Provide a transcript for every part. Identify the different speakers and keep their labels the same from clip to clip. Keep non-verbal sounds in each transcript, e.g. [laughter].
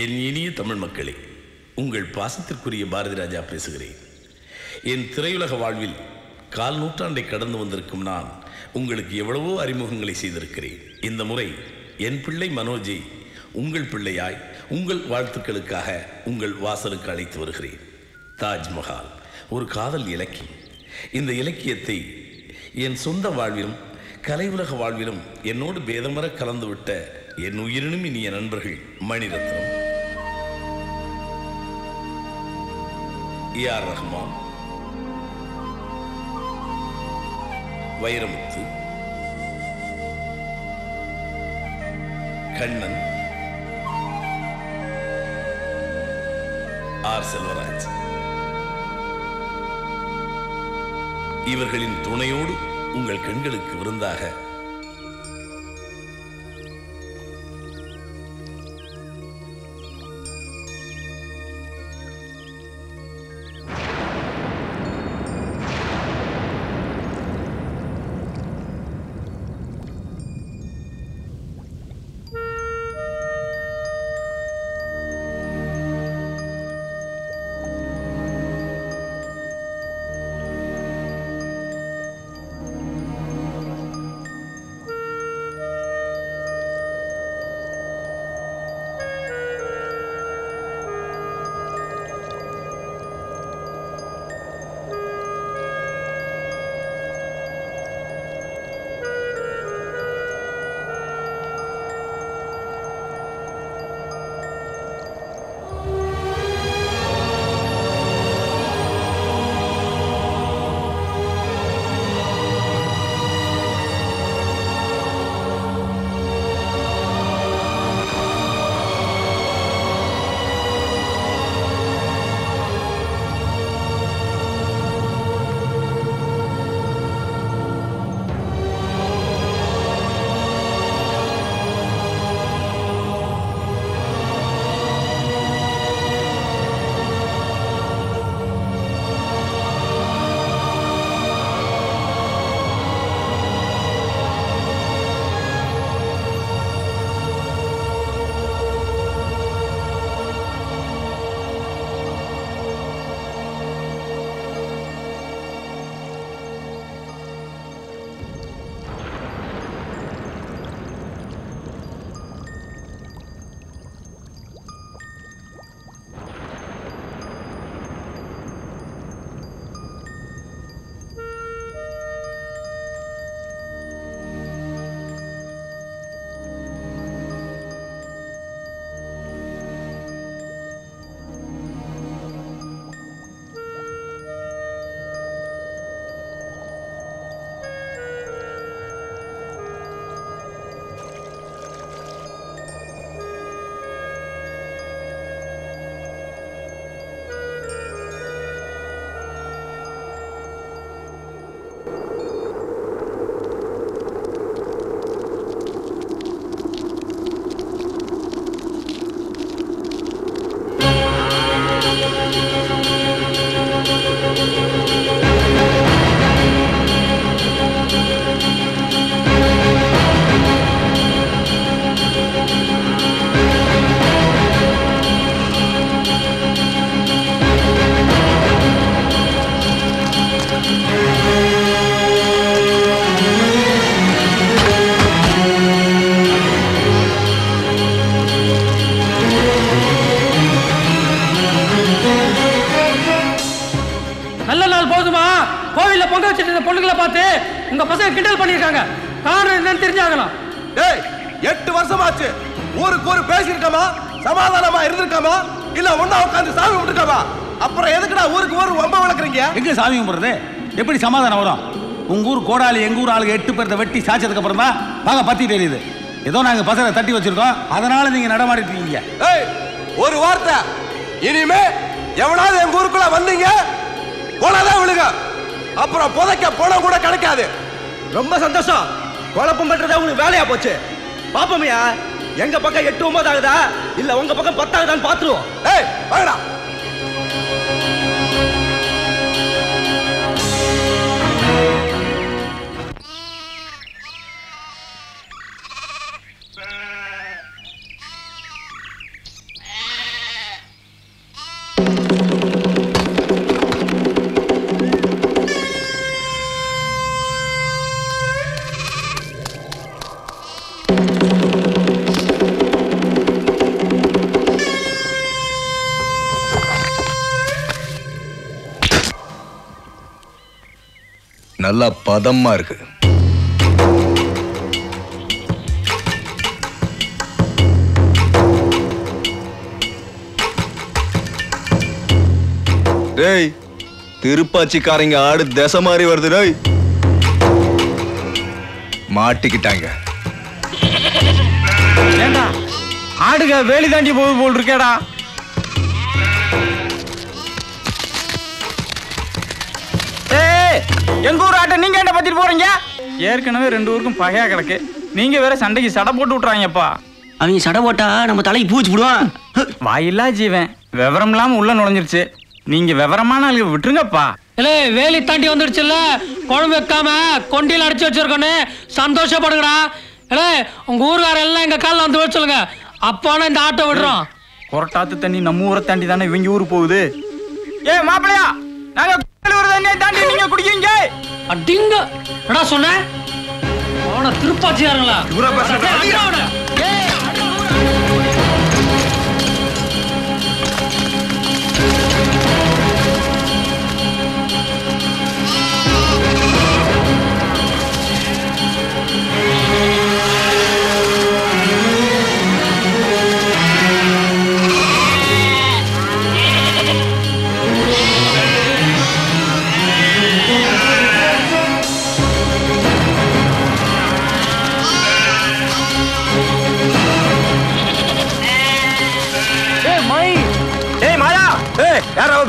Speaker 1: என் இனிய தமிழ் மக்களே உங்கள் பாசத்திற்குரிய பாரதி ராஜா பேசுகிறேன். என் திரையுலக வாழ்வில் கால் நூற்றாண்டை கடந்து வந்திருக்கும் நான் உங்களுக்கு எவ்வளவோ அறிமுகங்களை செய்திருக்கிறேன். இந்த முறை என் பிள்ளை மனோஜை உங்கள் பிள்ளையாய் உங்கள் வாழ்த்துக்களுக்காக உங்கள் வாசலுக்கு அழைத்து வருகிறேன். தாஜ்மஹால் ஒரு காதல் இலக்கியம். இந்த இலக்கியத்தை என் சொந்த வாழ்விலும் கலை உலக வாழ்விலும் என்னோடு பேதமர கலந்துவிட்ட என் உயிரினும் இனிய நண்பர்கள் Mani Ratnam. A R Rahman. Vairamuthu. Kannan. R Selvaraj. இவர்களின் துணையோடு உங்கள் கண்களுக்கு விருந்தாக
Speaker 2: பார்த்து உங்க பசங்க கிண்டல் பண்ணியிருக்காங்க. காரணம் என்னன்னு தெரிஞ்சாகணும்.
Speaker 3: டேய் எட்டு வருஷமாச்சு. ஊருக்கு ஒரு பேசியிருக்கமா? சமாதானமா இருந்திருக்காமா? இல்ல ஒண்ணா உட்காந்து சாமி கும்பிட்டுருக்காமா? அப்புறம் எதுக்குடா ஊருக்கு ஊர் ஒம்ப வளர்க்குறீங்க?
Speaker 4: எங்க சாமி கும்பிடுறது? எப்படி சமாதானம் வரும்? உங்க ஊர் கோடாலி எங்க ஊர் ஆளுங்க எட்டு பேர்த்த வெட்டி சாய்ச்சதுக்கு அப்புறம் தான் பாக பத்தி தெரியுது. ஏதோ நாங்க பசங்களை தட்டி வச்சிருக்கோம். அதனால நீங்க நடமாடிட்டு இருக்கீங்க.
Speaker 3: ஏய் ஒரு வார்த்தை. இனிமே எவனாவது எங்க ஊருக்குள்ள வந்தீங்க போனாதான் விழுங்க அப்புறம் புதைக்க போன கூட கிடைக்காது.
Speaker 5: ரொம்ப சந்தோஷம். குழப்பம் பண்றதா உங்களுக்கு வேலையா போச்சு? பாப்போமையா எங்க பக்கம் எட்டு ஒன்பது ஆகுதா? இல்ல உங்க பக்கம் பத்தாகுதான்னு பாத்துருவோம்.
Speaker 3: ஏய் வாங்கடா.
Speaker 6: நல்லா பதமா இருக்கு. டேய் திருப்பாச்சிக்காரங்க ஆடு திசை மாதிரி வருது டேய். மாட்டிக்கிட்டாங்க.
Speaker 5: ஆடுக வேலி தாண்டி போகுது போல் இருக்கேடா. எங்க ஊர் ஆட்டை நீங்க என்ன பத்திட்டு போறீங்க? ஏற்கனவே ரெண்டு ஊருக்கும் பகையா கிடக்கு. நீங்க வேற சண்டைக்கு சடை போட்டு விட்டுறாங்கப்பா.
Speaker 7: அவங்க சடை போட்டா நம்ம தலைக்கு பூச்சி விடுவான்
Speaker 5: வாயில்லா ஜீவன். விவரம் இல்லாம உள்ள நுழைஞ்சிருச்சு. நீங்க விவரமான ஆளுங்க விட்டுருங்கப்பா.
Speaker 2: இல்லை வேலி தாண்டி வந்துடுச்சுல்ல குழம்பு வைக்காம கொண்டியில் அடைச்சி வச்சிருக்கோன்னு சந்தோஷப்படுங்கடா. இல்லை உங்க ஊர்கார எல்லாம் எங்க காலில் வந்து விட சொல்லுங்க. அப்போனா இந்த ஆட்டோ விடுறோம்.
Speaker 5: கொரட்டாத்து தண்ணி நம்ம ஊரை தாண்டி தானே இவங்க ஊரு போகுது? ஏ மாப்பிளையா நாங்க
Speaker 2: அடிங்க. என்னடா சொன்ன? அவன திருப்பாச்சியாருங்களா?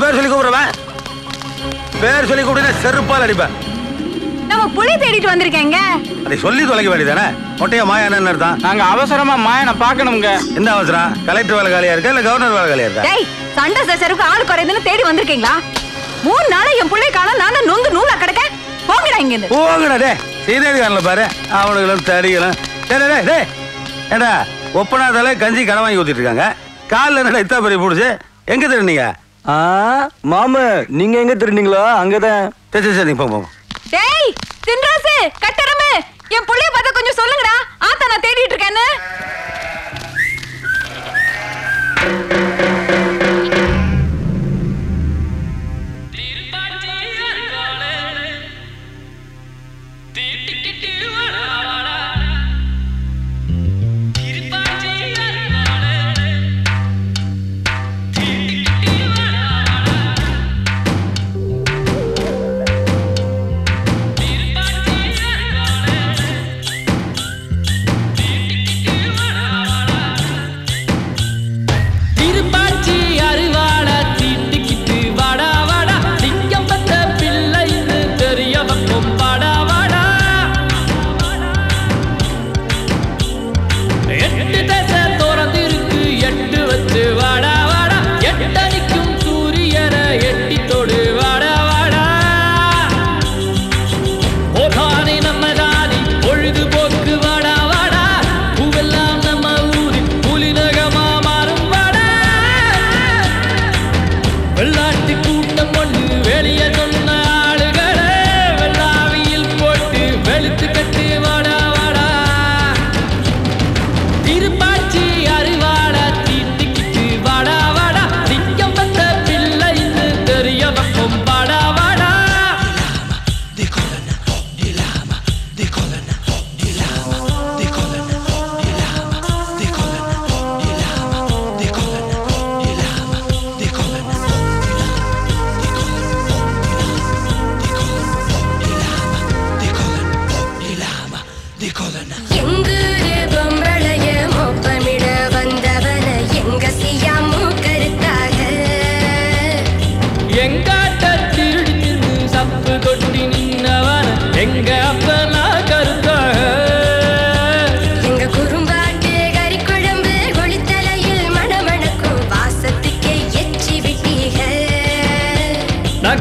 Speaker 4: பேர் சொல்லி கூப்பிடுறவன்? பேர் சொல்லி கூப்பிட்டு செருப்பால் அடிப்பேன்.
Speaker 8: நம்ம புளி தேடிட்டு வந்திருக்கேங்க.
Speaker 4: அதை சொல்லி தொலைக்க வேண்டியதானே? மொட்டையா மாயா என்ன அர்த்தம்
Speaker 5: நாங்க அவசரமா மாயனை பார்க்கணுங்க
Speaker 4: என்ன அவசரம்? கலெக்டர் வேலை காலியா இருக்கா இல்ல கவர்னர் வேலை காலியா இருக்கா?
Speaker 8: டேய் சண்டை சச்சருக்கு ஆள் குறையுதுன்னு தேடி வந்திருக்கீங்களா? மூணு நாளா என் பிள்ளை காணோம் நானும் நொந்து நூலா கிடக்க போங்கடா இங்க இருந்து
Speaker 4: போங்கடா டே பாரு. அவனுங்களும் தடிகளும். டேய் டேய், டேய் ஏடா ஒப்பனாதால கஞ்சி கடன் வாங்கி ஊத்திட்டு இருக்காங்க. காலில் என்னடா இத்தா பெரிய பிடிச்சி? எங்க திருநீங்க
Speaker 5: மாம நீங்க எங்க திருநீங்களோ அங்கதான்.
Speaker 4: சரி சரி சரி நீ போ போ.
Speaker 8: டேய் தின்ராசு கட்டரமே. என் புள்ளைய பார்த்தா கொஞ்சம் சொல்லுங்கடா. ஆத்தா நான் தேடிட்டு இருக்கேன்னு.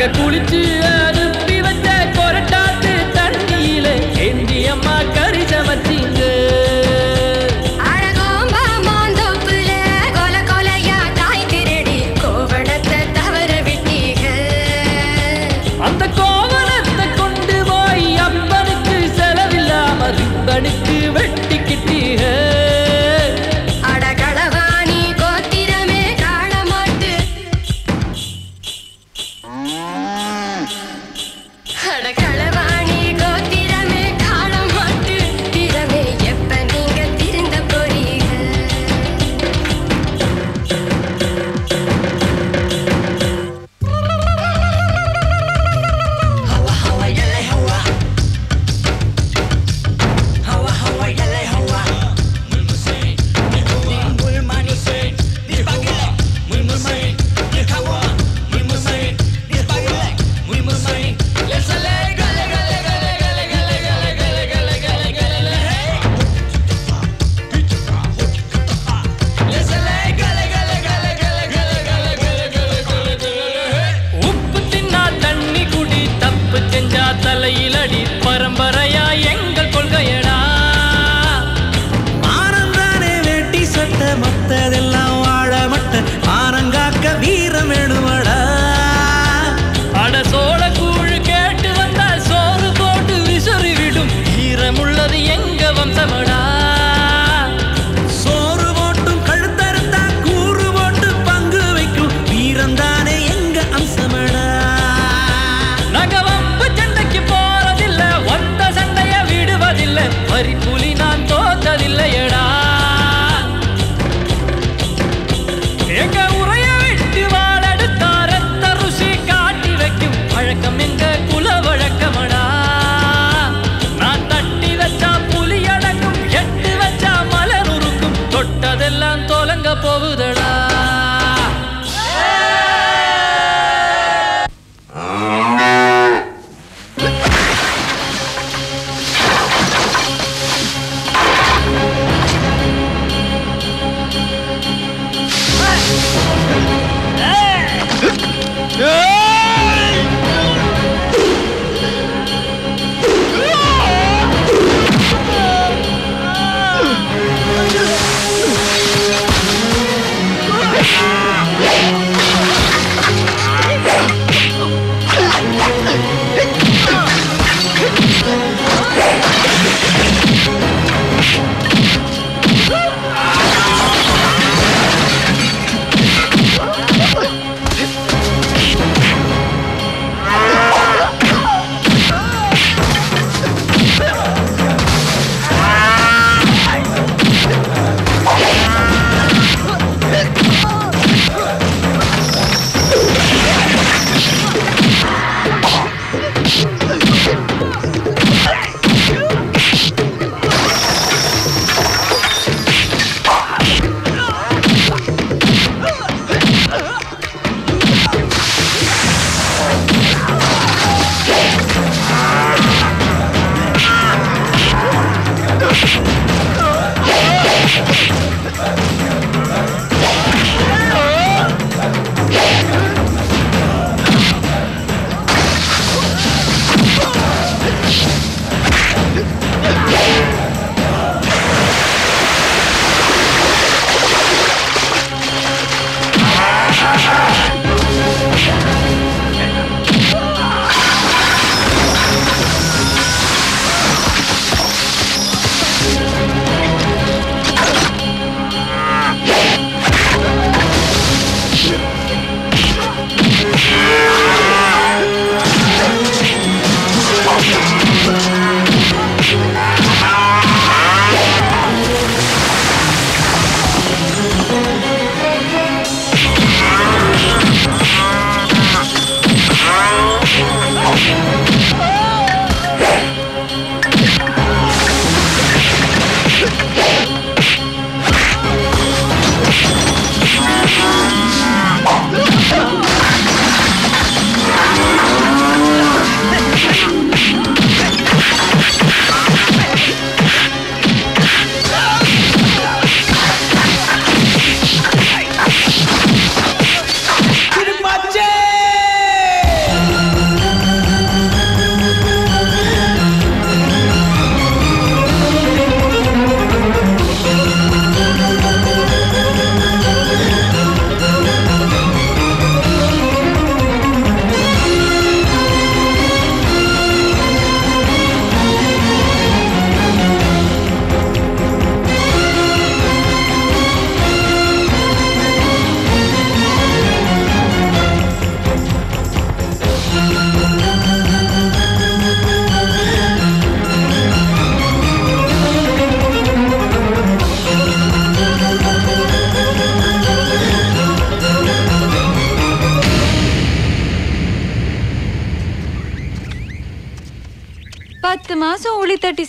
Speaker 9: நாங்க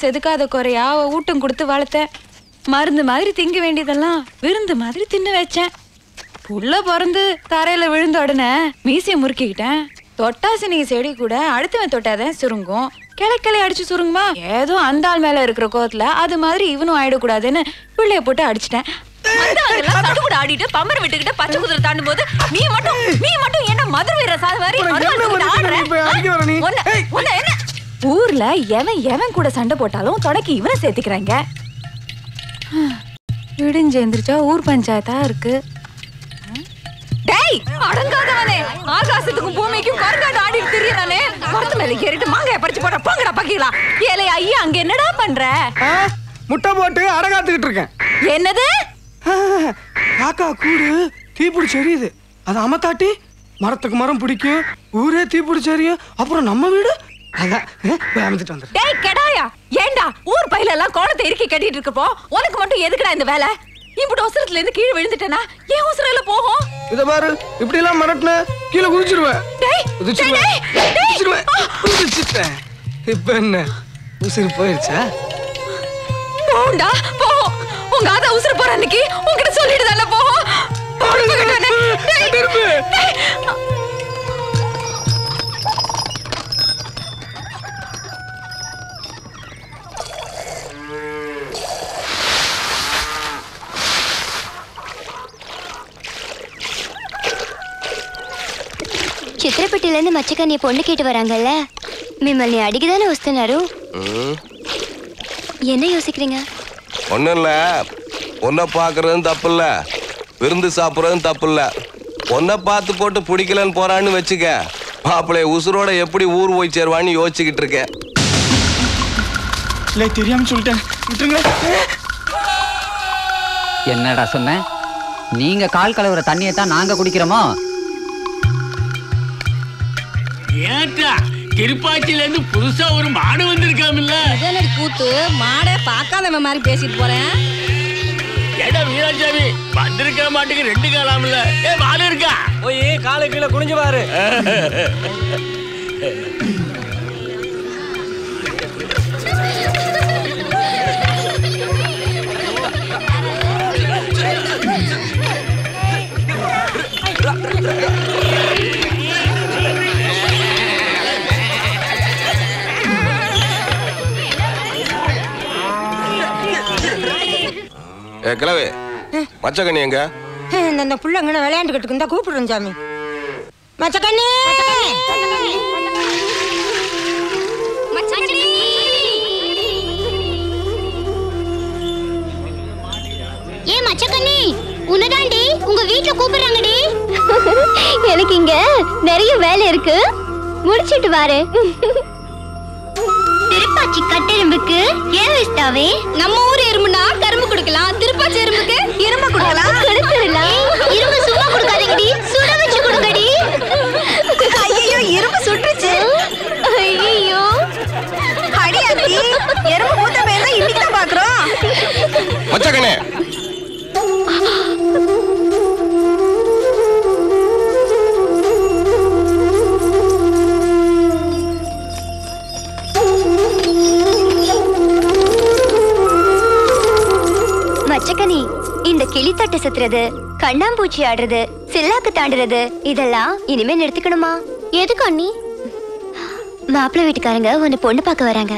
Speaker 10: செதுக்காத குறையா ஊட்டம் கொடுத்து வளர்த்தேன் மருந்து மாதிரி திங்க வேண்டியதெல்லாம் விருந்து மாதிரி தின்னு வச்சேன். புள்ள பிறந்து தரையில விழுந்த உடனே மீசைய முறுக்கிக்கிட்டேன். தொட்டாசினி செடி கூட அடுத்தவன் தொட்டாதான் சுருங்கும். கிளை அடிச்சு சுருங்குமா? ஏதோ அந்த ஆள் மேல இருக்கிற கோவத்துல அது மாதிரி இவனும் ஆயிடக்கூடாதுன்னு பிள்ளைய போட்டு அடிச்சிட்டேன். சடுகுடு ஆடிட்டு பம்பரம் விட்டுக்கிட்டு பச்சை குதிரை தாண்டும் போது நீ மட்டும் நீ மட்டும் என்ன மதுரை வீர சாது மாதிரி என்ன? ஊர்ல எவன் எவன் கூட சண்டை போட்டாலும் தொடக்கி இவனை சேர்த்துக்கிறாங்க. விடிஞ்சு எந்திரிச்சா ஊர் பஞ்சாயத்தா இருக்கு. டேய் அடங்காதவனே. ஆகாசத்துக்கும் பூமிக்கும் கருங்காடு திரியறானே மரத்து மேல ஏறிட்டு மாங்காய பறிச்சு போட போங்கடா பக்கிலா ஏலே ஐயா அங்க என்னடா பண்ற?
Speaker 11: முட்டை போட்டு அடகாத்துக்கிட்டு இருக்கேன்.
Speaker 10: என்னது?
Speaker 11: காக்கா கூடு தீப்பிடிச்சு எரியுது அது அமத்தாட்டி மரத்துக்கு மரம் பிடிக்கும். ஊரே தீப்பிடிச்சு எரியும் அப்புறம் நம்ம வீடு? அமைச்சிட்டு வந்துடுறேன்
Speaker 10: டேய் கெடாயா. ஏண்டா ஊர் பையில எல்லாம் கோலத்தை இறுக்கி கட்டிட்டு இருக்கப்போ உனக்கு மட்டும் எதுக்குடா இந்த வேலை? இப்படி அவசரத்துல இருந்து கீழே விழுந்துட்டேனா? ஏன் அவசரம்ல போகும்?
Speaker 11: இத பாரு இப்படி எல்லாம் மிரட்டின கீழே குதிச்சிருவேன்.
Speaker 10: டேய்
Speaker 11: குதிச்சிருவேன். குதிச்சிருவேன். குதிச்சிட்டேன். இப்ப என்ன? உசிறு போயிருச்சா?
Speaker 10: போண்டா போ. உங்க ஆதா உசுர போற அன்னைக்கு உன்கிட்ட சொல்லிட்டு தானே போகும்
Speaker 12: చిత్రపెట్టిలని మచ్చకని పొండు కేటి వరాంగల్ல మిమ్మల్ని అడిగిదానే వస్తున్నారు என்ன யோசிக்கிறீங்க?
Speaker 13: ஒன்றும் இல்லை. ஒன்றை பார்க்குறதும் தப்பு இல்லை. விருந்து சாப்பிட்றதும் தப்பு இல்லை. ஒன்றை பார்த்து போட்டு பிடிக்கலன்னு போறான்னு வச்சுக்க. மாப்பிள்ளைய உசுரோட எப்படி ஊர் போய் சேருவான்னு யோசிச்சுக்கிட்டு இருக்கேன்
Speaker 11: இல்லை தெரியாமல் சொல்லிட்டேன். விட்டுருங்களேன்
Speaker 14: என்னடா சொன்னேன் நீங்க கால் கலவுற தண்ணியை தான் நாங்க குடிக்கிறோமோ?
Speaker 15: ஏட்டா திருப்பாச்சியில இருந்து புதுசா ஒரு மாடு வந்திருக்காமில்ல
Speaker 16: இதனடி கூத்து மாடே பார்க்காதவன் மாதிரி பேசிட்டு போறேன்
Speaker 15: ஏடா வீராசாமி வந்திருக்கிற மாட்டுக்கு ரெண்டு காலாம்ல ஏ மாடு இருக்கா
Speaker 17: போய் காலை கீழே குனிஞ்சு பாரு
Speaker 13: ஏ கிளவே மச்சக்கண்ணி எங்க?
Speaker 16: இந்த இந்த புள்ள அங்கே விளையாண்டுக்கிட்டு இருந்தா கூப்பிடுறேன் சாமி. மச்சக்கண்ணே!
Speaker 12: ஏ மச்சக்கண்ணி உன்னதாண்டி உங்க வீட்ல கூப்பிடுறாங்கடி. எனக்கு இங்க நிறைய வேலை இருக்கு. முடிச்சிட்டு வாரு திருப்பாச்சி கட்டெரும்புக்கு ஏன் விஸ்தாவே? நம்ம ஊர் எறும்புனா கரும்பு கொடுக்கலாம். திருப்பாச்சி எறும்புக்கு எறும்பு கொடுக்கலாம். கொடுத்துடலாம் இரும்பு சும்மா கொடுக்காதீங்கடி. சுட வச்சு கொடுங்கடி. ஐயோ இரும்பு சுட்டுச்சு ஐயோ
Speaker 10: அடியாத்தி எறும்பு மூத்த பேர் இன்னைக்கு தான் பாக்குறோம்.
Speaker 12: மச்சக்கனி கிளித்தட்டு சுத்துறது கண்ணாம்பூச்சி ஆடுறது சில்லாக்கு தாண்டுறது இதெல்லாம் இனிமே நிறுத்திக்கணுமா? எதுக்கு அண்ணி? மாப்பிள்ளை வீட்டுக்காரங்க உன்னை பொண்ணு பார்க்க வராங்க.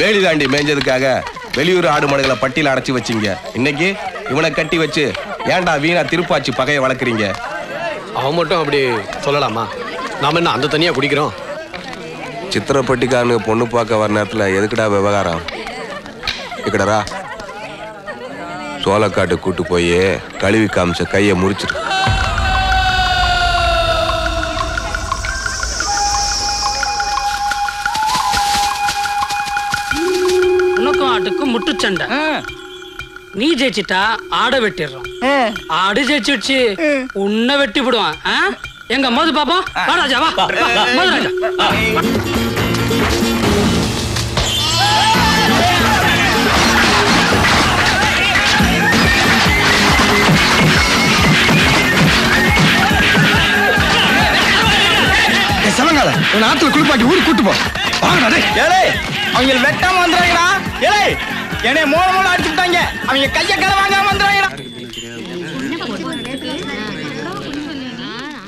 Speaker 13: வேலி தாண்டி மேய்ஞ்சதுக்காக வெளியூர் ஆடு மாடுகளை பட்டியல அடைச்சி வச்சீங்க. இன்னைக்கு இவனை கட்டி வச்சு ஏன்டா வீணா திருப்பாச்சி பகையை வளர்க்குறீங்க?
Speaker 18: அவன் மட்டும் அப்படி சொல்லலாமா? நாம என்ன அந்த தனியா குடிக்கிறோம்?
Speaker 13: சித்திரப்பட்டிக்காரனுக்கு பொண்ணு பார்க்க வர நேரத்தில் எதுக்குடா விவகாரம்? இக்கடரா சோளக்காட்டு கூட்டு போய் கழுவி காமிச்ச கையை முறிச்சிரு.
Speaker 2: உனக்கும் ஆட்டுக்கும் முட்டுச்சண்டை நீ ஜெயிச்சிட்டா ஆடை வெட்டிடுறோம். ஆடு ஜெயிச்சிடுச்சு உன்னை வெட்டி விடுவான்? எங்க மோது பாப்போம்? ராஜா வா. வா, மோது ராஜா.
Speaker 19: போகாத உன் ஆத்துல குளிப்பாட்டி ஊருக்கு கூட்டு போ.
Speaker 5: அவங்க வெட்டாம வந்துறாங்கடா ஏலே என்னைய மூணு மூணு அடிச்சுட்டாங்க அவங்க கைய கரை வாங்காம வந்துறாங்கடா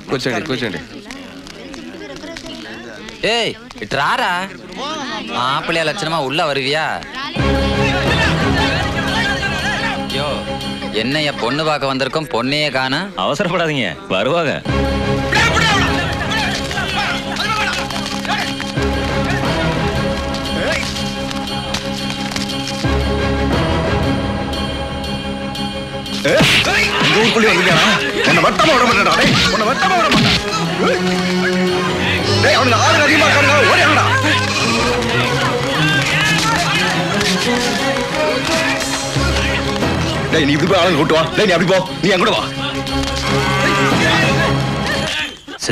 Speaker 13: கூச்சடி கூச்சடி.
Speaker 14: ஏய் இட்ராரா மாப்பிள்ளைய லட்சணமா உள்ள வருவியா? ஐயோ என்னைய பொண்ணு பார்க்க வந்திருக்கோம் பொண்ணையே காண.
Speaker 6: அவசரப்படாதீங்க வருவாங்க.
Speaker 3: ஊருக்குள்ளே வந்துட்டானா உன்னை வட்டமா விட மாட்டேடா டேய் உன்னை வட்டமா விட மாட்டேன். டேய் அவனுக்கு ஆறு அதிகமா இருக்காங்க ஓடியாங்கடா டேய் நீ இப்படி போய் ஆளுங்க கூட்டு வா. டேய் நீ அப்படி போ. நீ என் கூட வா.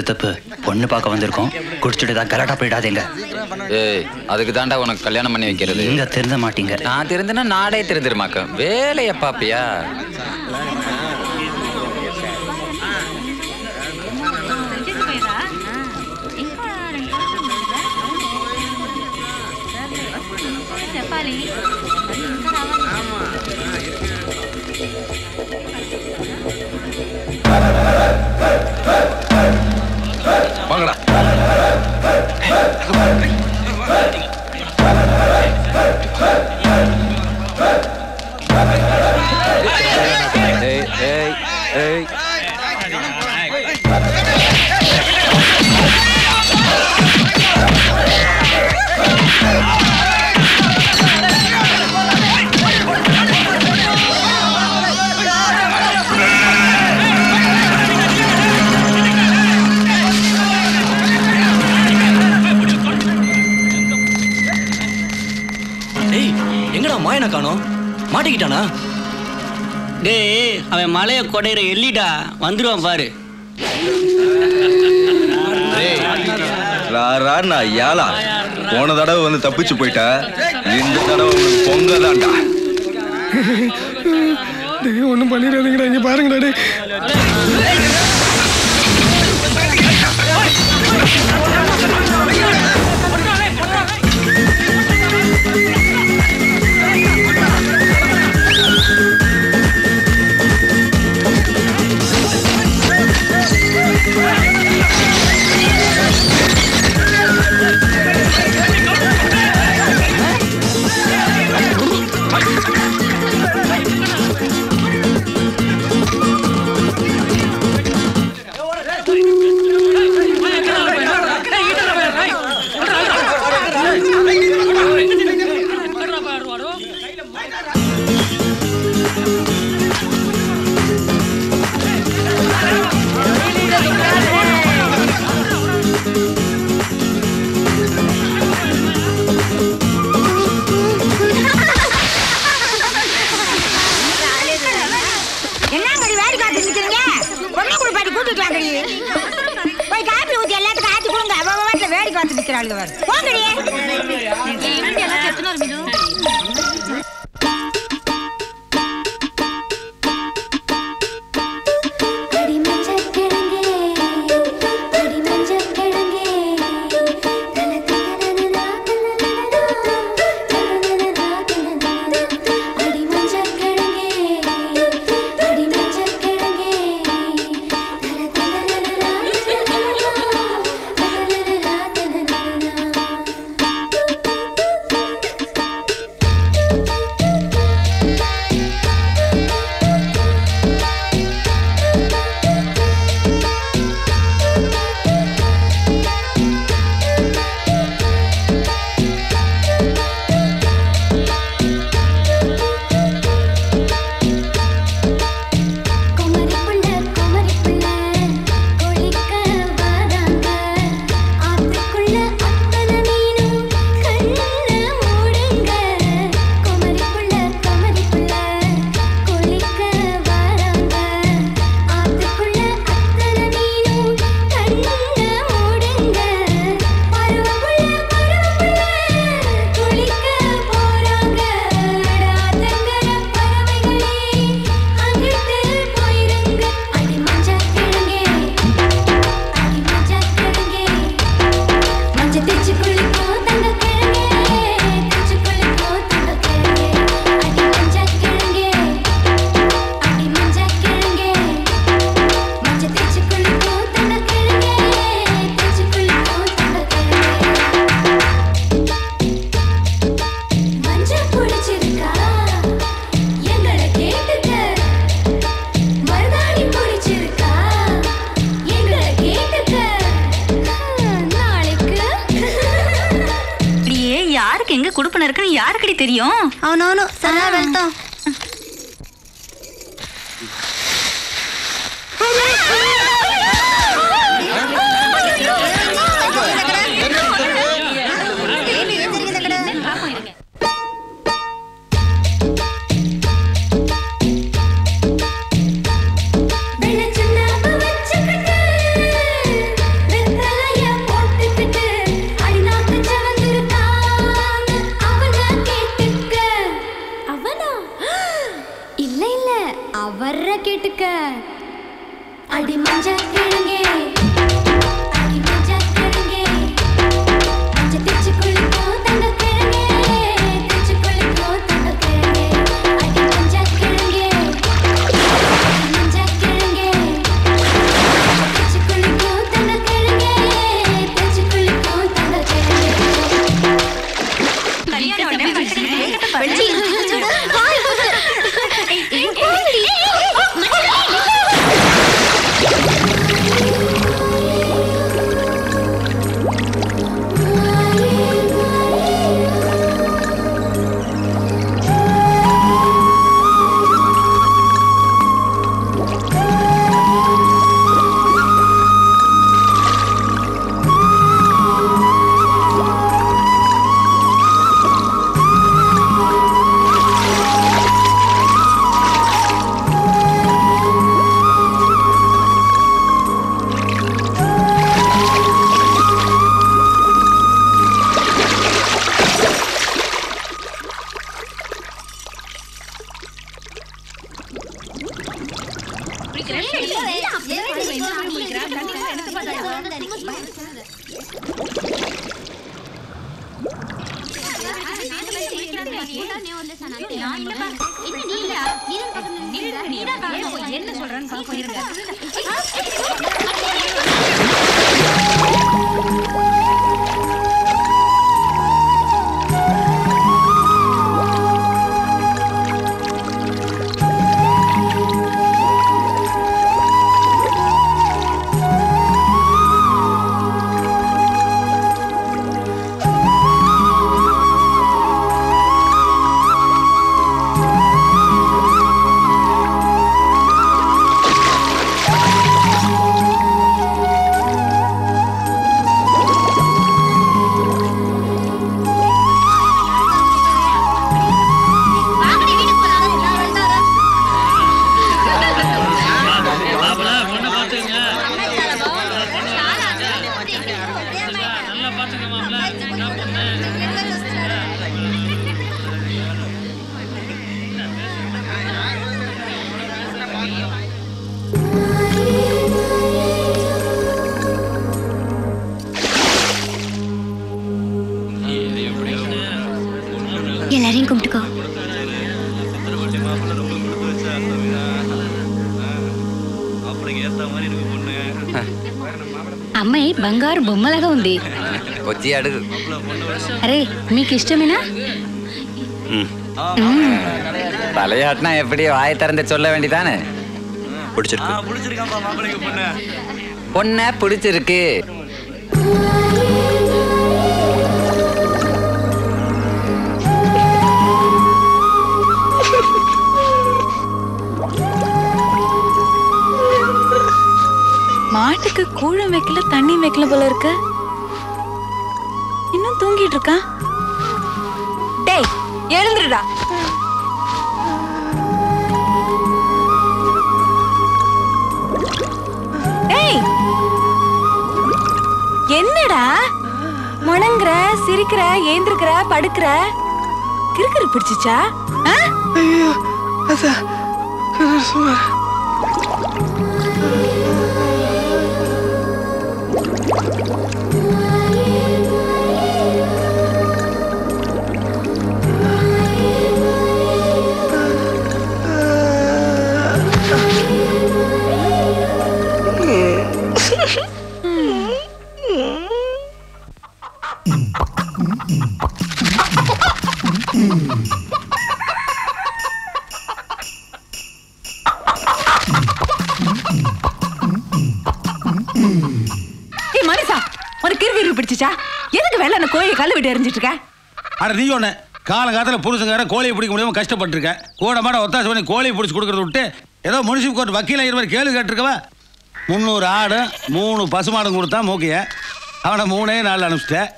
Speaker 20: சித்தப்பு பொண்ணு பார்க்க வந்திருக்கோம். குடிச்சிட்டு தான் கலாட்டா போயிடாதீங்க.
Speaker 14: ஏய் அதுக்கு தாண்டா உனக்கு கல்யாணம் பண்ணி வைக்கிறது.
Speaker 20: நீங்க திருந்த மாட்டீங்க.
Speaker 14: நான் திருந்தினா நாடே திருந்திருமாக்க. வேலைய பாப்பியா?
Speaker 13: வாங்கடா.
Speaker 14: ஏய் ஏய் ஏய்.
Speaker 20: மாட்டிக்கிட்டானா
Speaker 18: டேய் அவன் மலையை கொடையிற எல்லிடா வந்துருவான் பாரு
Speaker 6: ஏலா போன தடவை வந்து தப்பிச்சு போயிட்ட இந்த தடவை உனக்கு பொங்க தான்டா
Speaker 19: டேய் ஒன்றும் பண்ணிடாதீங்கடா இங்க பாருங்கடா டேய்
Speaker 21: బొమ్మలాగా ఉంది
Speaker 14: వచ్చి అడుగు
Speaker 21: అరే మీకు ఇష్టమేనా
Speaker 14: தலையாட்டினா எப்படி வாயை திறந்து சொல்ல வேண்டியதானே
Speaker 22: பிடிச்சிருக்கு
Speaker 14: பொண்ணை பிடிச்சிருக்கு
Speaker 10: வைக்கல தண்ணி வைக்கல போல இருக்கு. இன்னும் தூங்கிட்டு இருக்கா? டேய் எழுந்துடுடா டேய் என்னடா? முணங்குற சிரிக்கிற ஏந்திருக்கிற படுக்கிற? கிறுக்கிறு பிடிச்சிச்சா?
Speaker 11: ஐயோ அதான் சுமார்
Speaker 10: போயிட்டு எரிஞ்சிட்டு இருக்க?
Speaker 4: அட நீ ஒன்று காலங்காலத்தில் புருஷங்கார கோழியை பிடிக்க முடியாம கஷ்டப்பட்டிருக்கேன் கூட மாட ஒத்தாசை பண்ணி கோழியை பிடிச்சி கொடுக்கறத விட்டு ஏதோ முனிசிபல் கோர்ட் வக்கீல இருவர் கேள்வி கேட்டிருக்கவா? முந்நூறு ஆடு மூணு பசுமாடும் கொடுத்தா மூக்கைய. அவனை மூணே நாள் அனுப்பிச்சிட்டேன்.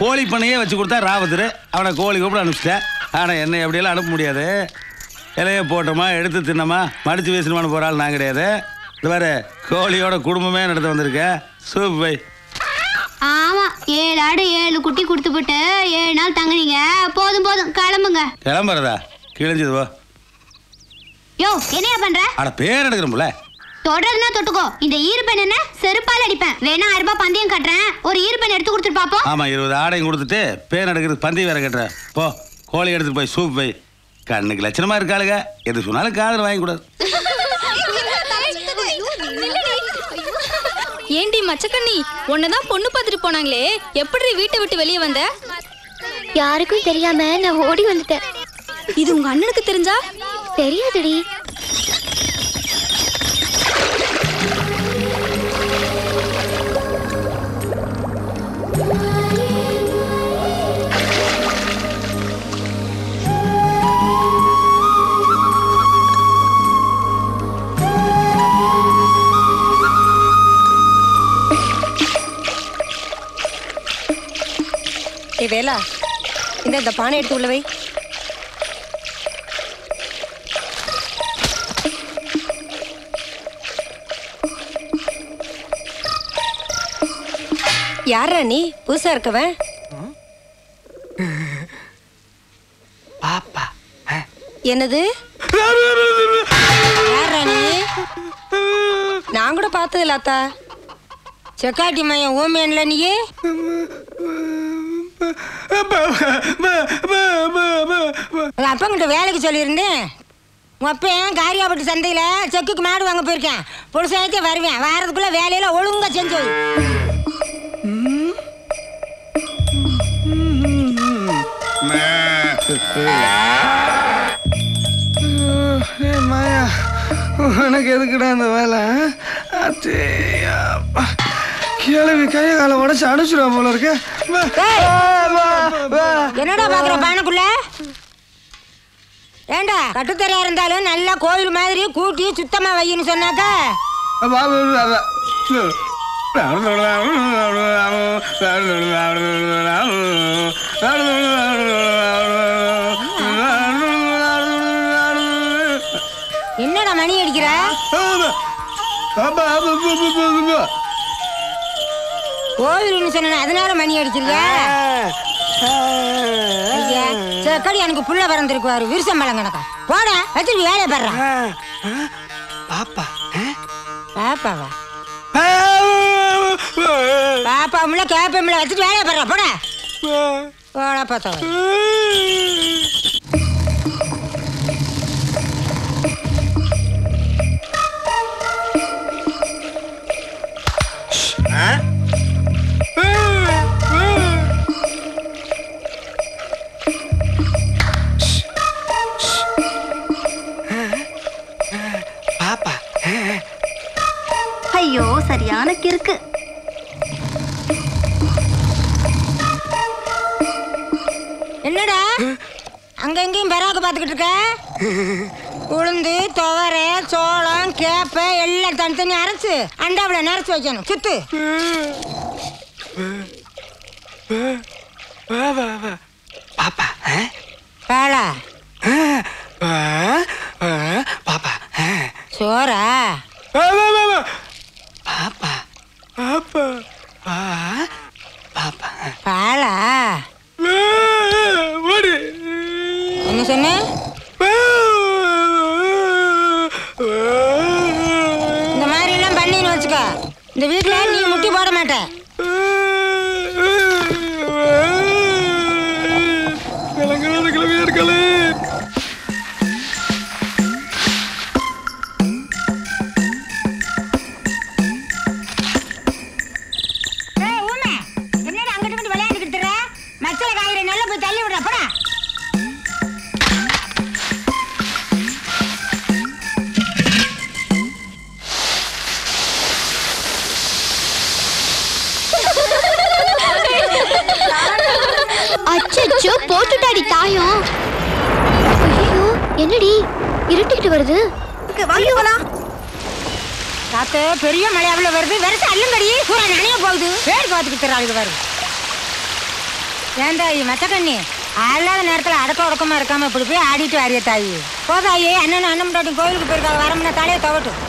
Speaker 4: கோழி பண்ணையே வச்சு கொடுத்தா ராவத்தர். அவனை கோழி கூப்பிட அனுப்பிச்சிட்டேன். ஆனால் என்னை எப்படியெல்லாம் அனுப்ப முடியாது? இலையை போட்டோமா எடுத்து தின்னமா மடித்து வீசணுமான்னு போகிற ஆள் நான் கிடையாது. இது வேறு கோழியோட குடும்பமே நடத்த வந்திருக்கேன் சூப் பை
Speaker 12: ஆமா ஏழு ஆடு ஏழு குட்டி கொடுத்து போட்டு ஏழு நாள் தங்குனீங்க. போதும் போதும் கிளம்புங்க.
Speaker 4: கிளம்புறதா? கிழிஞ்சது வா.
Speaker 12: யோ என்னையா பண்ற?
Speaker 4: அட பேர் எடுக்கிறோம்ல
Speaker 12: தொடர்னா தொட்டுக்கோ. இந்த ஈர்ப்பெண் என்ன? செருப்பால் அடிப்பேன். வேணா ஆயிரம் ரூபாய் பந்தயம் கட்டுறேன். ஒரு ஈர்ப்பெண் எடுத்து கொடுத்துட்டு பாப்போம்
Speaker 4: ஆமாம் இருபது ஆடையும் கொடுத்துட்டு பேர் எடுக்கிறது பந்தி வேற கட்டுறேன் போ கோழி எடுத்துட்டு போய் சூப் போய் கண்ணுக்கு லட்சணமா இருக்காளுங்க எது சொன்னாலும் காதல் வாங்கி கூடாது [laughs]
Speaker 23: ஏண்டி மச்சக்கண்ணி? உன்னதான் பொண்ணு பார்த்துட்டு போனாங்களே. எப்படி வீட்டை விட்டு வெளியே வந்த?
Speaker 12: யாருக்கும் தெரியாம நான் ஓடி வந்துட்டேன்.
Speaker 23: இது உங்க அண்ணனுக்கு தெரிஞ்சா?
Speaker 12: தெரியாதுடி.
Speaker 16: ஏ வேலா. இந்த இந்த பானை எடுத்து உள்ள வை. யாரா நீ? புதுசா இருக்கவன்?
Speaker 24: பாப்பா
Speaker 16: என்னது? யாரா நீ? நான் கூட பார்த்தது இல்லாத்தா செக்காட்டி மையம் ஓமேன்ல நீயே? உங்க அப்பங்கிட்ட வேலைக்கு சொல்லியிருந்தேன் உங்க அப்பன் காரியாப்பட்டு சந்தையில் செக்குக்கு மாடு வாங்க போயிருக்கேன் புருஷாயத்தே வருவேன் வாரத்துக்குள்ள வேலையில ஒழுங்கா செஞ்சு
Speaker 24: மாயா உனக்கு எதுக்குடா அந்த வேலை அச்சேயா கிளவி கையை காலை உடச்சு அனுப்பிச்சிடுவா போல இருக்கு.
Speaker 16: என்னடா பாக்குற பானைக்குள்ள ஏண்டா கட்டுத்தரையா இருந்தாலும் நல்லா கோயில் மாதிரி கூட்டி சுத்தமா வையின்னு சொன்னாக்கா. என்னடா மணி அடிக்கிற? கோயில்னு சொன்ன அதனால மணி ஐயா சரி எனக்கு புள்ள பிறந்திருக்குவாரு விருசம் மலம் கணக்கா. போட வச்சுட்டு வேலையை பாடுறேன்
Speaker 24: பாப்பா
Speaker 16: பாப்பாவா? பாப்பாமுல கேப்பமுல வச்சுட்டு வேலையை பாடுறேன் போட. போட பார்த்தா
Speaker 25: சரியான கிறுக்கு
Speaker 16: என்னடா? அங்க எங்கேயும் பெறாக்க பார்த்துக்கிட்டு இருக்க? உளுந்து துவரை சோளம் கேப்பை எல்லாம் தனித்தனி அரைச்சு அண்டாவில் நிறச்சி வைக்கணும். சுத்து.
Speaker 24: பாப்பா வா, பாப்பா வா. பாப்பா. பாப்பா. வா, பாப்பா.
Speaker 16: பாலா?
Speaker 24: ஓடு.
Speaker 16: என்ன சொன்ன? இந்த மாதிரி எல்லாம் பண்ணின்னு வச்சுக்க. இந்த வீட்டுல நீ முட்டி போட மாட்ட.
Speaker 12: போட்டுட்டாடி தாயம். ஐயோ என்னடி? இருட்டிக்கிட்டு வருது.
Speaker 26: வாங்க போலாம்.
Speaker 16: காத்து பெரிய மழை அவ்வளவு வருது. வெறும் அல்லங்கடி பூரா நனைய போகுது. பேர் பார்த்துக்கிட்டு தராளுக்கு பாரு. ஏன் தாயி மச்சக்கண்ணி அல்லாத நேரத்துல அடக்க உடக்கமா இருக்காம இப்படி போய் ஆடிட்டு வரிய தாயி. போதாயி அண்ணன் அண்ணன் கோயிலுக்கு போயிருக்காங்க. வரமுன்னா தலையை தவட்டும்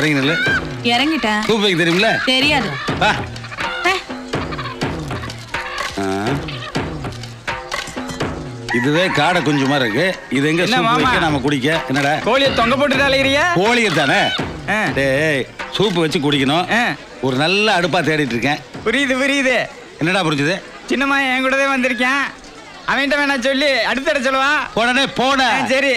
Speaker 21: ஏறிட்டேன்
Speaker 4: இறங்கி நில்லு
Speaker 21: இறங்கிட்டேன்.
Speaker 4: சூப் வைக்க தெரியுமில்ல
Speaker 21: தெரியாது.
Speaker 4: வா. ஆ. இதுவே காடை குஞ்சு மாதிரி இருக்கு. இது எங்க
Speaker 5: என்ன
Speaker 4: சூப்
Speaker 5: மாமா?
Speaker 4: வைக்க நாம குடிக்க? என்னடா?
Speaker 5: கோழியை தொங்க போட்டு அலைகிறியா
Speaker 4: கோழியை தானே டேய் சூப் வச்சு குடிக்கணும். ஒரு நல்ல அடுப்பா தேடிட்டு இருக்கேன்.
Speaker 5: புரியுது புரியுது.
Speaker 4: என்னடா புரிஞ்சுது?
Speaker 5: சின்னம்மா என் கூடவே வந்திருக்கேன். அவன்கிட்ட வேணா சொல்லி அடுத்த சொல்லுவா?
Speaker 4: போடனே போட
Speaker 5: சரி.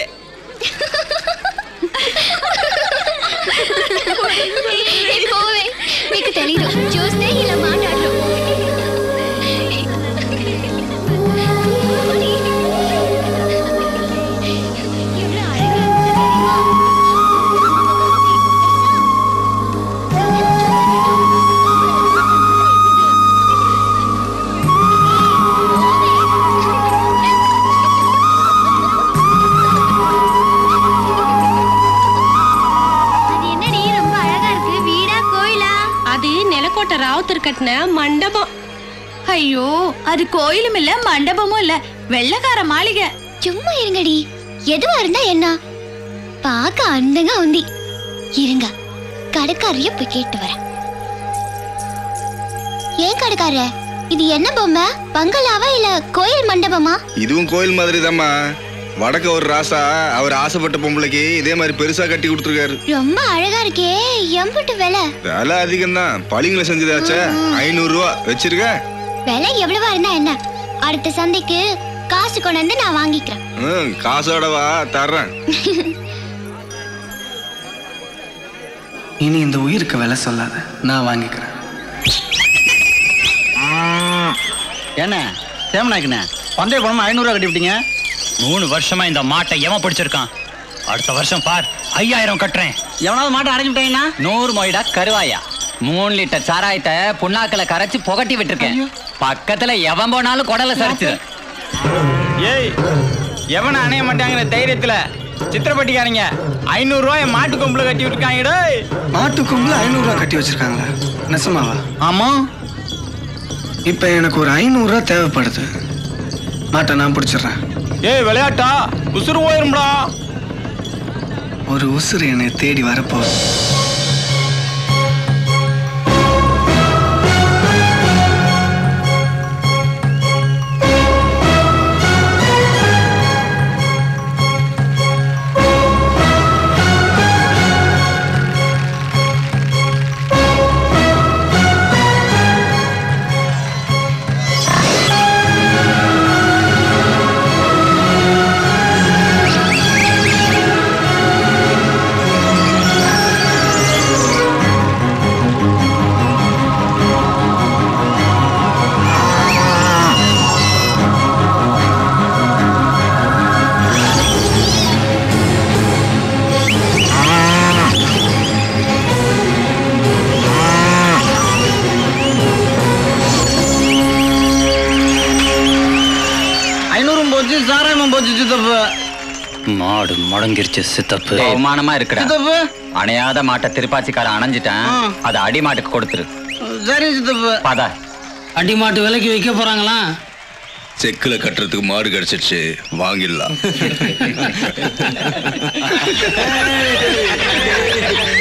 Speaker 27: கட்டின மண்டபம்.
Speaker 21: ஐயோ அது கோயிலும் இல்ல மண்டபமும் இல்ல. வெள்ளக்கார மாளிகை.
Speaker 12: சும்மா இருங்கடி. எதுவா இருந்தா என்ன? பார்க்க அந்தங்க உந்தி. இருங்க கடைக்காரைய போய் கேட்டு வரேன். ஏன் கடைக்கார இது என்ன பொம்மை? பங்களாவா இல்ல கோயில் மண்டபமா?
Speaker 28: இதுவும் கோயில் மாதிரி தாம்மா வடக்க ஒரு ராசா அவர் ஆசைப்பட்ட பொம்பளைக்கு இதே மாதிரி பெருசா கட்டி கொடுத்துருக்காரு.
Speaker 12: ரொம்ப அழகா இருக்கே எம்புட்டு விலை.
Speaker 28: விலை அதிகம் தான் பளிங்குல செஞ்சதாச்சே. ஐநூறு ரூபா வச்சிருக்க?
Speaker 12: விலை எவ்வளவா இருந்தா என்ன? அடுத்த சந்தைக்கு காசு கொண்டு வந்து நான் வாங்கிக்கிறேன்.
Speaker 28: ம், காசோட வா தர்றேன்.
Speaker 11: இனி இந்த உயிருக்கு விலை சொல்லாத. நான் வாங்கிக்கிறேன்.
Speaker 14: என்ன? சேமனாக்குண்ணே பந்தய பணம் ஐநூறுரூவா கட்டி விட்டீங்க
Speaker 20: மூணு வருஷமா இந்த மாட்டை எவன் பிடிச்சிருக்கான்? அடுத்த வருஷம் பார் ஐயாயிரம் கட்டுறேன்.
Speaker 14: எவனாவது மாட்டை அடைஞ்சு விட்டீங்கன்னா நூறு மொய்டா கருவாயா. மூணு லிட்டர் சாராயத்தை புண்ணாக்கில் கரைச்சு புகட்டி விட்டுருக்கேன். பக்கத்துல எவன் போனாலும் குடலை சரிச்சு
Speaker 5: ஏய் எவன அணைய மாட்டாங்கிற தைரியத்துல சித்திரப்பட்டிக்காரங்க ஐநூறு ரூபாய் மாட்டு கொம்புல கட்டி விட்டுருக்காங்க டேய்.
Speaker 11: மாட்டு கொம்புல ஐநூறுரூவா கட்டி வச்சிருக்காங்களா நெசமாவா?
Speaker 5: ஆமா.
Speaker 11: இப்போ எனக்கு ஒரு ஐநூறுரூவா தேவைப்படுது. மாட்டை நான் பிடிச்சிடுறேன்.
Speaker 5: ஏய் விளையாட்டா? உசுறு போயிரும்டா
Speaker 11: ஒரு உசுறு என்னை தேடி வரப்போகுது.
Speaker 20: மாடு முடங்கிருச்சு சித்தப்பு.
Speaker 14: அவமானமா இருக்குடா
Speaker 5: சித்தப்பு.
Speaker 14: அணையாத மாட்டை திருப்பாச்சிக்காரன் அணைஞ்சிட்டேன். அதை அடி மாட்டுக்கு கொடுத்துரு.
Speaker 5: சரி சித்தப்பு.
Speaker 14: பதா.
Speaker 6: அடி மாட்டு விலைக்கு வைக்க போறாங்களா?
Speaker 28: செக்குல கட்டுறதுக்கு மாடு கிடைச்சிருச்சு. வாங்கிடலாம். [laughs]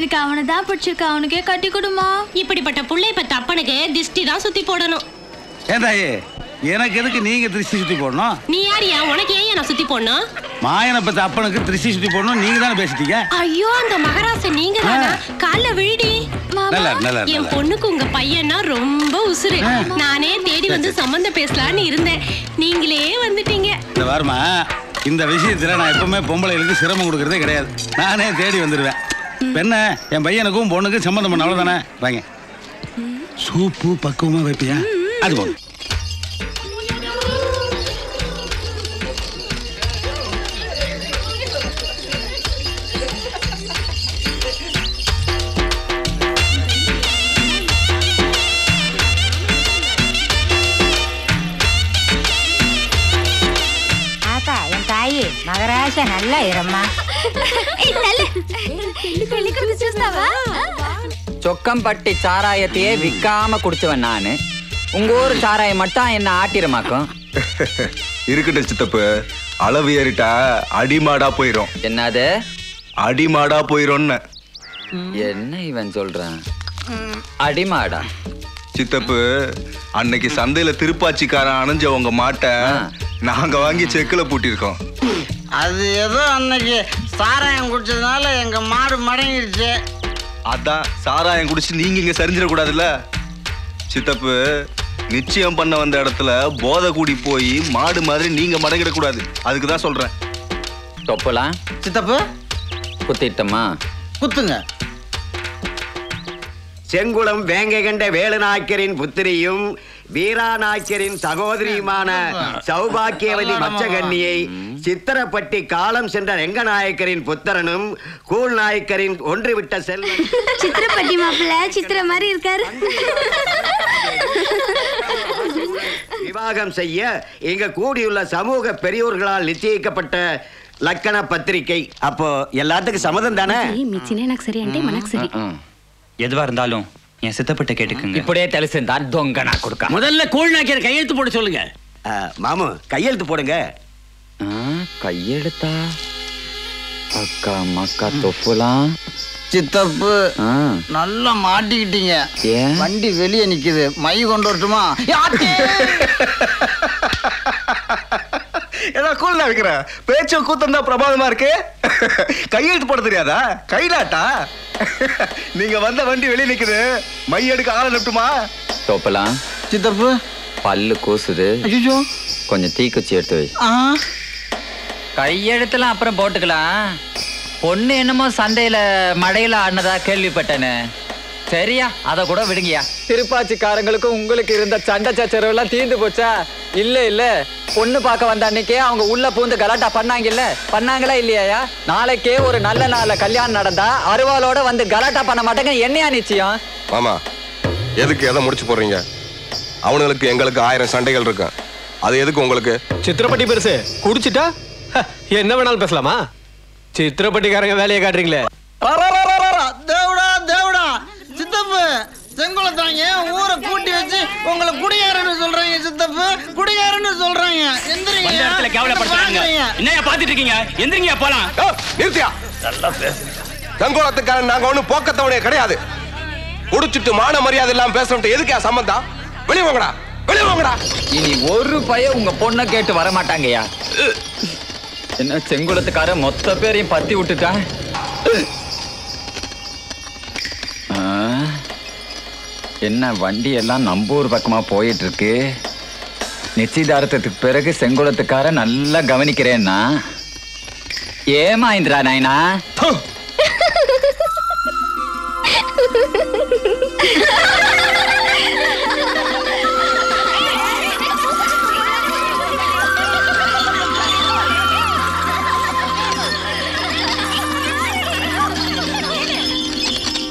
Speaker 21: எனக்கு அவனை தான் பிடிச்சிருக்கு? அவனுக்கே கட்டி கொடுமா.
Speaker 27: இப்படிப்பட்ட புள்ளை பெத்த அப்பனுக்கு திஷ்டி தான் சுத்தி போடணும்.
Speaker 4: ஏந்தாயே எனக்கு எதுக்கு நீங்க திருஷ்டி சுத்தி போடணும்?
Speaker 27: நீ யாரியா உனக்கு ஏன் நான் சுத்தி போடணும்?
Speaker 4: மாயனை பத்த அப்பனுக்கு திருஷ்டி சுத்தி போடணும். நீங்க தானே பேசிட்டீங்க?
Speaker 27: ஐயோ அந்த மகராசன் நீங்க தானா? கால்ல விழுடி.
Speaker 4: நல்லா நல்லா
Speaker 27: என் பொண்ணுக்கு உங்க பையனா ரொம்ப உசுரு நானே தேடி வந்து சம்மந்தம் பேசலான்னு இருந்தேன். நீங்களே வந்துட்டீங்க.
Speaker 4: இந்த வாரமா இந்த விஷயத்துல நான் எப்பவுமே பொம்பளைகளுக்கு சிரமம் கொடுக்கறதே கிடையாது. நானே தேடி வந்துடுவேன் இப்ப என்ன என் பையனுக்கும் பொண்ணுக்கும் சம்மந்தம் பண்ண அவ்வளவுதானே? வாங்க. சூப்பு பக்குவமா வைப்பியா? அது போதும்.
Speaker 16: ஆத்தா என் தாயி நல்லா இரம்மா.
Speaker 14: சொக்கம்பட்டி சாராயத்தையே விற்காம குடிச்சவன் நானு. உங்க ஊர் சாராயம் மட்டும் என்ன ஆட்டிரமாக்கும்
Speaker 6: இருக்கட்டும் சித்தப்பு அளவு ஏறிட்டா அடிமாடா போயிரும்.
Speaker 14: என்னது?
Speaker 6: அடிமாடா போயிரும்னு.
Speaker 14: என்ன இவன் சொல்றான்? அடிமாடா.
Speaker 6: சித்தப்பு அன்னைக்கு சந்தையில திருப்பாச்சிக்காரன் அணைஞ்ச உங்க மாட்டை நாங்க வாங்கி செக்குல பூட்டியிருக்கோம்.
Speaker 29: அது ஏதோ அன்னைக்கு சாராயம் குடிச்சதுனால எங்க மாடு மடங்கிடுச்சு
Speaker 6: அதான் சாராயம் குடிச்சு நீங்க இங்க சரிஞ்சிடக்கூடாதுல்ல? சித்தப்பு நிச்சயம் பண்ண வந்த இடத்துல போதை கூடி போய் மாடு மாதிரி நீங்க மடங்கிடக்கூடாது அதுக்கு தான் சொல்றேன்.
Speaker 14: தொப்பலாம்
Speaker 29: சித்தப்பு?
Speaker 14: குத்திட்டமா?
Speaker 29: குத்துங்க.
Speaker 30: செங்குளம் வேங்கை கண்ட வேலுநாயக்கரின் புத்திரியும் வீராநாயக்கரின் சகோதரியுமான சௌபாக்கியவதி மச்சகன்னியை சித்திரப்பட்டி காலம் சென்ற ரெங்கநாயக்கரின் புத்திரனும் கூழ் நாயக்கரின் ஒன்றுவிட்ட செல்வன்
Speaker 21: சித்திரப்பட்டி மாப்பிள்ள சித்திர மாதிரி இருக்காரு
Speaker 30: விவாகம் செய்ய இங்க கூடியுள்ள சமூக பெரியோர்களால் நிச்சயிக்கப்பட்ட லக்கண பத்திரிகை அப்போ எல்லாத்துக்கும் சம்மதம் தானே
Speaker 27: மிச்சினே எனக்கு சரி అంటే మనకు సరి
Speaker 20: எதுவா இருந்தாலும் என் சித்தப்பட்ட கேட்டுக்குங்க.
Speaker 14: இப்படியே தெளிசுந்தா தொங்க நான் கொடுக்க
Speaker 19: முதல்ல கூழ் நாக்கிற கையெழுத்து போட சொல்லுங்க.
Speaker 30: மாமு கையெழுத்து போடுங்க.
Speaker 14: கையெடுத்தா அக்கா மக்கா தொப்புலாம்
Speaker 29: சித்தப்பு நல்லா மாட்டிக்கிட்டீங்க.
Speaker 14: ஏன்?
Speaker 29: வண்டி வெளியே நிக்குது. மை கொண்டு வரட்டுமா? [laughs]
Speaker 6: ஏதோ கூல் வைக்கிற பேச்சும் கூத்தம் தான் பிரமாதமா இருக்கு. கையெழுத்து போட தெரியாதா? கைலாட்டா? நீங்க வந்த வண்டி வெளியே நிக்குது. மை எடுக்க ஆள நட்டுமா
Speaker 14: தொப்பலாம்
Speaker 29: சித்தப்பு.
Speaker 14: பல்லு கூசுது.
Speaker 29: ஐயோ.
Speaker 14: கொஞ்சம் தீக்குச்சி எடுத்து வை. கையெழுத்தெல்லாம் அப்புறம் போட்டுக்கலாம். பொண்ணு என்னமோ சந்தையில மழையில ஆனதா கேள்விப்பட்டேனே. சரியா? அத கூட விடுங்கயா திருப்பாச்சிக்காரங்களுக்கும் உங்களுக்கு இருந்த சண்டை சச்சரவு எல்லாம் தீர்ந்து போச்சா? இல்ல இல்ல. பொண்ணு பார்க்க வந்த அன்னைக்கே அவங்க உள்ள பூந்து கலாட்டா பண்ணாங்கல்ல? பண்ணாங்களா இல்லையா நாளைக்கே ஒரு நல்ல நாள்ல கல்யாணம் நடந்தா அருவாளோட வந்து கலாட்டா பண்ண மாட்டேங்க. என்னையா நிச்சயம்?
Speaker 13: மாமா எதுக்கு எதை முடிச்சு போடுறீங்க? அவனுங்களுக்கு எங்களுக்கு ஆயிரம் சண்டைகள் இருக்கும் அது எதுக்கு உங்களுக்கு?
Speaker 18: சித்திரப்பட்டி பெருசு குடிச்சிட்டா? ஹ, என்ன வேணாலும் பேசலாமா? சித்திரப்பட்டிக்காரங்க வேலையை காட்டுறீங்களே.
Speaker 29: செங்குளத்தாங்க ஊரை கூட்டி வச்சு உங்களை குடிகாரன்னு சொல்றாங்க சித்தப்பு. குடிகாரன்னு சொல்றாங்க. எந்திரிங்க.
Speaker 20: இடத்துல கேவலப்படுத்துறாங்க என்னையா பாத்துட்டு இருக்கீங்க? எந்திரிங்க போலாம்.
Speaker 13: நிறுத்தியா? நல்லா பேசு தங்கோலத்துக்காரன் நாங்க ஒண்ணும் போக்கத்தவனே கிடையாது. குடிச்சிட்டு மான மரியாதை இல்லாம பேசணும் எதுக்கா சம்பந்தம்? வெளியே வாங்கடா வெளியே வாங்கடா
Speaker 14: இனி ஒரு பைய உங்க பொண்ணை கேட்டு வர மாட்டாங்கய்யா என்ன செங்குளத்துக்கார மொத்த பேரையும் பத்தி விட்டுட்டான் என்ன வண்டி எல்லாம் நம்பூர் ஊர் பக்கமா போயிட்டு இருக்கு நிச்சயதார்த்தத்துக்கு பிறகு செங்குளத்துக்கார நல்லா கவனிக்கிறேன்னா. ஏமா இந்திரா நாயனா?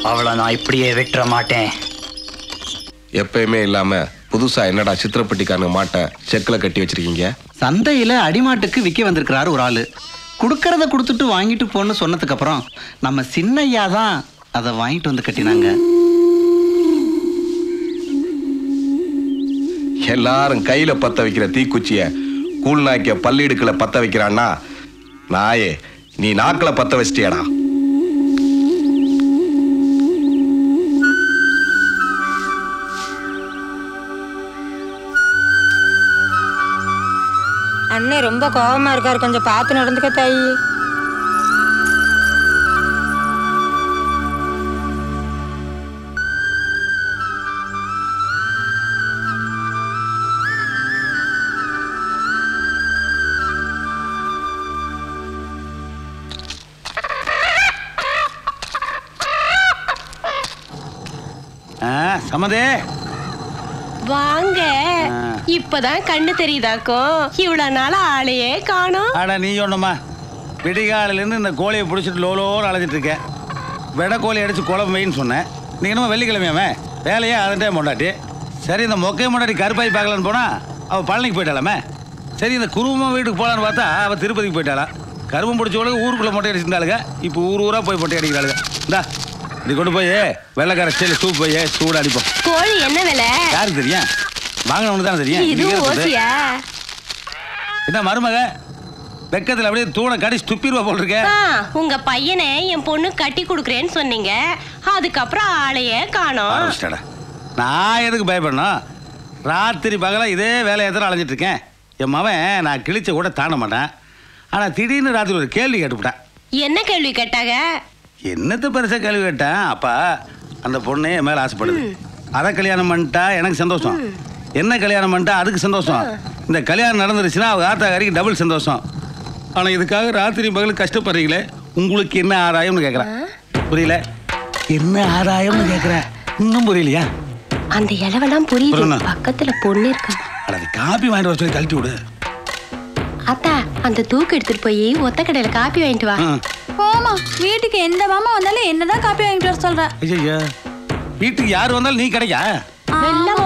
Speaker 20: அவளை நான் இப்படியே விட்டுற மாட்டேன்.
Speaker 13: எப்பயுமே இல்லாம புதுசா என்னடா சித்திரப்பட்டிக்காரங்க மாட்டை செக்ல கட்டி வச்சிருக்கீங்க?
Speaker 19: சந்தையில அடிமாட்டுக்கு விற்க வந்திருக்கிறாரு ஒரு ஆளு. கொடுக்கறத கொடுத்துட்டு வாங்கிட்டு போன்னு சொன்னதுக்கு அப்புறம் நம்ம சின்னையா தான் அதை வாங்கிட்டு வந்து கட்டினாங்க.
Speaker 13: எல்லாரும் கையில பத்த வைக்கிற தீக்குச்சிய கூழ் நாய்க்க பல்லிடுக்குல பத்த வைக்கிறான்னா நாயே நீ நாக்குல பத்த வச்சிட்டியாடா.
Speaker 16: அண்ணன் ரொம்ப கோவமா இருக்காரு. கொஞ்சம் பார்த்து நடந்துக்க தாயி.
Speaker 27: இப்பதான் கண்ணு தெரியுதாக்கோ? இவ்வளவு நாள் ஆளையே காணோம்.
Speaker 4: அட நீ சொன்னம்மா விடிகாலையிலேருந்து இந்த கோழியை பிடிச்சிட்டு லோலோன்னு அலைஞ்சிட்டு இருக்கேன் வெடை கோழி அடிச்சு குழம்பு வைன்னு சொன்னேன். நீ என்னமோ வெள்ளிக்கிழமையாமே வேலையே அதன்ட்டே மொண்டாட்டி சரி இந்த மொக்கை மொண்டாட்டி கருப்பாய் பார்க்கலான்னு போனா அவள் பழனிக்கு போயிட்டாளாமே? சரி இந்த குருவமா வீட்டுக்கு போகலான்னு பார்த்தா அவள் திருப்பதிக்கு போயிட்டாளா? கரும்பு பிடிச்சவளுக்கு ஊருக்குள்ளே மொட்டை அடிச்சிருந்தாளுங்க இப்போ ஊர் ஊராக போய் மொட்டை அடிக்கிறாளுங்க. இந்தா இது கொண்டு போய் வெள்ளைக்கார ஸ்டைல சூப் போய் சூடு அடிப்போம்.
Speaker 27: கோழி என்ன விலை?
Speaker 4: யாருக்கு தெரியும்? வாங்கினவனு தானே தெரியும் என்ன மருமக? வெக்கத்தில் அப்படியே தூணை கடிச்சு துப்பிடுவா போல் இருக்க.
Speaker 27: உங்க பையனை என் பொண்ணு கட்டி கொடுக்குறேன்னு சொன்னீங்க. அதுக்கப்புறம் ஆளையே காணோம்.
Speaker 4: நான் எதுக்கு பயப்படணும்? ராத்திரி பகலாக இதே வேலையை தான் அலைஞ்சிட்டு இருக்கேன் என் மவன் நான் கிழிச்ச கூட தாண்ட மாட்டேன். ஆனால் திடீர்னு ராத்திரி ஒரு கேள்வி கேட்டுவிட்டேன்
Speaker 27: என்ன கேள்வி கேட்டாங்க?
Speaker 4: என்னத்த பெருசாக கேள்வி கேட்டேன்? அப்பா அந்த பொண்ணு என் மேலே ஆசைப்படுது. அதை கல்யாணம் பண்ணிட்டா எனக்கு சந்தோஷம். என்ன கல்யாணம் பண்ணிட்டா அதுக்கு சந்தோஷம். இந்த கல்யாணம் நடந்துருச்சுன்னா அவங்க ஆத்தாக்காரிக்கு டபுள் சந்தோஷம். ஆனால் இதுக்காக ராத்திரி பகல் கஷ்டப்படுறீங்களே உங்களுக்கு என்ன ஆதாயம்னு கேட்குறேன் புரியல? என்ன ஆதாயம்னு கேட்குறேன் இன்னும் புரியலையா?
Speaker 27: அந்த இளவெல்லாம் புரியுது. பக்கத்துல பொண்ணு இருக்கா.
Speaker 4: அது காப்பி வாங்கிட்டு வர சொல்லி கழட்டி விடு.
Speaker 27: அத்தா அந்த தூக்கு எடுத்துட்டு போய் ஒத்த கடையில காப்பி வாங்கிட்டு வா.
Speaker 10: போமா வீட்டுக்கு எந்த மாமா வந்தாலும் என்னதான் காப்பி வாங்கிட்டு வர சொல்ற?
Speaker 4: ஐயா வீட்டுக்கு யார் வந்தாலும் நீ
Speaker 27: மாமா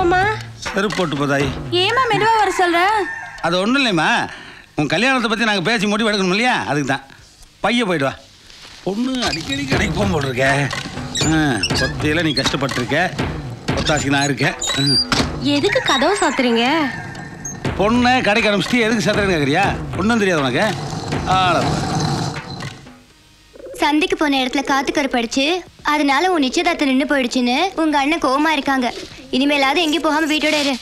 Speaker 4: செருப்பு போட்டு போதாய்.
Speaker 10: ஏமா மெதுவா வர சொல்ற?
Speaker 4: அது ஒன்றும் இல்லைம்மா. உன் கல்யாணத்தை பற்றி நாங்கள் பேசி முடிவு எடுக்கணும் இல்லையா? அதுக்கு தான் பைய போயிட்டு வா. பொண்ணு அடிக்கடி கடைக்கு போகும் போல் இருக்க. ஒத்தையில நீ கஷ்டப்பட்டிருக்க. ஒத்தாசிக்கு நான் இருக்கேன்.
Speaker 27: எதுக்கு கதவை சாத்துறீங்க?
Speaker 4: பொண்ணை கடைக்கு அனுப்பிச்சிட்டு எதுக்கு சத்திரன்னு கேட்குறியா ஒன்றும் தெரியாது உனக்கு. ஆள
Speaker 31: சந்தைக்கு போன இடத்துல காத்து கருப்படிச்சு அதனால உன் நிச்சயதார்த்தம் நின்று போயிடுச்சுன்னு உங்க அண்ணன் கோவமா இருக்காங்க. இனிமேலாவது எங்கேயும் போகாம வீட்டோட இரு.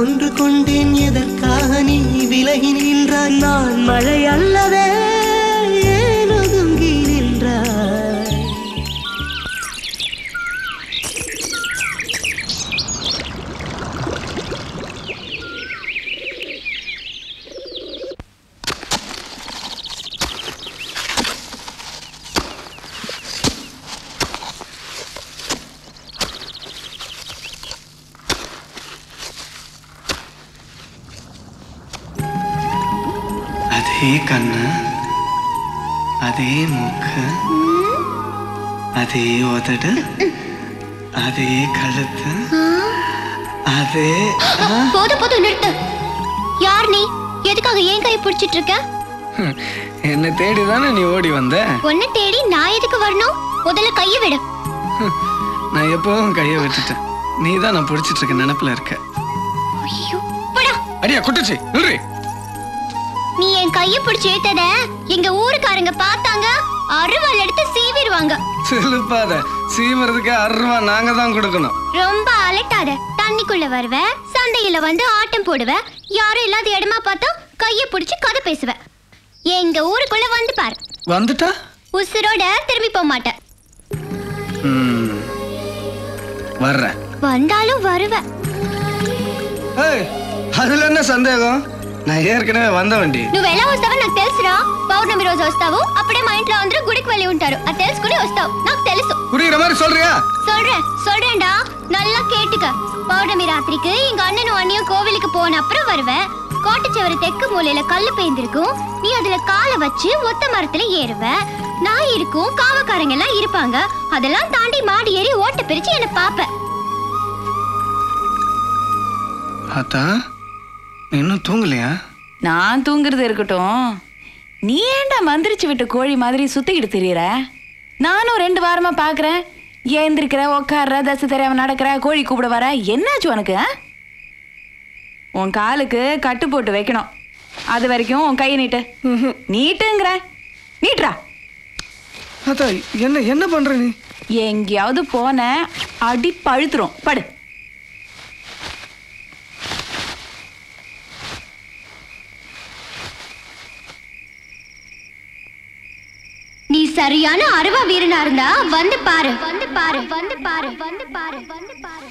Speaker 28: பரிசு நீ
Speaker 11: ஓடி வந்த?
Speaker 12: உன்னை தேடி நான் எதுக்கு வரணும்? முதல்ல கைய விடு.
Speaker 11: நான் எப்பவும் கையை விட்டுட்டேன். நீ தான் நான் பிடிச்சிட்டு இருக்க. நினப்புல இருக்க அடியா குட்டுச்சு. நில்றி.
Speaker 12: நீ என் கைய பிடிச்சு ஏத்தத எங்க ஊருக்காரங்க பார்த்தாங்க அருவாள் எடுத்து சீவிடுவாங்க.
Speaker 11: செலுப்பாத. சீவறதுக்கு அருவா நாங்க தான் கொடுக்கணும்.
Speaker 12: ரொம்ப அலட்டாத. தண்ணிக்குள்ள வருவ சண்டையில வந்து ஆட்டம் போடுவ யாரும் இல்லாத இடமா பார்த்தா கைய பிடிச்சு கதை பேசுவ. எங்க ஊருக்குள்ள வந்து பாரு.
Speaker 11: வந்துட்டா
Speaker 12: உசுரோட திரும்பி போக மாட்டேன்
Speaker 11: ம். வர்றேன்
Speaker 12: வந்தாலும் வருவ
Speaker 11: ஏய், அதுல என்ன சந்தேகம் நான் ఏర్కనే వందవండి
Speaker 12: నువ్వు ఎలా వస్తావో నాకు తెలుసురా పౌర్ణమి రోజు వస్తావు అప్పుడే మా ఇంట్లో అందరూ గుడికి వెళ్ళి ఉంటారు అది తెలుసుకుని వస్తావు నాకు తెలుసు
Speaker 11: புரியுற மாதிரி சொல்றியா
Speaker 12: சொல்றேன் சொல்றேன்டா நல்லா கேட்டுக்க பௌர்ணமி ராத்திரிக்கு எங்க அண்ணனும் அண்ணியும் கோவிலுக்கு போன அப்புறம் வருவேன் கோட்டுச்சவரு தெற்கு மூலையில கல்லு பேந்திருக்கும் நீ அதுல காலை வச்சு ஒத்த மரத்துல ஏறுவ. நான் இருக்கும் காவக்காரங்க எல்லாம் இருப்பாங்க. அதெல்லாம் தாண்டி மாடி ஏறி ஓட்ட பிரிச்சு என்ன பாப்ப.
Speaker 11: ஆத்தா இன்னும் தூங்கலையா?
Speaker 10: நான் தூங்குறது இருக்கட்டும். நீ ஏன்டா மந்திரிச்சு விட்ட கோழி மாதிரி சுத்திக்கிட்டு திரியற? நானும் ரெண்டு வாரமா பாக்குறேன். ஏந்திருக்கிற உக்காடுற தசை தெரியாம நடக்கிற கோழி கூப்பிட வர. என்னாச்சு உனக்கு? உன் காலுக்கு கட்டு போட்டு வைக்கணும். அது வரைக்கும் உன் கையை நீட்டு. நீட்டுங்கிற. நீட்டுறா.
Speaker 11: ஆத்தா என்ன என்ன பண்ற நீ?
Speaker 10: எங்கேயாவது போன அடி பழுத்துரும். படு.
Speaker 12: நீ சரியான அருவா வீரனா இருந்தா வந்து பாரு. வந்து பாரு வந்து பாரு வந்து பாரு வந்து பாரு.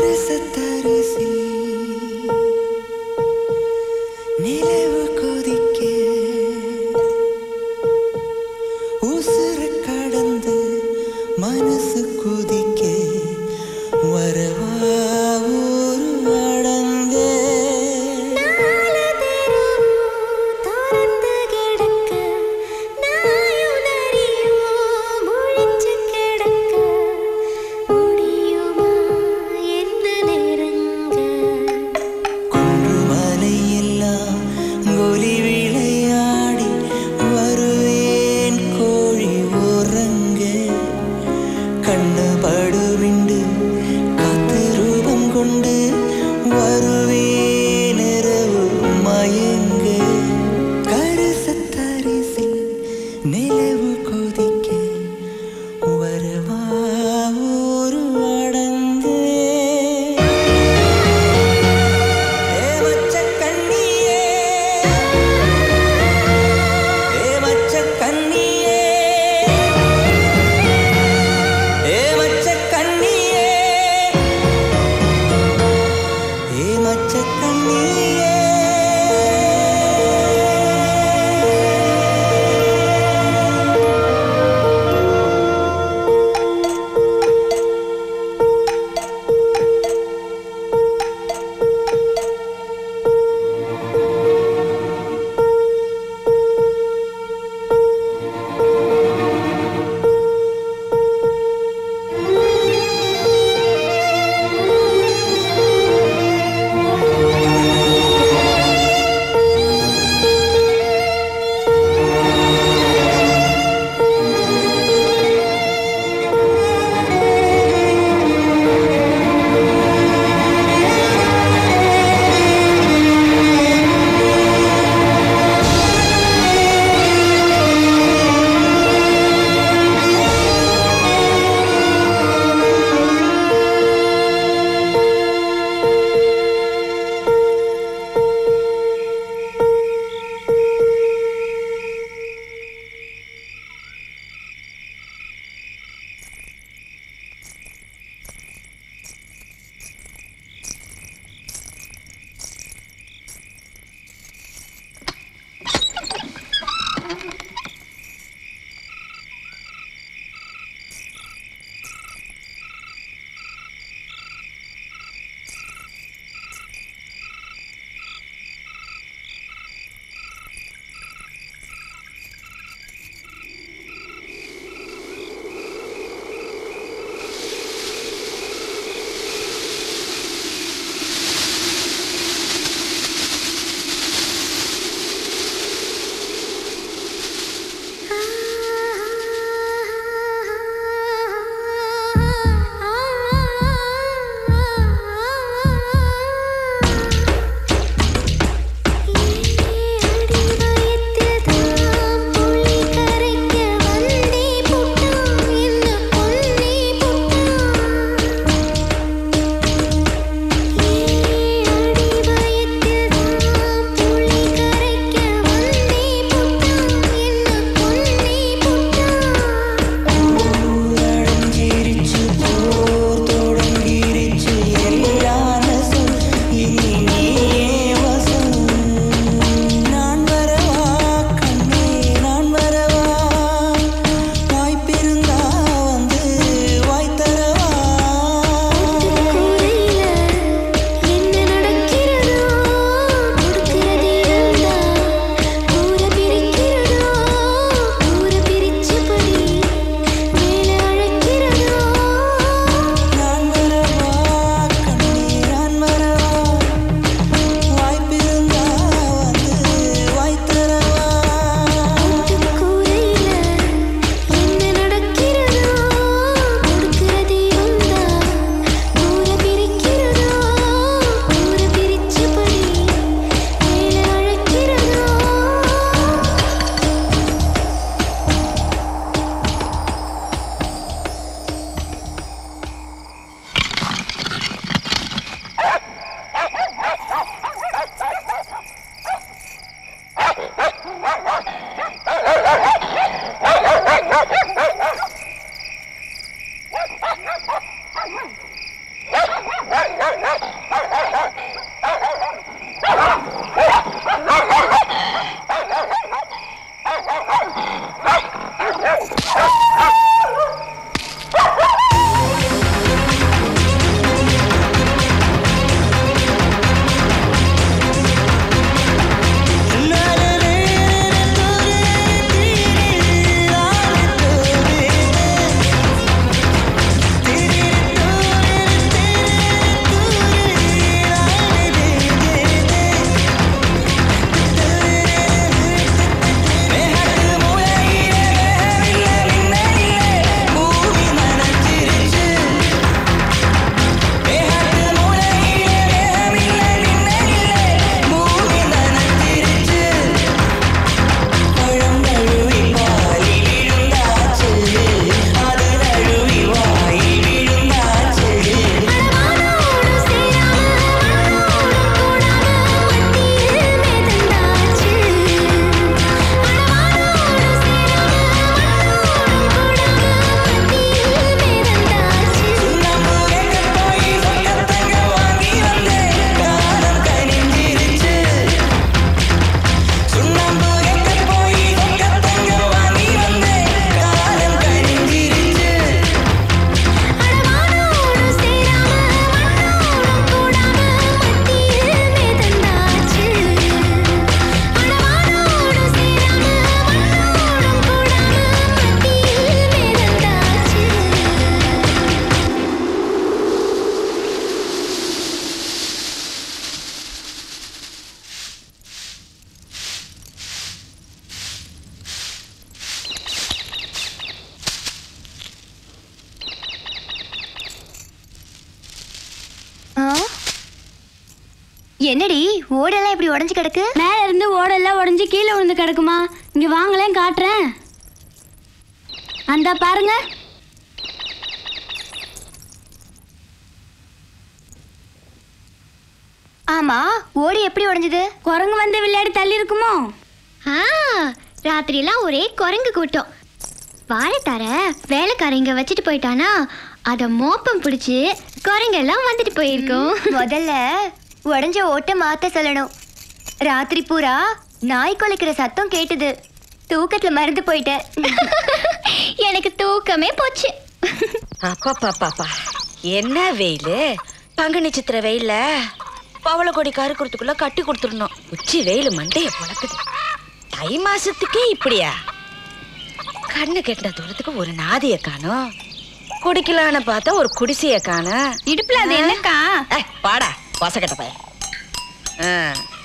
Speaker 12: creces குரங்கு கூட்டம். வாழைத்தார வேலைக்காரங்க வச்சுட்டு போயிட்டானா அத மோப்பம் பிடிச்சு குரங்கெல்லாம் வந்துட்டு போயிருக்கோம். முதல்ல உடஞ்ச ஓட்ட மாத்த சொல்லணும். ராத்திரி பூரா நாய் குலைக்கிற சத்தம் கேட்டது. தூக்கத்துல மறந்து போயிட்டேன் [laughs] எனக்கு தூக்கமே போச்சு.
Speaker 32: என்ன வெயில்? பங்குனி சித்திர வெயில்ல பவள கொடி கருக்குறதுக்குள்ள கட்டி கொடுத்துடணும். உச்சி வெயில் மண்டைய பொழக்குது. தை மாசத்துக்கே இப்படியா? கண்ணு கெட்ட தூரத்துக்கு ஒரு நாதிய காணும். குடிக்கலான்னு பார்த்தா ஒரு குடிசைய காணும்.
Speaker 12: இடுப்புல அது என்னக்கா?
Speaker 32: பாடா வசக்கட்ட பையன். ஆ,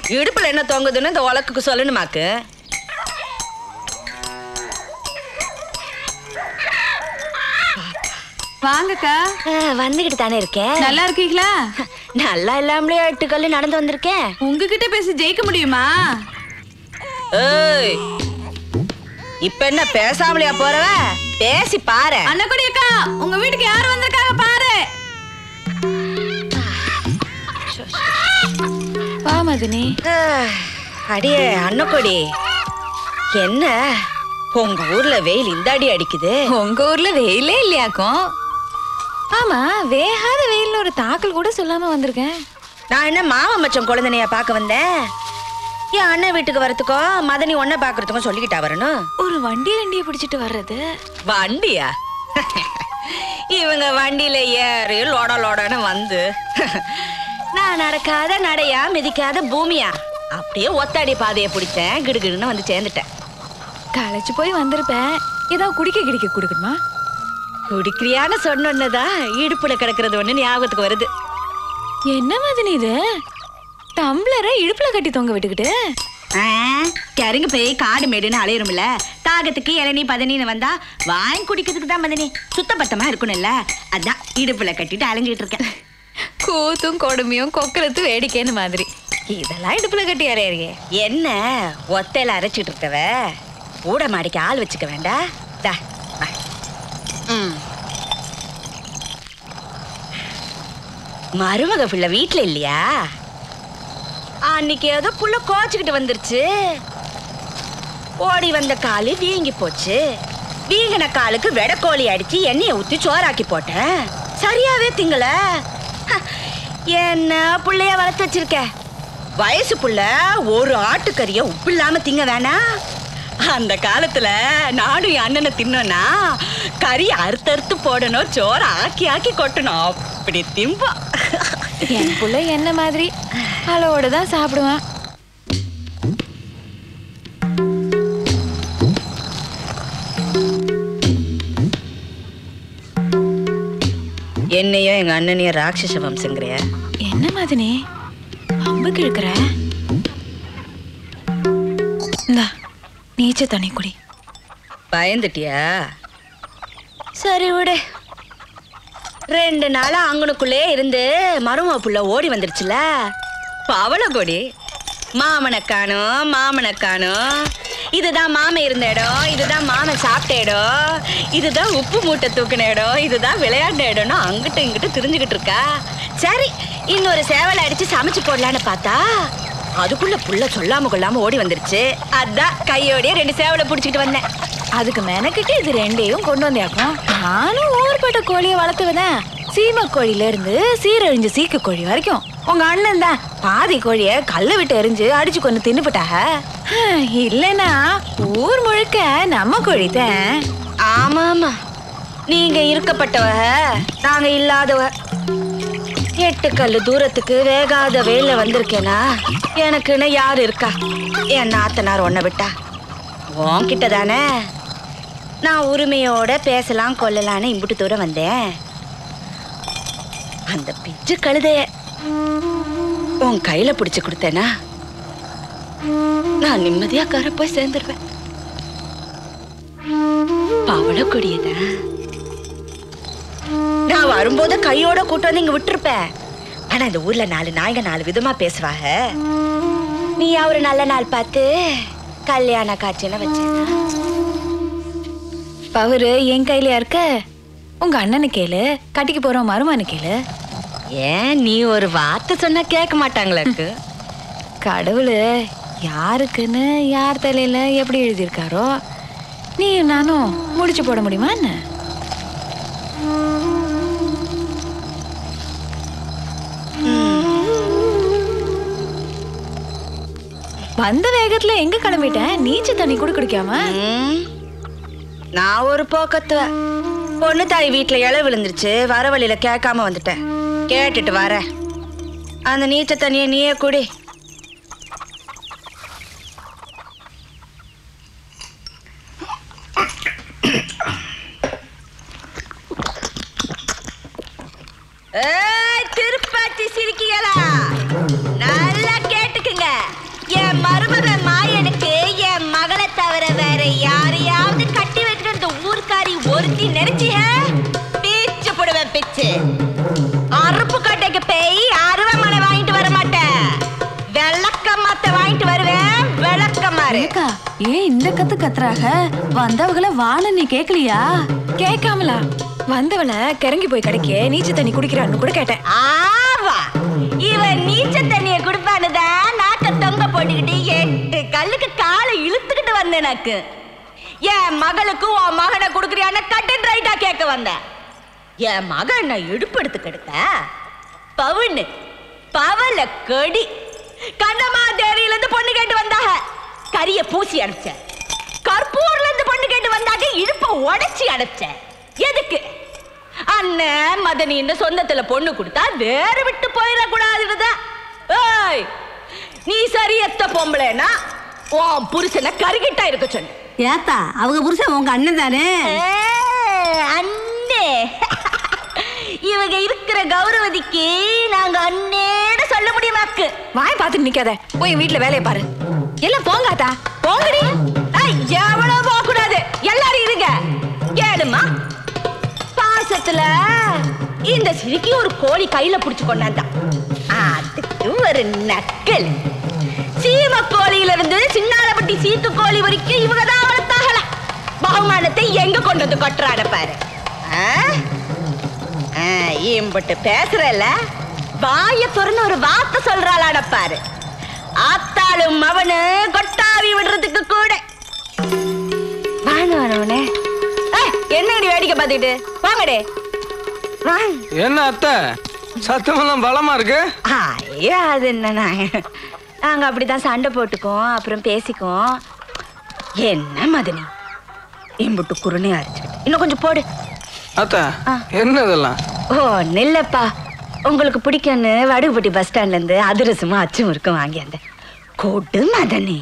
Speaker 32: இடுப்புல என்ன தொங்குதுன்னு இந்த உலக்குக்கு சொல்லணுமாக்கு
Speaker 10: வாங்கக்கா.
Speaker 32: வந்துகிட்டு தானே இருக்கேன்.
Speaker 10: நல்லா இருக்கீங்களா?
Speaker 32: நல்லா இல்லாமலே எட்டு கல்லு நடந்து வந்திருக்கேன்.
Speaker 10: உங்ககிட்ட பேசி ஜெயிக்க முடியுமா?
Speaker 32: ஏய் இப்ப என்ன பேசாமலையா போறவ? பேசி பாரு.
Speaker 10: அண்ணக்குடி அக்கா உங்க வீட்டுக்கு யார் வந்திருக்காங்க பாரு. வா மதினி.
Speaker 32: அடியே அன்னக்கொடி என்ன? உங்க ஊர்ல வெயில் இந்த அடி அடிக்குது.
Speaker 10: உங்க ஊர்ல வெயிலே இல்லையாக்கும் ஆமா வேகாத வெயில்னு ஒரு தாக்கல் கூட சொல்லாம வந்திருக்கேன்.
Speaker 32: நான் என்ன மாமா மச்சம் குழந்தைனைய பார்க்க வந்தேன்? என் அண்ணன் வீட்டுக்கு வரதுக்கோ மதனி ஒன்ன பாக்குறதுக்கும் சொல்லிக்கிட்டா வரணும்
Speaker 10: ஒரு வண்டி வண்டியை பிடிச்சிட்டு வர்றது?
Speaker 32: வண்டியா? இவங்க வண்டியில ஏறி லோட லோடன்னு வந்து. நான் நடக்காத நடையா மிதிக்காத பூமியா? அப்படியே ஒத்தாடி பாதையை பிடிச்சேன். கிடுகிடுன்னு வந்து சேர்ந்துட்டேன்.
Speaker 10: களைச்சு போய் வந்திருப்பேன். ஏதோ குடிக்க கிடிக்க கொடுக்கணுமா?
Speaker 32: குடிக்கிறியான்னு சொன்னதான் இடுப்புல கிடக்கிறது ஒண்ணு ஞாபகத்துக்கு வருது.
Speaker 10: என்ன மதினி இது? டம்ளரை இடுப்புல கட்டி தொங்க விட்டுக்கிட்டு.
Speaker 32: கருங்க போய் காடு மேடுன்னு அலையிறோம்ல. தாகத்துக்கு இளநீ பதனின்னு வந்தா வாங்கி குடிக்கிறதுக்கு தான் மதனி சுத்தபத்தமா இருக்கணும்ல. அதான் இடுப்புல கட்டிட்டு அலைஞ்சிட்டு இருக்கேன்.
Speaker 10: கூத்தும் கொடுமையும் கொக்கரத்து வேடிக்கைன்னு மாதிரி. இதெல்லாம் இடுப்புல கட்டி அறையறியே
Speaker 32: என்ன ஒத்தையில அரைச்சிட்டு இருக்கவ? ஊட மாடிக்கு ஆள் வச்சுக்க வேண்டாம் தா. மருமக பிள்ளை வீட்ல இல்லையா? அன்னைக்கு ஏதோ புள்ள கோச்சுக்கிட்டு வந்துருச்சு. ஓடி வந்த காலு வீங்கி போச்சு. வீங்கின காலுக்கு வெடக்கோழி அடிச்சு எண்ணெயை ஊத்தி சோறாக்கி போட்டேன். சரியாவே திங்கல. என்ன புள்ளைய வளர்த்து வச்சிருக்க? வயசு புள்ள ஒரு ஆட்டுக்கறிய உப்பு இல்லாம திங்க வேணாம் அந்த காலத்துல நானும் என் அண்ணனை தின்னோன்னா கறி அறுத்து அறுத்து போடணும் சோறு ஆக்கி ஆக்கி கொட்டணும். அப்படி திம்பா.
Speaker 10: என் புள்ள என்ன மாதிரி? அளவோட தான் சாப்பிடுவான்.
Speaker 32: என்னையும் எங்க அண்ணனையும் ராட்சச வம்சங்கிறிய?
Speaker 10: என்ன மதினி அம்பு கிழக்குற இந்தா. நீச்ச தண்ணி குடி.
Speaker 32: பயந்துட்டியா? சரி விடு. ரெண்டு நாளா அங்கனுக்குள்ளே இருந்து மரும புள்ள ஓடி வந்துருச்சுல. பவள கொடி. மாமனை காணும் மாமனை காணும். இதுதான் மாமன் இருந்த இடம் இதுதான் மாமன் சாப்பிட்ட இடம் இதுதான் உப்பு மூட்டை தூக்கின இடம் இதுதான் விளையாடின இடம்னு அங்கிட்டு இங்கிட்டு திரிஞ்சுக்கிட்டு இருக்கா. சரி இன்னொரு சேவலை அடிச்சு சமைச்சு போடலான்னு பார்த்தா அதுக்குள்ள புள்ள சொல்லாம கொள்ளாம ஓடி வந்துருச்சு. அதான் கையோடய ரெண்டு சேவலை பிடிச்சிக்கிட்டு வந்தேன்.
Speaker 10: அதுக்கு மெனக்கிட்டு இது ரெண்டையும் கொண்டு வந்தேக்கும் நானும் ஊர்பட்ட கோழியை வளர்த்துவேன் சீம கோழில இருந்து சீரழிஞ்சு சீக்கு கோழி வரைக்கும். உங்க அண்ணன் தான் பாதி கோழிய கல்ல விட்டு எரிஞ்சு அடிச்சு கொண்டு தின்னுபிட்டாக? இல்லனா ஊர் முழுக்க நம்ம கோழி தான்.
Speaker 32: ஆமா ஆமா நீங்க இருக்கப்பட்டவ நாங்க இல்லாதவ ஆட்டுக்கல்லு கல்லு தூரத்துக்கு வேகாத வெயில்ல வந்திருக்கேனா? எனக்குன்னு யார் இருக்கா? என் நாத்தனார் ஒன்ன விட்டா? உன்கிட்ட தானே? நான் உரிமையோட பேசலாம் கொள்ளலான்னு இம்புட்டு தூரம் வந்தேன். அந்த பிச்சு கழுதைய உன் கையில பிடிச்சு கொடுத்தேனா? நான் நிம்மதியா கரை போய் சேர்ந்துருவேன். பவள கொடியதான் நான் வரும்போது கையோட கூட்டம் வந்து இங்க விட்டுருப்பேன். ஆனா இந்த ஊர்ல நாலு நாய்ங்க நாலு விதமா பேசுவாங்க. நீ ஒரு நல்ல நாள் பார்த்து கல்யாண காட்சின்னு வச்சேனா
Speaker 10: பவரு என் கையிலயா இருக்க? உங்க அண்ணனு கேளு. கட்டிக்கு போறோம் மருமானு கேளு.
Speaker 32: ஏன் நீ ஒரு வார்த்தை சொன்னா கேட்க மாட்டாங்களுக்கு?
Speaker 10: கடவுள் யாருக்குன்னு யார் தலையில எப்படி எழுதியிருக்காரோ? நீ நானும் முடிச்சு போட முடியுமா என்ன? வந்த வேகத்துல எங்க கிளம்பிட்டேன்? நீச்ச தண்ணி கூட குடிக்காம?
Speaker 32: நான் ஒரு போக்கத்துவ பொண்ணு தாய் வீட்டுல இலை விழுந்துருச்சு. வர வழியில கேட்காம வந்துட்டேன். கேட்டுட்டு வர அந்த நீச்ச தண்ணிய நீயே குடி. ஏய், திருப்பாச்சி சிரிக்கிகளா நல்லா கே என் மருமக மாயனுக்கு என் மகளை தவிர வேற யாரையாவது கட்டி வைக்கிற இந்த ஊர்க்காரி ஒருத்தி நினைச்சிய பீச்சு போடுவேன் பிச்சு. அறுப்பு கட்டைக்கு போய் அருவமனை வாங்கிட்டு வர மாட்டேன் வெள்ளக்கம்மாத்த வாங்கிட்டு வருவேன் விளக்கமாறு
Speaker 10: ஏக்கா ஏன் இந்த கத்து கத்துறாக? வந்தவங்கள வாழ நீ கேக்கலையா? கேட்காமலா? வந்தவள கிறங்கி போய் கிடைக்க நீச்ச தண்ணி குடிக்கிறான்னு கூட கேட்டேன்.
Speaker 32: ஆவா இவன் நீச்ச குடுப்பானுதான் நாக்க போட்டுக்கிட்டு எட்டு கல்லுக்கு காலை இழுத்துக்கிட்டு வந்தேன் எனக்கு. என் மகளுக்கு உன் மகனை கொடுக்குறியான்னு கட்டன் ரைட்டா கேட்க வந்தேன். என் மகன் நான் இடுப்படுத்து கெடுத்த பவுன்னு பவல கொடி. கண்டமா தேவியில இருந்து பொண்ணு கேட்டு வந்தாக கரிய பூசி அனுப்பிச்ச கற்பூர்ல இருந்து பொண்ணு கேட்டு வந்தாங்க இடுப்ப உடச்சி அடைச்ச எதுக்கு? அண்ணன் மதனின்னு சொந்தத்துல பொண்ணு கொடுத்தா வேற விட்டு போயிடக்கூடாதுதான் ஏய் நீ சரியத்த பொம்பளைனா உன் புருஷனை கருகிட்டா இருக்க சொன்ன
Speaker 16: ஏத்தா அவங்க புருஷன் உங்க அண்ணன் தானே?
Speaker 32: அண்ணே. இவங்க இருக்கிற கௌரவதிக்கு நாங்க அண்ணேன்னு சொல்ல முடியுமாக்கு
Speaker 10: வாய் பார்த்துட்டு நிக்காத. போய் வீட்டுல வேலையை பாரு. எல்லாம் போங்காத்தா? போங்கடி.
Speaker 32: எவ்வளவு போக கூடாது எல்லாரும் இருங்க. கேளுமா பாசத்துல இந்த சிரிக்கி ஒரு கோழி கையில புடிச்சு கொண்டாந்தான் அதுக்கு ஒரு நக்கல். சீம கோழியில இருந்து சின்னாலப்பட்டி சீத்து கோழி வரைக்கும் இவங்க தான் வளர்த்தாகல. பகுமானத்தை எங்க கொண்டு வந்து கொட்டுறாட பாரு. இம்பட்டு பேசுறல. வாய திறந்து ஒரு வார்த்தை சொல்றாளாட பாரு. ஆத்தாளும் அவனு கொட்டாவி விடுறதுக்கு கூட. வாங்க வானவனே என்னடி வேடிக்கை பார்த்துக்கிட்டு? வாங்கடே.
Speaker 11: என்ன அத்தை? சத்தமெல்லாம் பலமா இருக்கு?
Speaker 32: ஐயா அது என்னண்ணா? நாங்க அப்படிதான் சண்டை போட்டுக்குவோம் அப்புறம் பேசிக்குவோம். என்ன மதனி? இம்புட்டு குருணை அரைச்சுக்கிட்டு. இன்னும் கொஞ்சம் போடு.
Speaker 11: அத்தை என்ன இதெல்லாம்?
Speaker 32: ஓ நில்லப்பா. உங்களுக்கு பிடிக்கும்னு வடுகுப்பட்டி பஸ் ஸ்டாண்ட்ல இருந்து அதிரசமும் அச்சும் இருக்கும் வாங்கி அந்த கொடு மதனி.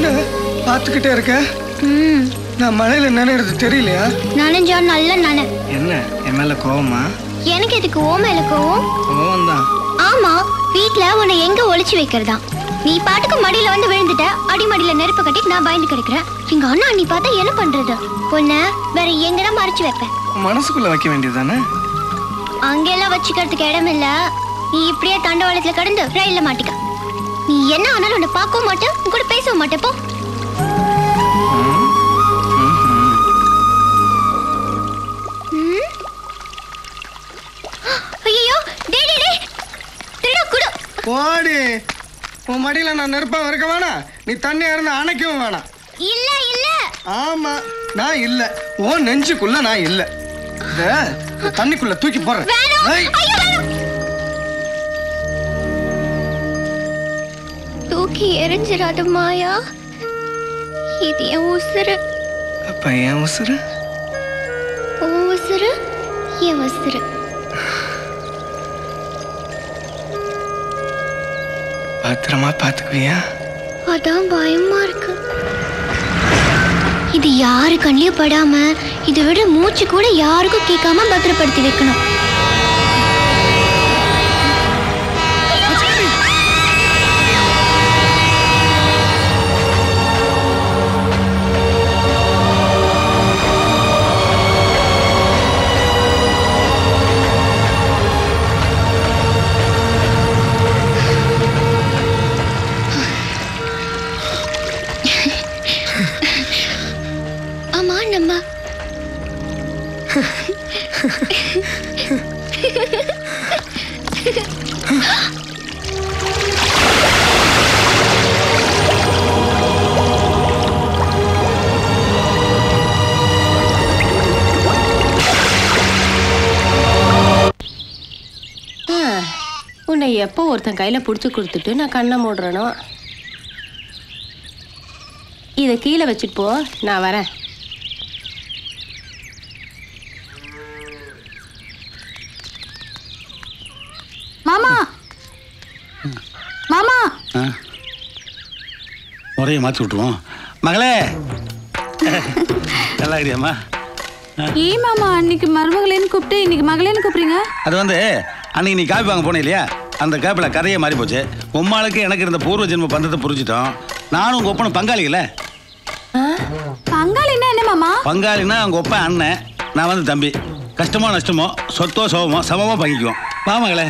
Speaker 11: என்ன பார்த்துக்கிட்டே இருக்க. நான் மழையில நினைறது தெரியலையா?
Speaker 12: நனைஞ்சா நல்ல நனை.
Speaker 11: என்ன என் மேல கோவமா?
Speaker 12: எனக்கு எதுக்கு ஓ மேல கோவம்?
Speaker 11: கோவம் தான்
Speaker 12: ஆமா வீட்ல உன்னை எங்க ஒளிச்சு வைக்கிறதா? நீ பாட்டுக்கு மடியில வந்து விழுந்துட்ட அடிமடியில நெருப்பு கட்டி நான் பயந்து கிடக்குறேன். எங்க அண்ணா நீ பார்த்தா என்ன பண்றது? உன்னை வேற எங்கதான் மறைச்சு வைப்பேன்.
Speaker 11: மனசுக்குள்ள வைக்க வேண்டியதானே
Speaker 12: அங்கெல்லாம் வச்சுக்கிறதுக்கு இடம் இல்ல நீ இப்படியே தண்டவாளத்துல கடந்து ரயில்ல மாட்டிக்க. நீ என்ன ஆனாலும் உன்னை பார்க்கவும் மாட்டேன் கூட பேசவும் மாட்டேன் போ. திருடா, குடு.
Speaker 11: போடி. உன் மடியில நான் நெருப்பா இருக்க வேணாம். நீ தண்ணி இறந்து அணைக்கவும் வேணாம்.
Speaker 12: இல்ல இல்ல.
Speaker 11: ஆமா நான் இல்ல. ஓ நெஞ்சுக்குள்ள நான் இல்ல. இத தண்ணிக்குள்ள தூக்கி போடுறேன்.
Speaker 12: தூக்கி எரிஞ்சிடாத மாயா. இது என் உசுரு
Speaker 11: அப்ப என் உசுரு
Speaker 12: உன் உசுரு என் உசுரு
Speaker 11: பத்திரமா பாத்துக்குவியா
Speaker 12: அதான் பயமா இருக்கு. இது யாரு கண்ணிலையும் படாம இதை விட மூச்சு கூட யாருக்கும் கேட்காம பத்திரப்படுத்தி வைக்கணும்.
Speaker 27: கையில புடிச்சு கொடுத்துட்டு நான் கண்ணை மூடுறேனோ? இதை கீழே வச்சுட்டு போ நான் வரேன்.
Speaker 10: மாமா! மாமா!
Speaker 4: ஆ. முறையை மாற்றி விட்டுருவோம். மகளே! [laughs] நல்லா இருக்கிறியாம்மா?
Speaker 10: ஏன் மாமா அன்னைக்கு மருமகளேன்னு கூப்பிட்டு இன்னைக்கு மகளேன்னு கூப்பிடுறீங்க?
Speaker 4: அது வந்து அன்னைக்கு நீ காப்பி வாங்க போனே இல்லையா? அந்த காப்பில் கதையே மாறி போச்சு. உம்மாளுக்கு எனக்கு இருந்த பூர்வ ஜென்ம பந்தத்தை புரிஞ்சிட்டோம். நானும் உங்கள் ஒப்பனும் பங்காளிகள
Speaker 10: பங்காளின்னா என்ன மாமா?
Speaker 4: பங்காளின்னா உங்கள் ஒப்பன் அண்ணன் நான் வந்து தம்பி. கஷ்டமோ நஷ்டமோ சொத்தோ சோகமோ சமமா பங்கிக்குவோம். வா மகளே.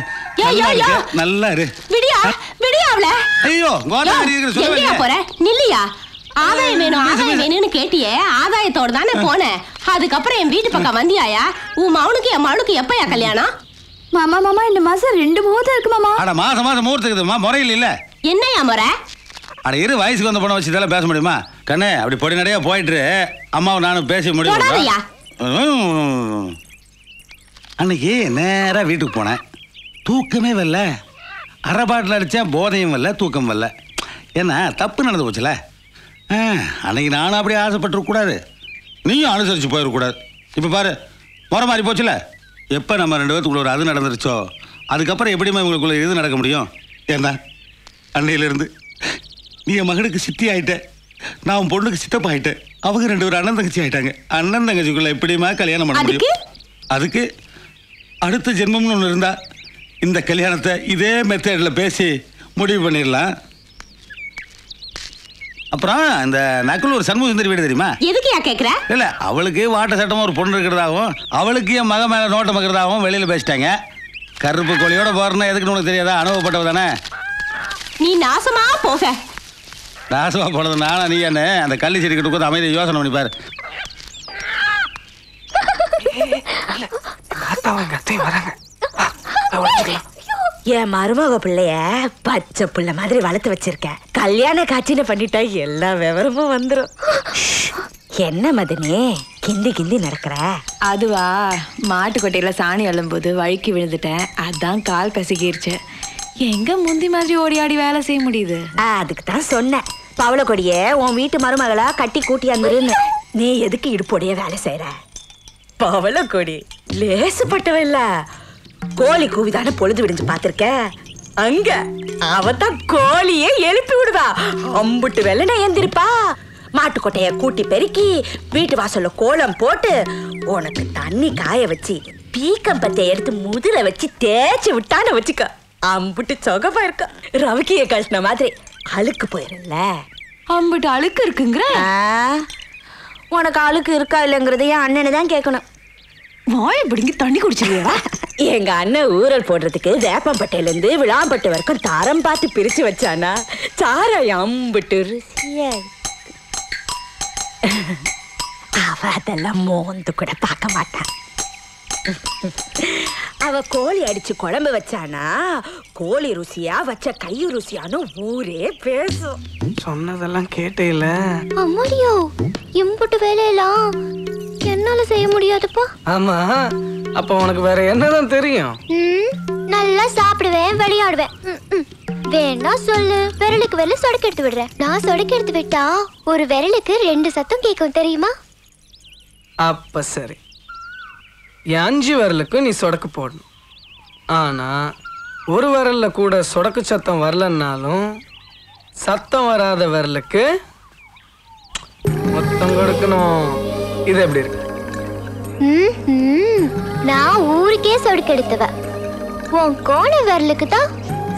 Speaker 4: நல்லா இரு.
Speaker 27: விடியா? விடியா அவள?
Speaker 4: ஐயோ கோதாவரி இருக்கிற
Speaker 27: எங்கயா
Speaker 4: சொல்லுவாங்க
Speaker 27: போற? நில்லியா? ஆதாயம் வேணும் ஆதாயம் வேணும்னு கேட்டியே. ஆதாயத்தோட தானே போனேன். அதுக்கப்புறம் என் வீட்டு பக்கம் வந்தியாயா? உன் மவனுக்கு என் மவனுக்கு எப்பயா கல்யாணம்?
Speaker 10: மாமா மாமா இந்த மாசம் ரெண்டு முகூர்த்தம் இருக்கு மாமா.
Speaker 4: அட மாசம் மாசம் முகூர்த்தக்குதுமா முறையில் இல்லை.
Speaker 27: என்னையா முறை?
Speaker 4: அட இரு வயசுக்கு வந்த பொண்ணை வச்சு இதெல்லாம் பேச முடியுமா? கண்ணே அப்படி பொடி நடையா போயிட்டு அம்மாவை நானும் பேசி. முடியும் அன்னைக்கு நேரா வீட்டுக்கு போனேன். தூக்கமே வரல. அரை பாட்டில் அடித்தேன் போதையும் வரல தூக்கம் வரல. ஏன்னா தப்பு நடந்து போச்சுல. ஆ, அன்னைக்கு நானும் அப்படியே ஆசைப்பட்டுருக்கூடாது நீயும் அனுசரித்து போயிடக்கூடாது இப்போ பாரு முறை மாறி போச்சுல. எப்போ நம்ம ரெண்டு பேர்த்துக்குள்ள ஒரு அது நடந்துருச்சோ? அதுக்கப்புறம் எப்படிமா இவங்களுக்குள்ள எது நடக்க முடியும்? ஏன்னா அன்னையிலேருந்து. நீ என் மகனுக்கு சித்தி ஆகிட்ட நான் உன் பொண்ணுக்கு சித்தப்பா ஆகிட்டேன் அவங்க ரெண்டு பேரும் அண்ணன் தங்கச்சி ஆகிட்டாங்க அண்ணன் தங்கச்சிக்குள்ள எப்படிமா கல்யாணம் பண்ண முடியும்? அதுக்கு? அடுத்த ஜென்மம்னு ஒன்று இருந்தால் இந்த கல்யாணத்தை இதே மெத்தடில் பேசி முடிவு பண்ணிடலாம். அப்புறம் இந்த நக்கலூர் சண்முக சுந்தரி வீடு தெரியுமா?
Speaker 27: எதுக்குயா கேக்குற?
Speaker 4: இல்ல அவளுக்கு வாட்ட சட்டமா ஒரு பொண்ணு இருக்கிறதாகவும் அவளுக்கு என் மக மேல நோட்டம் இருக்கிறதாகவும் வெளியில பேசிட்டாங்க. கருப்பு கோழியோட போறேன்னா எதுக்குன்னு உனக்கு தெரியாதா? அனுபவப்பட்டவ தானே?
Speaker 27: நீ நாசமா போக.
Speaker 4: நாசமா போனது நானா நீ என்ன? அந்த கள்ளி செடி கிட்ட அமைதியை யோசனை பண்ணி பாரு.
Speaker 32: என் மருமக பிள்ளைய பச்சை புள்ள மாதிரி வளர்த்து வச்சிருக்கேன் கல்யாண காட்சின்னு பண்ணிட்டா எல்லா விவரமும் வந்துரும். என்ன மதனி கிந்தி கிந்தி நடக்கிற?
Speaker 10: அதுவா மாட்டுக்கொட்டையில சாணி அள்ளும்போது வழுக்கி விழுந்துட்டேன். அதான் கால் கசக்கிருச்சு எங்க முந்தி மாதிரி ஓடி ஆடி வேலை செய்ய முடியுது?
Speaker 32: அதுக்கு தான் சொன்னேன். பவள கொடிய உன் வீட்டு மருமகளா கட்டி கூட்டி வந்துருன்னு. நீ எதுக்கு இடுப்போடைய வேலை செய்யற பவள கொடி லேசுப்பட்டவ இல்ல. கோழி கூவிதான பொழுது விடிஞ்சு பாத்திருக்க அங்க அவதான் கோழியே எழுப்பி விடுவா. அம்புட்டு வெள்ளனை எந்திருப்பா மாட்டுக்கொட்டைய கூட்டி பெருக்கி வீட்டு வாசல்ல கோலம் போட்டு உனக்கு தண்ணி காய வச்சு பீக்கம் பத்தை எடுத்து முதுல வச்சு தேய்ச்சி விட்டான்னு வச்சுக்க. அம்புட்டு சொகமா இருக்க. ரவிக்கிய கழிச்சின மாதிரி அழுக்கு போயிரும்ல.
Speaker 10: அம்புட்டு அழுக்கு இருக்குங்கிற?
Speaker 32: உனக்கு அழுக்கு இருக்கா இல்லைங்கிறதையும் அண்ணனை தான் கேட்கணும்.
Speaker 10: வாய பிடிங்கி தண்ணி குடிச்சிருவியா? [laughs]
Speaker 32: எங்க அண்ணன் ஊரல் போடுறதுக்கு வேப்பம்பட்டையில இருந்து விழாம்பட்டு வரைக்கும் தரம் பார்த்து பிரிச்சு வச்சானா? சாராய் அம்பிட்டு ருசியா அவ அதெல்லாம் மோந்து கூட பார்க்க மாட்டான் அவ கோழி அடிச்சு குழம்பு வச்சானா கோழி ருசியா வச்ச கை ருசியான்னு ஊரே பேசும்.
Speaker 11: சொன்னதெல்லாம் கேட்டேல.
Speaker 12: அம்மாடியோ இம்புட்டு வேலையெல்லாம் என்னால செய்ய முடியாதுப்பா.
Speaker 11: ஆமா அப்ப உனக்கு வேற என்னதான் தெரியும்?
Speaker 12: ம், நல்லா சாப்பிடுவேன் விளையாடுவேன். வேணா சொல்லு விரலுக்கு விரல் சொடக்கு எடுத்து விடுறேன். நான் சொடக்கு எடுத்து விட்டா ஒரு விரலுக்கு ரெண்டு சத்தம் கேட்கும் தெரியுமா?
Speaker 11: அப்ப சரி. என் அஞ்சு விரலுக்கு நீ சொடக்கு போடணும். ஆனா ஒரு விரல்ல கூட சொடக்கு சத்தம் வரலன்னாலும் சத்தம் வராத விரலுக்கு மொத்தம் கொடுக்கணும். இது எப்படி இருக்கு.
Speaker 12: நான் ஊருக்கே சொடுக்கு எடுத்தவ. உன் கோண விரலுக்கு தான்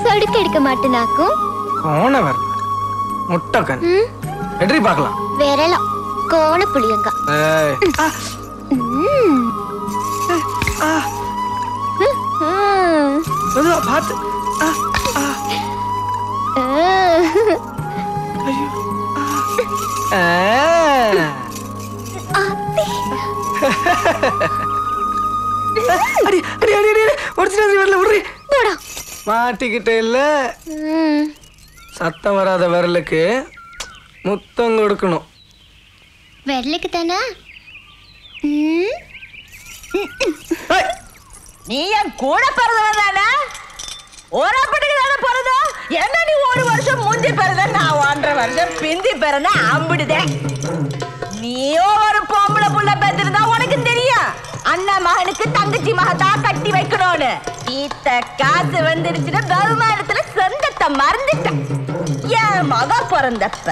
Speaker 12: சொடுக்கு எடுக்க மாட்டேனாக்கும்.
Speaker 11: கோண விரல்? முட்டை கண்.
Speaker 12: ம்,
Speaker 11: வெற்றி பார்க்கலாம்?
Speaker 12: விரலம் கோண புளியங்க.
Speaker 11: மெதுவா பார்த்து. மாட்டிக்கிட்டே இல்ல. சத்தம் வராத விரலுக்கு முத்தம் கொடுக்கணும்.
Speaker 12: விரலுக்கு தானே.
Speaker 32: நீ என் கூட பிறந்தவன் தானே ஒரு அப்படிக்கு தானே பிறந்தோம் என்ன நீ ஒரு வருஷம் முந்தி பிறந்த நான் ஒன்றரை வருஷம் பிந்தி பிறந்த அம்பிடுதேன் நீயோ ஒரு பொம்பளை புள்ள பெத்திருந்தா உனக்கு தெரியும். அண்ணன் மகனுக்கு தங்கச்சி மகத்தா கட்டி வைக்கணும்னு. இத்த காசு வந்துருச்சுன்னு வருமானத்துல சொந்தத்தை மறந்துட்டேன். என் மக பிறந்தப்ப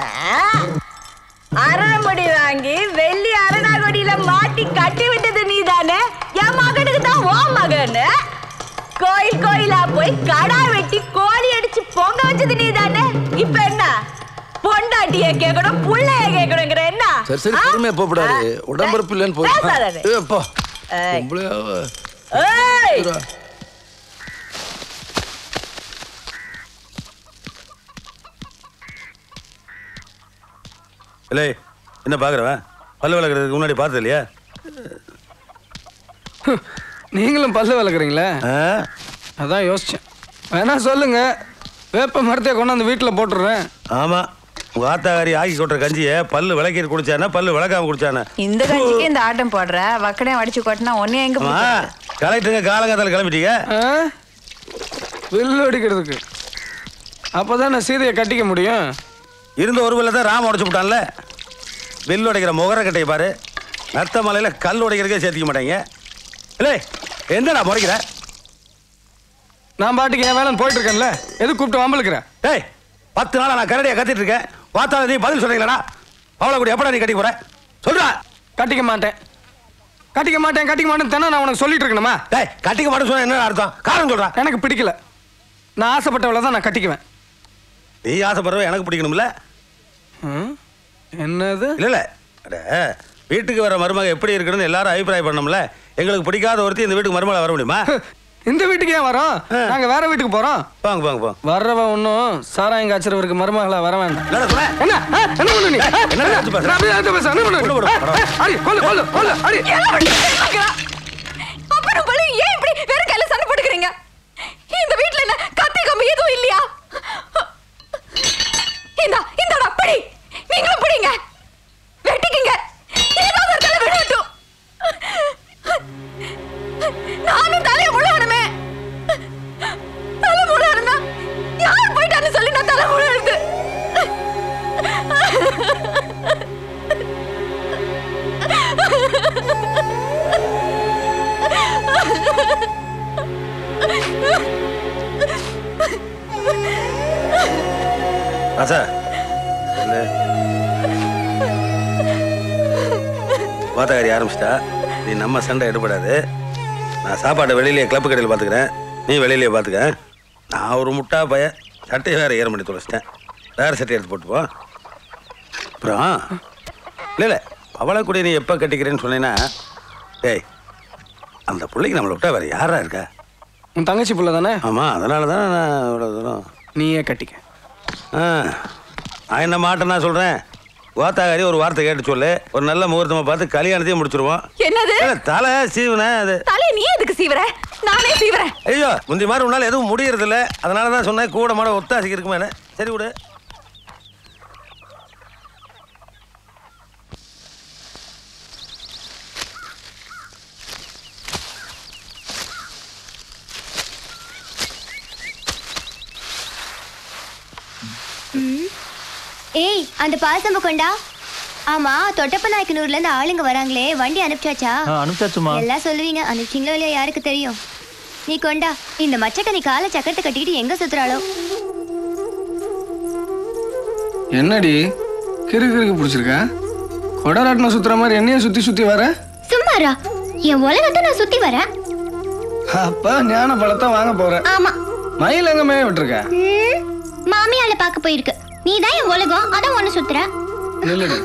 Speaker 32: அரணமுடி வாங்கி வெள்ளி அரணாகுடியில மாட்டி கட்டி விட்டது நீதானே? என் மகனுக்கு தான் ஓ மகன்னு கோயில் கோயிலா போய் கடா வெட்டி கோழி அடிச்சு பொங்க வச்சது நீதானே? இப்ப என்ன? பொண்டாட்டிய கேட்கணும் புள்ளைய கேட்கணுங்கிற என்ன?
Speaker 33: சரி சரி? பொறுமையா இல்லைன்னு. போய் ஏப்பா
Speaker 32: ஏய்.
Speaker 4: இல்லை என்ன பார்க்குறவன்? பல்லு விளக்குறதுக்கு முன்னாடி பார்த்தது இல்லையா
Speaker 11: நீங்களும் பல்லு விளக்குறீங்களே? அதான் யோசிச்சேன். வேணா சொல்லுங்க. வேப்ப மரத்தை கொண்டாந்து வீட்டில் போட்டுடுறேன்.
Speaker 4: ஆமாம் உங்கள் ஆத்தாக்காரி ஆக்கி கொட்டுற கஞ்சியை பல்லு விளக்கிட்டு குடிச்சானா பல்லு விளக்காம குடிச்சானா?
Speaker 10: இந்த கஞ்சிக்கு இந்த ஆட்டம் போடுற. வக்கடையும் அடிச்சு கொட்டினா ஒன்னே எங்க?
Speaker 4: கலெக்டருங்க காலங்காத்தால கிளம்பிட்டீங்க.
Speaker 11: வில்லு அடிக்கிறதுக்கு. அப்போதான் நான் சீதையை கட்டிக்க முடியும்.
Speaker 4: இருந்த ஒரு பிள்ளை தான் ராம உடைச்சு விட்டான்ல. பில் உடைக்கிற முகர கட்டையை பாரு. நத்த மலையில் கல் உடைக்கிறதுக்கே சேர்த்திக்க மாட்டாங்க. இல்லை எந்தடா முறைக்கிற?
Speaker 11: நான் பாட்டுக்கு என் வேலை போயிட்டு இருக்கேன்ல எது கூப்பிட்டு வம்பளுக்குறேன்
Speaker 4: டேய் பத்து நாளா நான் கரடியை கத்திட்டு இருக்கேன் பார்த்தா நீ பதில் சொல்றீங்களா அவளை கூட எப்படா நீ கட்டி போற? சொல்றா.
Speaker 11: கட்டிக்க மாட்டேன். கட்டிக்க மாட்டேன் கட்டிக்க மாட்டேன் தானே நான் உனக்கு சொல்லிட்டு இருக்கணுமா?
Speaker 4: டேய் கட்டிக்க மாட்டேன்னு சொன்னா என்ன அர்த்தம்? காரணம் சொல்றா.
Speaker 11: எனக்கு பிடிக்கல. நான் ஆசைப்பட்டவளை தான் நான் கட்டிக்குவேன்.
Speaker 4: நீ ஆசைப்படுறவ எனக்கு பிடிக்கணும்ல.
Speaker 11: என்னது?
Speaker 4: இல்ல இல்ல அட, வீட்டுக்கு வர மருமக எப்படி இருக்கணும்னு எல்லாரும் அபிப்பிராயம் பண்ணோம்ல. எங்களுக்கு பிடிக்காத ஒருத்தி இந்த வீட்டுக்கு மருமகளை வர முடியுமா?
Speaker 11: இந்த வீட்டுக்கு ஏன் வரோம்? நாங்க வேற வீட்டுக்கு போறோம்.
Speaker 4: வாங்க வாங்க போங்க
Speaker 11: வர்றவன் ஒன்றும் சாராயம் காய்ச்சறவருக்கு மருமகளா வர வேண்டாம். என்ன? ஆ, என்ன பண்ணு நீ?
Speaker 4: என்ன?
Speaker 11: பேசுறேன். என்ன பண்ணு? அடி கொல்லு கொல்லு கொல்லு அடி.
Speaker 10: அப்புறம் பலு ஏன் இப்படி வெறும் கையில சண்டை போட்டுக்கிறீங்க? இந்த வீட்ல என்ன கத்தி கம்பி எதுவும் இல்லையா? இந்தா இந்தாடா பிடி. நீங்களும் பிடிங்க. வெட்டிக்கிங்க. ஏதாவது ஒரு தலை விடட்டும் நானும் தலைய முழுவணுமே தலை முழுவணும்னா யார் போயிட்டான்னு சொல்லி நான் தலை முழுகிறது Ha ha ha!
Speaker 4: ஆசா இல்ல வாத்தகாரி ஆரம்பிச்சிட்டா. நீ நம்ம சண்டை எடுபடாது. நான் சாப்பாட்டை வெளியிலேயே கிளப்பு கடையில் பார்த்துக்கிறேன். நீ வெளியிலேயே பார்த்துக்க. நான் ஒரு முட்டா பய சட்டையை வேற ஏற பண்ணி தொலைச்சிட்டேன் வேற சட்டை எடுத்து போட்டுப்போம் அப்புறம் இல்லை இல்லை. அவளை கூட நீ எப்போ கட்டிக்கிறேன்னு சொன்னீங்கன்னா டேய் அந்த பிள்ளைக்கு நம்மளை விட்டா வேற யாரா இருக்கா?
Speaker 11: உன் தங்கச்சி புள்ள தானே?
Speaker 4: ஆமாம் அதனால தான் நான் இவ்வளோ தூரம்
Speaker 11: நீயே கட்டிக்க.
Speaker 4: நான் என்ன மாட்டேன்னா சொல்கிறேன் கோத்தாகாரி ஒரு வார்த்தை கேட்டு சொல்லு. ஒரு நல்ல முகூர்த்தமாக பார்த்து கல்யாணத்தையும் முடிச்சிருவோம்.
Speaker 10: என்னது?
Speaker 4: தலை சீவனே அது.
Speaker 10: தலைய நீ எதுக்கு சீவற? நானே சீவறேன்.
Speaker 4: ஐயோ முந்தி மாதிரி உன்னால எதுவும் முடியறது இல்ல அதனால தான் சொன்னேன் கூட மாட ஒத்தாசிக்கு இருக்குமே சரி விடு.
Speaker 12: ஏய் அந்த பாசம்ப கொண்டா? ஆமா தொட்டப்ப நாயக்கனூர்ல இருந்து ஆளுங்க வராங்களே வண்டி அனுப்பிச்சாச்சா?
Speaker 34: அனுப்பிச்சாச்சுமா.
Speaker 12: எல்லாம் சொல்லுவீங்க அனுப்பிச்சிங்களோ இல்லையா யாருக்கு தெரியும்? நீ கொண்டா இந்த மச்சக்க நீ காலை சக்கரத்தை கட்டிக்கிட்டு எங்க சுத்துறாளோ?
Speaker 11: என்னடி கிறுக்கு கிறுக்கு பிடிச்சிருக்க? கொடராட்டினம் சுத்துற மாதிரி என்னைய சுத்தி சுத்தி வர?
Speaker 12: சும்மாரா என் உலகத்தை நான் சுத்தி வரேன்.
Speaker 11: அப்ப ஞான பழத்தை வாங்க போறேன்.
Speaker 12: ஆமா.
Speaker 11: மயில் எங்க மேய விட்டுருக்க
Speaker 12: மாமியால பார்க்க போயிருக்கு. நீ தான் என் உலகம். அதான் ஒண்ணு சுத்துற.
Speaker 11: நில்லுடி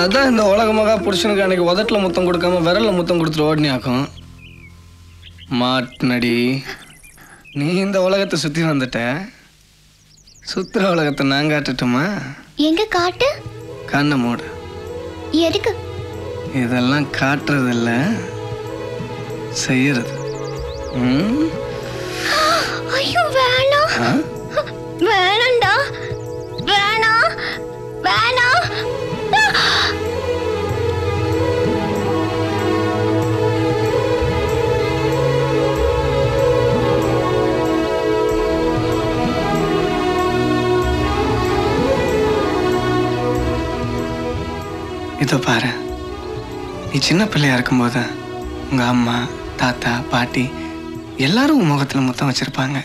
Speaker 11: அதான் இந்த உலகமாக புருஷனுக்கு அன்னைக்கு உதட்டில் முத்தம் கொடுக்காம விரல்ல முத்தம் கொடுத்துட்டு ஓடினியாக்கும் மாட்டினடி. நீ இந்த உலகத்தை சுத்தி வந்துட்ட. சுத்துற உலகத்தை நான் காட்டட்டுமா?
Speaker 12: எங்க காட்டு?
Speaker 11: கண்ணை மூடு.
Speaker 12: எதுக்கு?
Speaker 11: இதெல்லாம் காட்டுறது இல்ல செய்யறது?
Speaker 12: ஐயோ வேணாம். வேணண்டா வேணா வேணா
Speaker 11: இதோ பாரு. நீ சின்ன பிள்ளையா இருக்கும்போது உங்க அம்மா தாத்தா பாட்டி எல்லாரும் முகத்தில் முத்தம் வச்சிருப்பாங்க.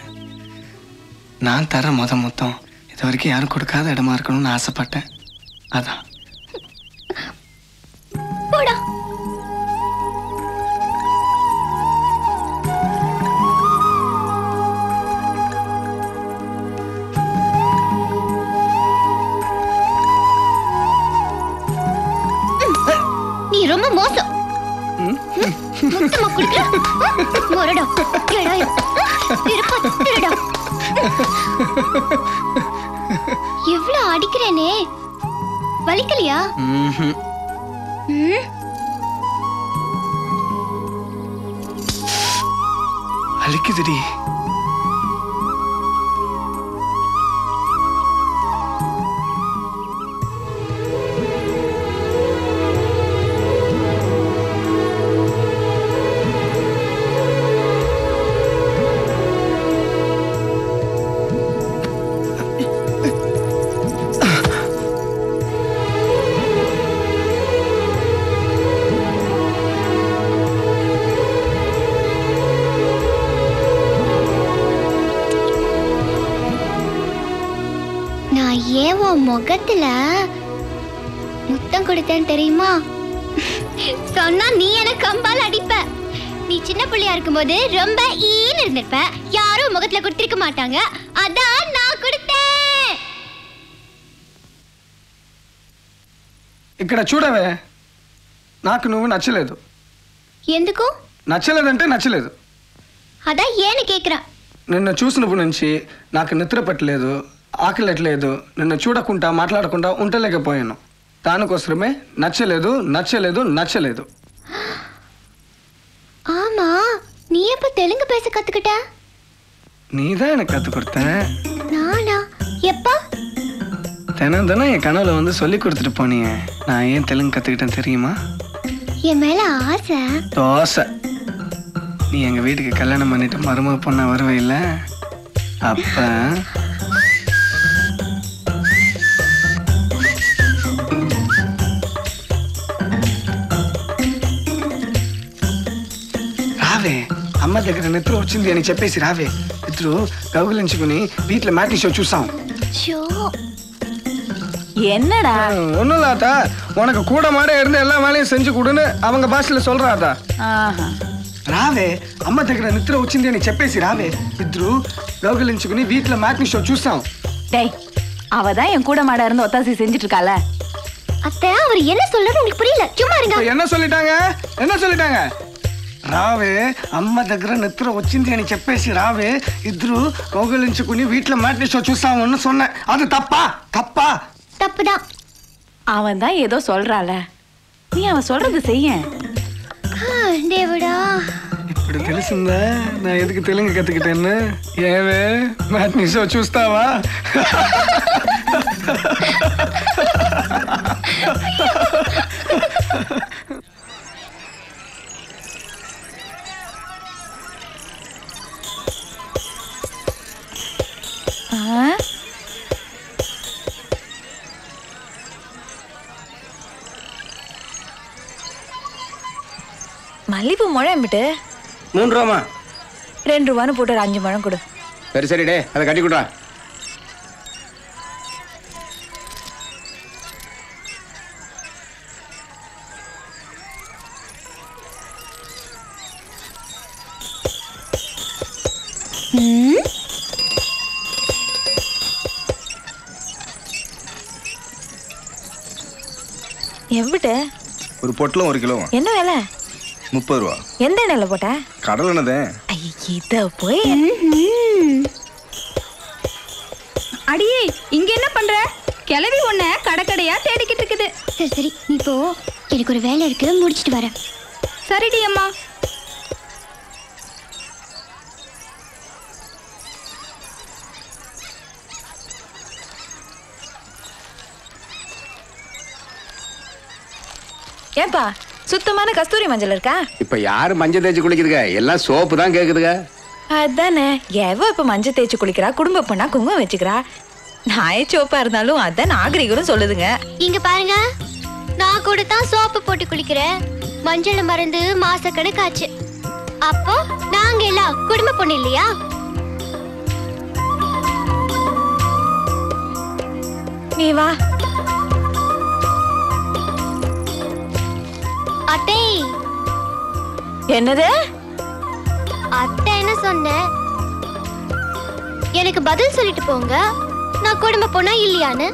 Speaker 11: நான் தர முத மொத்தம். இது வரைக்கும் யாரும் கொடுக்காத இடமா இருக்கணும்னு ஆசைப்பட்டேன். அதான்.
Speaker 12: நீ ரொம்ப மோசம். முத்தமா குடுக்குற? மொரடா கெடாயம். திருப்ப திருடா. எவ்வளவு அடிக்கிறேனே. வலிக்கலையா?
Speaker 11: வலிக்குதுடி
Speaker 12: எடுத்தேன் தெரியுமா சொன்னா நீ என கம்பால் அடிப்ப நீ சின்ன பிள்ளையா இருக்கும்போது ரொம்ப ஈன்னு இருந்திருப்ப யாரும் முகத்துல கொடுத்திருக்க மாட்டாங்க அதான் நான் கொடுத்தேன்
Speaker 11: ఇక్కడ చూడవే నాకు నువ్వు నచ్చలేదు
Speaker 12: ఎందుకు
Speaker 11: నచ్చలేదంటే నచ్చలేదు
Speaker 12: అదా ఏను కేకురా
Speaker 11: నిన్ను చూసినప్పటి నుంచి నాకు నిద్ర పట్టలేదు ఆకలెట్లేదు నిన్ను చూడకుండా మాట్లాడకుండా ఉండలేకపోయాను దానికోసమే నచ్చలేదు నచ్చలేదు నచ్చలేదు
Speaker 12: ஆமா நீ எப்ப தெலுங்கு பேச கத்துக்கிட்ட
Speaker 11: நீதான் எனக்கு கற்றுக் கொடுத்த
Speaker 12: நானா எப்ப
Speaker 11: தினம் தினம் என் கனவுல வந்து சொல்லி கொடுத்துட்டு போனீங்க நான் ஏன் தெலுங்கு கற்றுக்கிட்டேன் தெரியுமா
Speaker 12: என் மேல ஆசை
Speaker 11: தோசை நீ எங்க வீட்டுக்கு கல்யாணம் பண்ணிட்டு மருமக பொண்ணா வருவே இல்ல அப்ப అమ్మ దగ్గర నిద్ర వచ్చింది అని చెప్పేసి రావే ఇద్దరు కౌగులించుకుని వీటిలో మ్యాట్ని షో చూసాం
Speaker 12: ஷோ
Speaker 10: என்னடா
Speaker 11: ஒன்றும் இல்லாத்தா உனக்கு கூட மாட இருந்து எல்லா வேலையும் செஞ்சு கொடுன்னு அவங்க பாஷையில சொல்றாதா
Speaker 10: ఆహా.
Speaker 11: రావే అమ్మ దగ్గర నిద్ర వచ్చింది అని చెప్పేసి రావే ఇద్దరు గౌగలించుకుని వీటిలో మ్యాట్ని షో చూసాం
Speaker 10: டேய் அவ தான் என் கூட மாட இருந்து ஒத்தாசி செஞ்சுட்டு இருக்கால
Speaker 12: அத்தை அவர் என்ன சொல்றாரு உங்களுக்கு புரியல சும்மா இருங்க
Speaker 11: என்ன சொல்லிட்டாங்க என்ன சொல்லிட்டாங்க రావే అమ్మ దగ్గర నెత్తుర వచ్చింది అని చెప్పేసి రావే ఇద్దరు కౌగలించుకుని వీటిలో మ్యాట్ని షో చూస్తామని సొన్న అది తప్పా తప్పా
Speaker 12: தப்புதான்
Speaker 10: அவன் தான் ஏதோ சொல்றாள நீ அவன் சொல்றது செய்ய
Speaker 12: தேவடா
Speaker 11: ఇప్పుడు తెలిసిందా నా ఎదుగు తెలుగు కతికిటాను ఏవే మ్యాట్ని షో చూస్తావా
Speaker 10: மல்லிப்பூ முழம் எம்பிட்டு?
Speaker 13: மூணு ரூபாமா
Speaker 10: ரெண்டு ரூபான்னு போட்டு ஒரு அஞ்சு முழம் கொடு.
Speaker 13: சரி சரி டே அதை கட்டி கொடுறா.
Speaker 12: ம்?
Speaker 10: எம்பிட்டு
Speaker 6: ஒரு பொட்டலம் ஒரு கிலோ
Speaker 10: என்ன வேலை?
Speaker 6: முப்பது ரூபா.
Speaker 10: எந்த எண்ணெயில போட்ட?
Speaker 6: கடல் என்னதே
Speaker 10: இத போய்.
Speaker 21: அடியே இங்க என்ன பண்ற? கிளவி உன்ன கடக்கடையா தேடிக்கிட்டு இருக்குது.
Speaker 12: சரி சரி. நீ போ. எனக்கு ஒரு வேலை இருக்கு. முடிச்சிட்டு வரேன்.
Speaker 21: சரிடி அம்மா.
Speaker 10: ஏன்பா சுத்தமான கஸ்தூரி மஞ்சள் இருக்கா?
Speaker 13: இப்ப யாரு மஞ்சள் தேய்ச்சி குளிக்குதுங்க? எல்லாம் சோப்பு தான் கேக்குதுங்க.
Speaker 10: அதானே எவ இப்ப மஞ்சள் தேய்ச்சி குளிக்கிறா? குடும்ப பொண்ணா குங்குமம் வச்சுக்கிறா? நாய சோப்பா இருந்தாலும் அதான் நாகரிகரும் சொல்லுதுங்க.
Speaker 12: இங்க பாருங்க நான் கூட தான் சோப்பு போட்டு குளிக்கிறேன். மஞ்சள் மருந்து மாச கணக்காச்சு அப்போ நாங்க எல்லாம் குடும்ப பொண்ணு இல்லையா?
Speaker 10: நீ வா.
Speaker 12: அத்தை.
Speaker 10: என்னது?
Speaker 12: அத்தை என்ன சொன்ன? எனக்கு பதில் சொல்லிட்டு போங்க. நான் குடும்ப பொண்ணா இல்லையான்னு?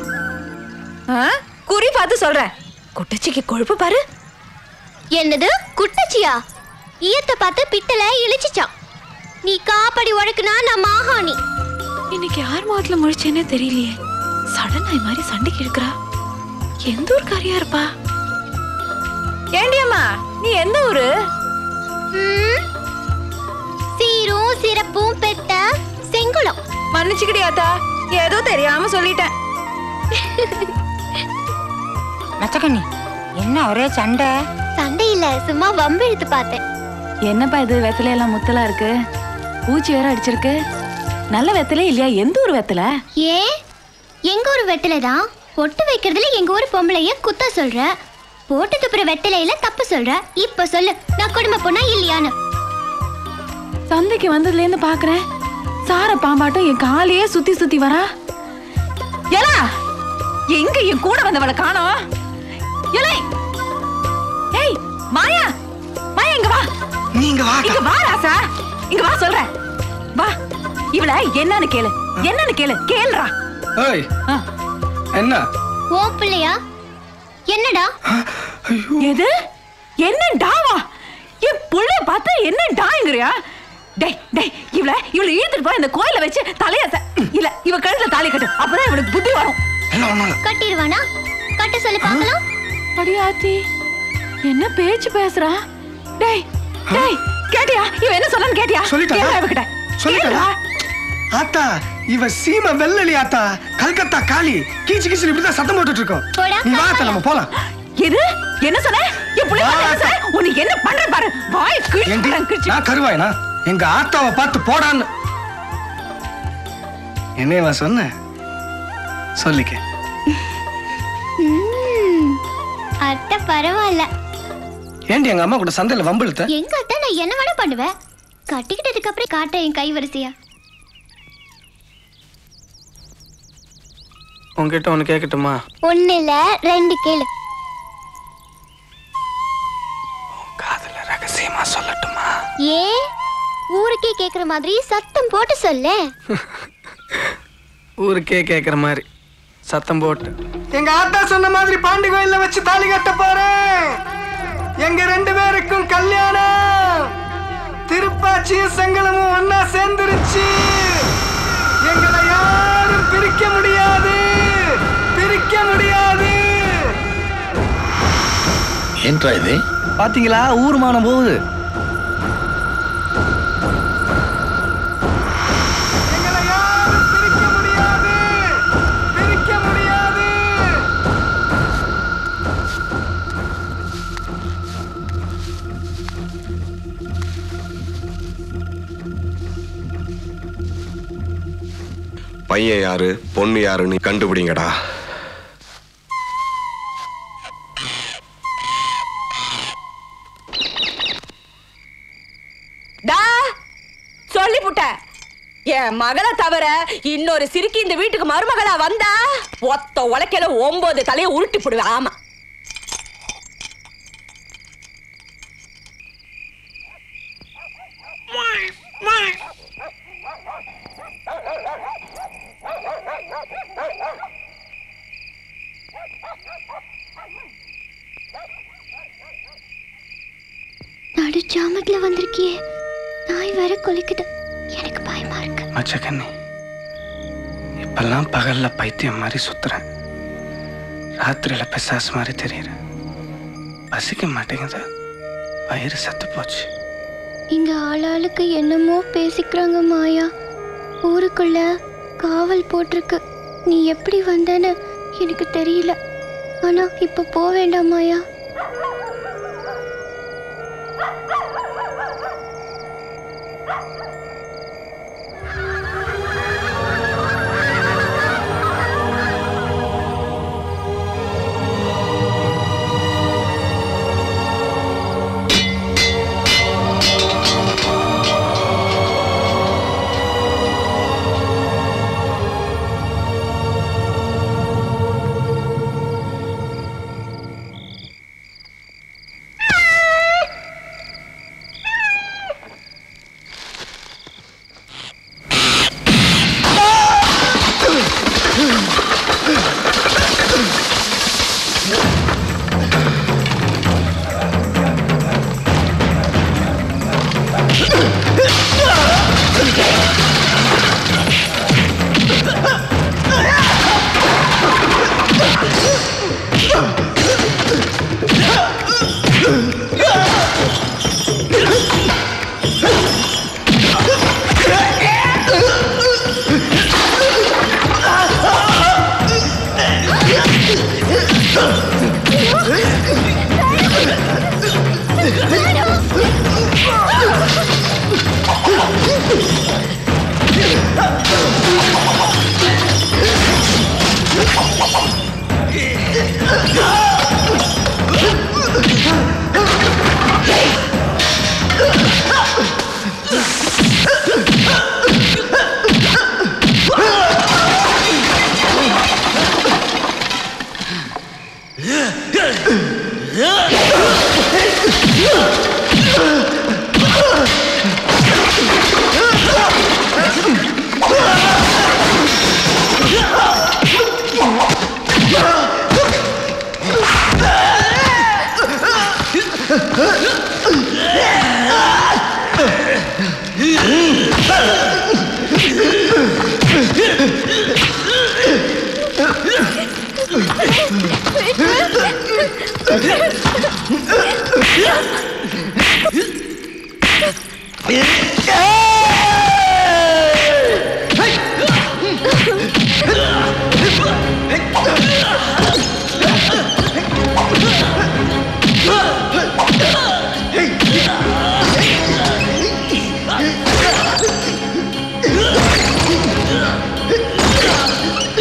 Speaker 10: குறி பார்த்து சொல்றேன். குட்டச்சிக்கு கொழுப்பு பாரு.
Speaker 12: என்னது? குட்டச்சியா? ஈயத்தை பார்த்து பித்தளை இழிச்சிச்சான் நீ காப்படி உழக்குனா நான் மாகாணி.
Speaker 10: இன்னைக்கு யார் முகத்துல முழிச்சேனே தெரியலையே. சடன் நாய் மாதிரி சண்டைக்கு இழுக்கிறா எந்த ஊர்க்காரியா இருப்பா? ஏண்டியம்மா நீ எந்த ஊரு?
Speaker 12: சீரும் சிறப்பும் பெத்த செங்குளம்.
Speaker 10: மன்னிச்சுக்கிட்டியாத்தா ஏதோ தெரியாம சொல்லிட்டேன்.
Speaker 16: நச்சக்கண்ணி என்ன ஒரே சண்டை?
Speaker 12: சண்டை இல்ல சும்மா வம்பு இழுத்து பார்த்தேன்.
Speaker 10: என்னப்பா இது வெத்தலை எல்லாம் முத்தலா இருக்கு? பூச்சி வேற அடிச்சிருக்கு. நல்ல வெத்தலே இல்லையா? எந்த ஊர் வெத்தலை?
Speaker 12: ஏன் எங்க ஊர் வெட்டில தான் பொட்டு வைக்கிறதுல எங்க ஊர் பொம்பளைய குத்த சொல்ற? போட்டு துப்புற வெட்டிலையில தப்பு சொல்ற? இப்ப சொல்லு. நான் குடும்ப பொண்ணா இல்லையான்னு.
Speaker 10: சந்தைக்கு வந்ததுல இருந்து பாக்குறேன். சார பாம்பாட்டம் என் காலையே சுத்தி சுத்தி வரா. ஏலா எங்க என் கூட வந்தவளை காணோம்? ஏலே ஏய் மாயா! மாயா இங்க வா.
Speaker 11: நீங்க வா
Speaker 10: இங்க வா ராசா. இங்க வா சொல்றேன். வா. இவள என்னன்னு கேளு. என்னன்னு கேளு. கேளுடா
Speaker 11: ஏய் என்ன?
Speaker 12: ஓ பிள்ளையா? என்னடா?
Speaker 10: எது? என்ன டாவா? என் புள்ள பார்த்தா என்ன டாங்கிறியா? டேய் டேய் இவள இவள இழுத்துட்டு போய் இந்த கோயில வச்சு தலைய இல்ல இவ கழுத்துல தாலி கட்டு. அப்பதான் இவளுக்கு புத்தி வரும்.
Speaker 12: கட்டிடுவானா? கட்ட சொல்லு பார்க்கலாம்.
Speaker 10: அடியாத்தி என்ன பேச்சு பேசுறா? டேய் டேய் கேட்டியா? இவ என்ன சொன்னான்னு கேட்டியா?
Speaker 11: சொல்லிட்டாளா?
Speaker 10: கேளுடா இவகிட்ட.
Speaker 11: சொல்லிட்டாளா? ஆத்தா இவ சீம வெள்ளலி ஆத்தா. கல்கத்தா காளி. கீச்சு கீச்சு இப்படிதான் சத்தம் போட்டுட்டு இருக்கோம் நீ வா ஆத்தா நம்ம போலாம்.
Speaker 10: எது? என்ன சொன்ன? என் புள்ள? உனக்கு என்ன பண்ற பாரு? வாய்? கிழிச்சு
Speaker 11: நான் கருவாயனா? எங்க ஆத்தாவை பார்த்து போடான்னு. என்னையவா சொன்ன? சொல்லிக்க.
Speaker 12: அத்தை பரவாயில்ல.
Speaker 11: ஏண்டி எங்க அம்மா கூட சந்தையில வம்பிழுத்த?
Speaker 12: எங்க அத்தை நான் என்ன வேணா பண்ணுவேன். கட்டிக்கிட்டதுக்கு அப்புறம் காட்டுறேன் என் கை வரிசையா
Speaker 11: உங்ககிட்ட ஒண்ணு கேட்கட்டுமா
Speaker 12: ஒண்ணு இல்ல ரெண்டு கேளு.
Speaker 11: ரகசியமா சொல்லட்டுமா?
Speaker 12: ஏ ஊருக்கே கேக்குற மாதிரி சத்தம் போட்டு சொல்லு. [laughs]
Speaker 11: ஊருக்கே கேக்குற மாதிரி சத்தம் போட்டு. எங்க ஆத்தா சொன்ன மாதிரி பாண்டி கோயில்ல வச்சு தாலி கட்ட போறேன். எங்க ரெண்டு பேருக்கும் கல்யாணம். திருப்பாச்சியும் செங்கலமும் ஒன்னா சேர்ந்துருச்சு. எங்களை யாரும் பிரிக்க முடியாது. முடியாது
Speaker 33: ஏன்டா இது?
Speaker 19: பாத்தீங்களா? ஊர்
Speaker 11: மானம் போகுது
Speaker 13: பையன் யாரு பொண்ணு யாருன்னு கண்டுபிடிங்கடா.
Speaker 32: சொல்லி என் மகளை தவிர இன்னொரு சிறுக்கி இந்த வீட்டுக்கு மருமகளா வந்தா? ஒத்த உலக்கையில ஒன்பது தலையை உருட்டி போடுவேன். ஆமா.
Speaker 12: நடு ஜாமத்துல வந்திருக்கியே. நாய் வேற கொலைக்குது. எனக்கு பயமா இருக்கு
Speaker 11: மச்சக்கண்ணி இப்பெல்லாம் பகல்ல பைத்தியம் மாதிரி சுத்துறேன். ராத்திரியில பிசாசு மாதிரி தெரியுறேன் பசிக்க மாட்டேங்குது. வயிறு செத்து போச்சு.
Speaker 12: இங்க ஆளாளுக்கு என்னமோ பேசிக்கிறாங்க மாயா. ஊருக்குள்ள காவல் போட்டிருக்கு. நீ எப்படி வந்தேன்னு எனக்கு தெரியல. ஆனா இப்ப போக வேண்டாம் மாயா.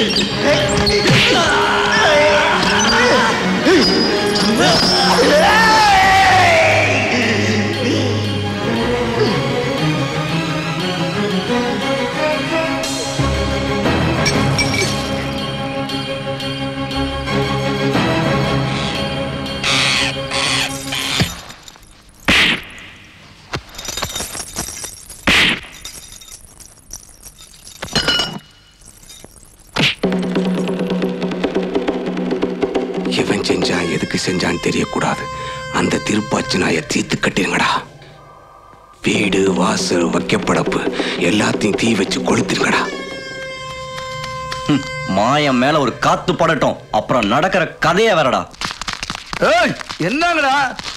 Speaker 13: Hey! எல்லாத்தையும் தீ வச்சு கொளுத்திருக்கடா.
Speaker 35: மாயம் மேல ஒரு காத்து படட்டும். அப்புறம் நடக்கிற கதைய
Speaker 34: வரடா என்னங்கடா?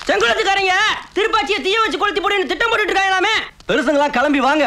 Speaker 35: செங்குளத்துக்காரங்க திருப்பாச்சியை தீய வச்சு கொளுத்தி போடுன்னு திட்டம் போட்டுட்டு இருக்காங்களாமே? பெருசுங்களா கிளம்பி வாங்க.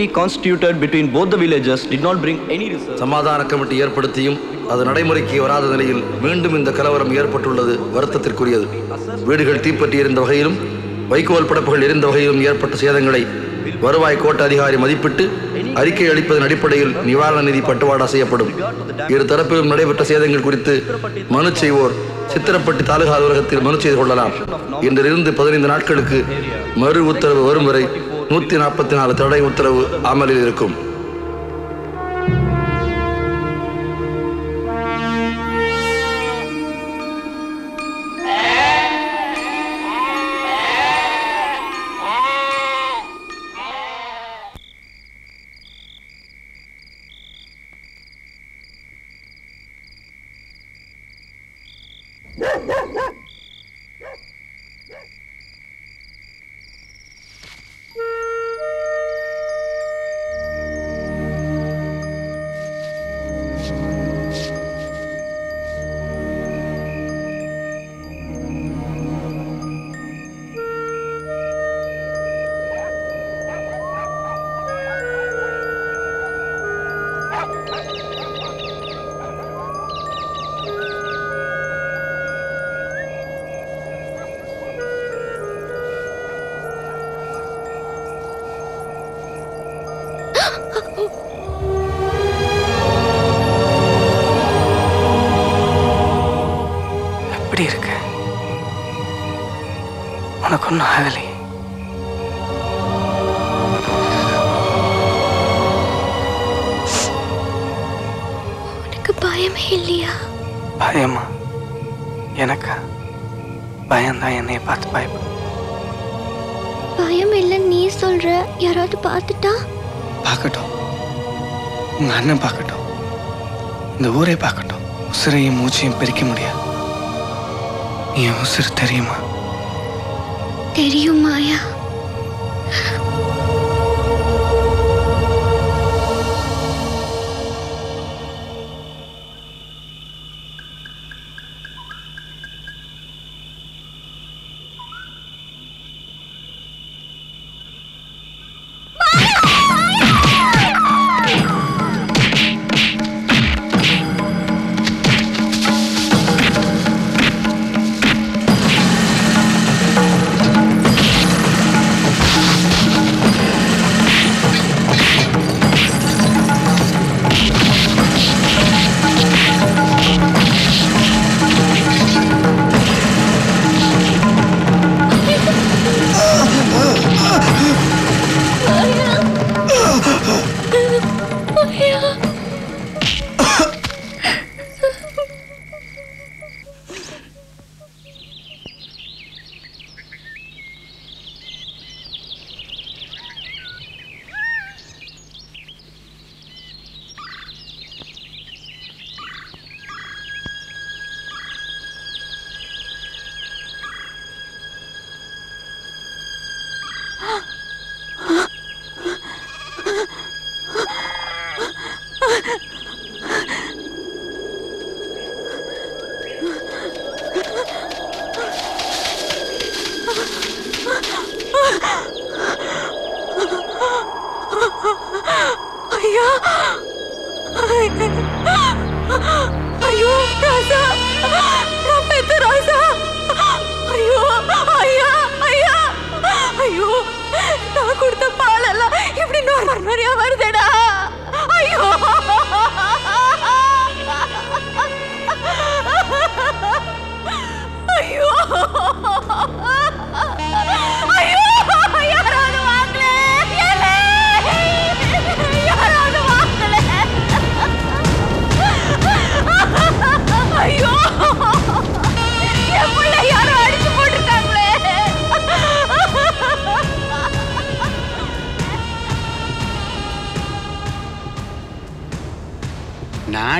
Speaker 36: Committee constituted between both the villages did not bring any results.
Speaker 33: சமாதான கமிட்டி ஏற்படுத்தியும் அது நடைமுறைக்கு வராத நிலையில் மீண்டும் இந்த கலவரம் ஏற்பட்டுள்ளது வருத்தத்திற்குரியது. வீடுகள் தீப்பற்றி எரிந்த வகையிலும் வைக்கோல் படப்புகள் இருந்த வகையிலும் ஏற்பட்ட சேதங்களை வருவாய் கோட்ட அதிகாரி மதிப்பிட்டு அறிக்கை அளிப்பதன் அடிப்படையில் நிவாரண நிதி பட்டுவாடா செய்யப்படும். இரு தரப்பிலும் நடைபெற்ற சேதங்கள் குறித்து மனு செய்வோர் சித்திரப்பட்டி தாலுகா அலுவலகத்தில் மனு செய்து கொள்ளலாம். இன்றிலிருந்து பதினைந்து நாட்களுக்கு மறு உத்தரவு வரும் வரை நூத்தி நாற்பத்தி நாலு தடை உத்தரவு அமலில் இருக்கும்.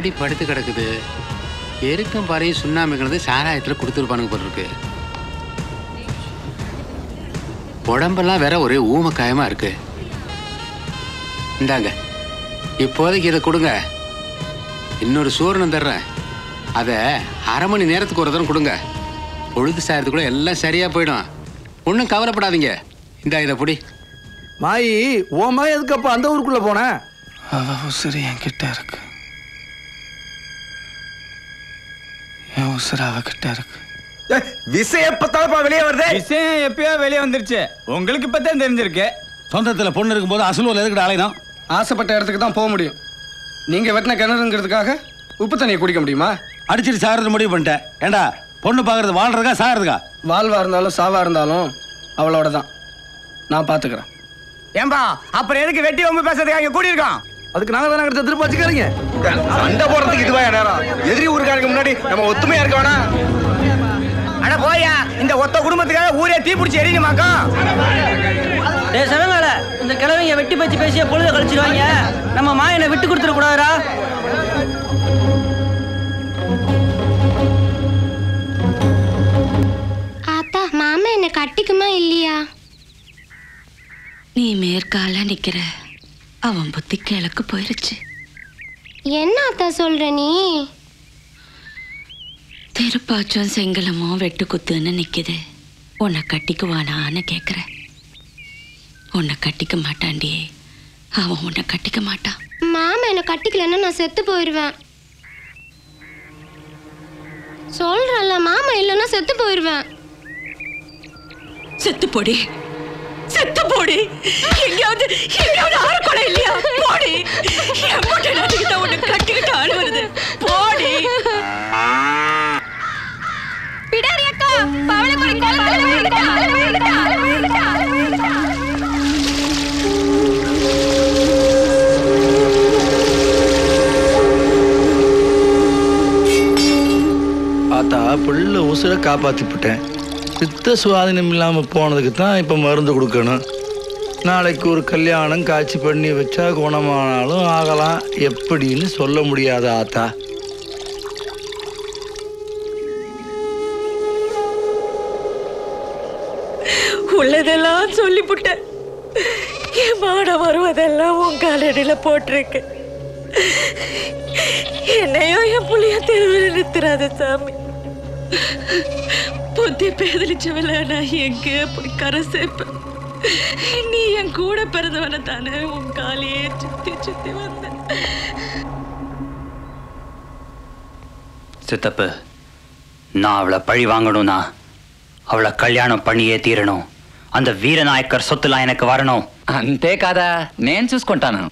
Speaker 37: நாடி படுத்து கிடக்குது. எருக்கம் பாறையும் சுண்ணாம்புங்கிறது சாராயத்தில் கொடுத்துருப்பானுங்க போல இருக்கு உடம்பெல்லாம் வேற ஒரே ஊமக்காயமா இருக்கு. இந்தாங்க இப்போதைக்கு இதை கொடுங்க. இன்னொரு சூரணம் தர்றேன். அதை அரை மணி நேரத்துக்கு ஒரு தரம் கொடுங்க. பொழுது சாயத்துக்குள்ள எல்லாம் சரியா போயிடும். ஒன்றும் கவலைப்படாதீங்க. இந்தா இதை புடி.
Speaker 3: மாயி உன் மகன் எதுக்கப்ப அந்த ஊருக்குள்ள போன?
Speaker 11: அவ உசுறு என்கிட்ட இருக்கு. அவகிட்ட இருக்கு.
Speaker 3: விஷயம் எப்பத்தாலப்பா வெளியே வருது?
Speaker 5: விஷயம் எப்பயோ வெளியே வந்துருச்சு. உங்களுக்கு இப்பதான் தெரிஞ்சிருக்கு.
Speaker 4: சொந்தத்தில் பொண்ணு இருக்கும்போது அசலூர் எதுக்கிட்ட அலையணும்?
Speaker 11: ஆசைப்பட்ட இடத்துக்கு தான் போக முடியும். நீங்க வெட்டின கிணறுங்கிறதுக்காக உப்பு தண்ணியை குடிக்க முடியுமா?
Speaker 4: அடிச்சிட்டு சாகிறது முடிவு பண்ணிட்டேன். ஏண்டா பொண்ணு பார்க்கறது வாழ்றதுக்கா சாகிறதுக்கா?
Speaker 11: வாழ்வா இருந்தாலும் சாவா இருந்தாலும் அவளோட தான் நான் பாத்துக்கிறேன்.
Speaker 5: ஏம்பா அப்புறம் எதுக்கு வெட்டி வம்பு பேசுறதுக்கு அங்க கூடியிருக்கோம்?
Speaker 3: அதுக்கு நாங்க தானே திருப்பி வச்சுக்கிறீங்க?
Speaker 13: சண்டை போடுறதுக்கு இதுவா நேரம் எதிரி ஊருக்காரங்க முன்னாடி நம்ம ஒத்துமையா இருக்க வேணாம்.
Speaker 5: அட போயா இந்த ஒத்த குடும்பத்துக்காக ஊரே தீ பிடிச்சி எரியணுமாக்கா
Speaker 9: டேய் சனங்கால இந்த கிழவிங்க வெட்டி பேச்சு பேசிய பொழுத கழிச்சிருவாங்க. நம்ம மாயனை விட்டு கொடுத்துட கூடாதுடா.
Speaker 12: ஆத்தா மாமா என்ன கட்டிக்குமா இல்லையா?
Speaker 21: நீ மேற்கால நிக்கிற. அவன் புத்தி கிழக்கு போயிருச்சு.
Speaker 12: என்ன ஆத்தா சொல்ற நீ?
Speaker 21: திருப்பாச்சும் செங்கலமும் வெட்டு குத்துன்னு நிக்குது. உன்னை கட்டிக்குவானான்னு கேக்குற உன்னை கட்டிக்க மாட்டான்டி. அவன் உன்னை கட்டிக்க மாட்டான்.
Speaker 12: மாமா என்ன கட்டிக்கலன்னா நான் செத்து போயிடுவேன் சொல்றேன்ல மாமா இல்லைன்னா செத்து போயிடுவேன்
Speaker 21: செத்து போடி. செத்து போடி. எங்கேயாவது எங்கேயாவது ஆறு கொலை இல்லையா? போடி. என் பொட்டை நாட்டுக்கிட்ட உன்னை கட்டிக்கிட்டு ஆள் வருது. போடி.
Speaker 38: பிடாரி அக்கா. பவளக்குடி குளத்துல விழுந்துட்டா விழுந்துட்டா விழுந்துட்டா விழுந்துட்டா
Speaker 39: ஆத்தா பிள்ளை உசுரை காப்பாற்றிவிட்டேன் பித்த சுவாதீனம் இல்லாமல் போனதுக்கு தான் இப்போ மருந்து கொடுக்கணும். நாளைக்கு ஒரு கல்யாணம் காட்சி பண்ணி வச்சா குணமானாலும் ஆகலாம். எப்படின்னு சொல்ல முடியாத ஆத்தா.
Speaker 38: உள்ளதெல்லாம் சொல்லிப்புட்டேன். என் மாட வருவதெல்லாம் உன் காலடியில போட்டிருக்கு. என்னையோ என் புள்ளிய தெருவில் நிறுத்துறாத சாமி. புத்தி பேதலிச்சவள நான் எங்க போய் கரை சேர்ப்பேன் நீ என் கூட பிறந்தவனை தானே உன் காலையே சுத்தி சுத்தி வந்த.
Speaker 20: சித்தப்பு நான் அவளை பழி வாங்கணும்னா அவளை கல்யாணம் பண்ணியே தீரணும். அந்த வீரநாயக்கர் సొత్తులా எனக்கு வரணும்.
Speaker 14: అంతే కదా నేను చూసుకుంటాను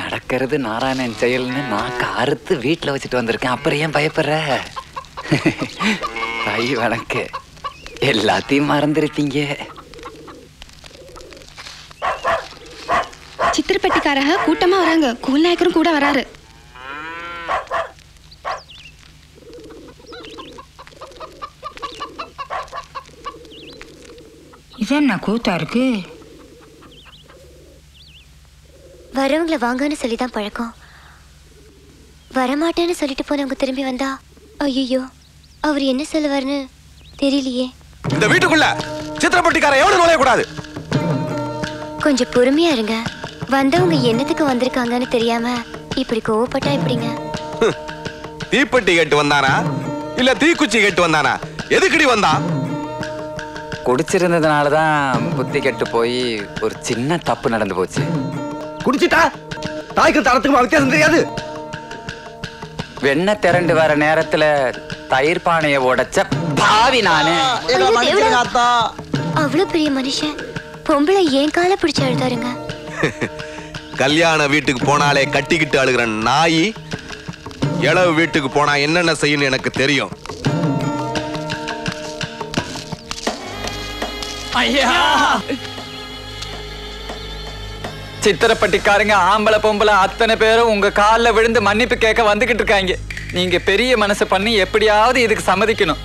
Speaker 14: நடக்கிறது நாராயணன் செயல்னு நான் கருத்து வீட்டில் வச்சுட்டு வந்திருக்கேன். அப்புறம் ஏன் பயப்படுற? தை வணக்கு. எல்லாத்தையும் மறந்துருப்பீங்க
Speaker 40: சித்திரப்பட்டிக்காரக கூட்டமா வராங்க. கூல் நாயக்கரும் கூட வராரு.
Speaker 16: இது என்ன கூத்தா இருக்கு?
Speaker 12: வரவங்கள வாங்கன்னு சொல்லி தான் பழக்கம். வரமாட்டேன்னு சொல்லிட்டு போனவங்க திரும்பி வந்தா ஐயோ அவர் என்ன சொல்லுவாருன்னு தெரியலையே.
Speaker 13: இந்த வீட்டுக்குள்ள சித்திரப்பட்டிக்கார எவனும் நுழையக்கூடாது.
Speaker 12: கொஞ்சம் பொறுமையா இருங்க. வந்தவங்க என்னத்துக்கு வந்திருக்காங்கன்னு தெரியாம இப்படி கோவப்பட்டா எப்படிங்க?
Speaker 13: தீப்பெட்டி கேட்டு வந்தானா? இல்ல தீக்குச்சி கேட்டு வந்தானா? எதுக்குடி வந்தான்
Speaker 14: குடிச்சிருந்ததுனால தான் புத்தி கெட்டு போய் ஒரு சின்ன தப்பு நடந்து போச்சு.
Speaker 3: குடிச்சிட்டா? தாய்க்கு தரத்துக்கு வித்தியாசம் தெரியாது.
Speaker 14: வெண்ணெய் திரண்டு வர நேரத்துல தயிர் பானையை உடைச்ச பாவி நானு.
Speaker 12: அவ்வளவு பெரிய மனுஷன். பொம்பளை ஏன் கால பிடிச்சு அழுதாருங்க [laughs]
Speaker 13: கல்யாண வீட்டுக்கு போனாலே கட்டிக்கிட்டு அழுகிற நாய் இளவு வீட்டுக்கு போனா என்னென்ன செய்யணும் எனக்கு தெரியும்.
Speaker 5: ஐயா. சித்திரப்பட்டிக்காரங்க ஆம்பளை பொம்பளை அத்தனை பேரும் உங்க கால்ல விழுந்து மன்னிப்பு கேட்க வந்துகிட்டு இருக்காங்க. நீங்க பெரிய மனசு பண்ணி எப்படியாவது இதுக்கு சம்மதிக்கணும்.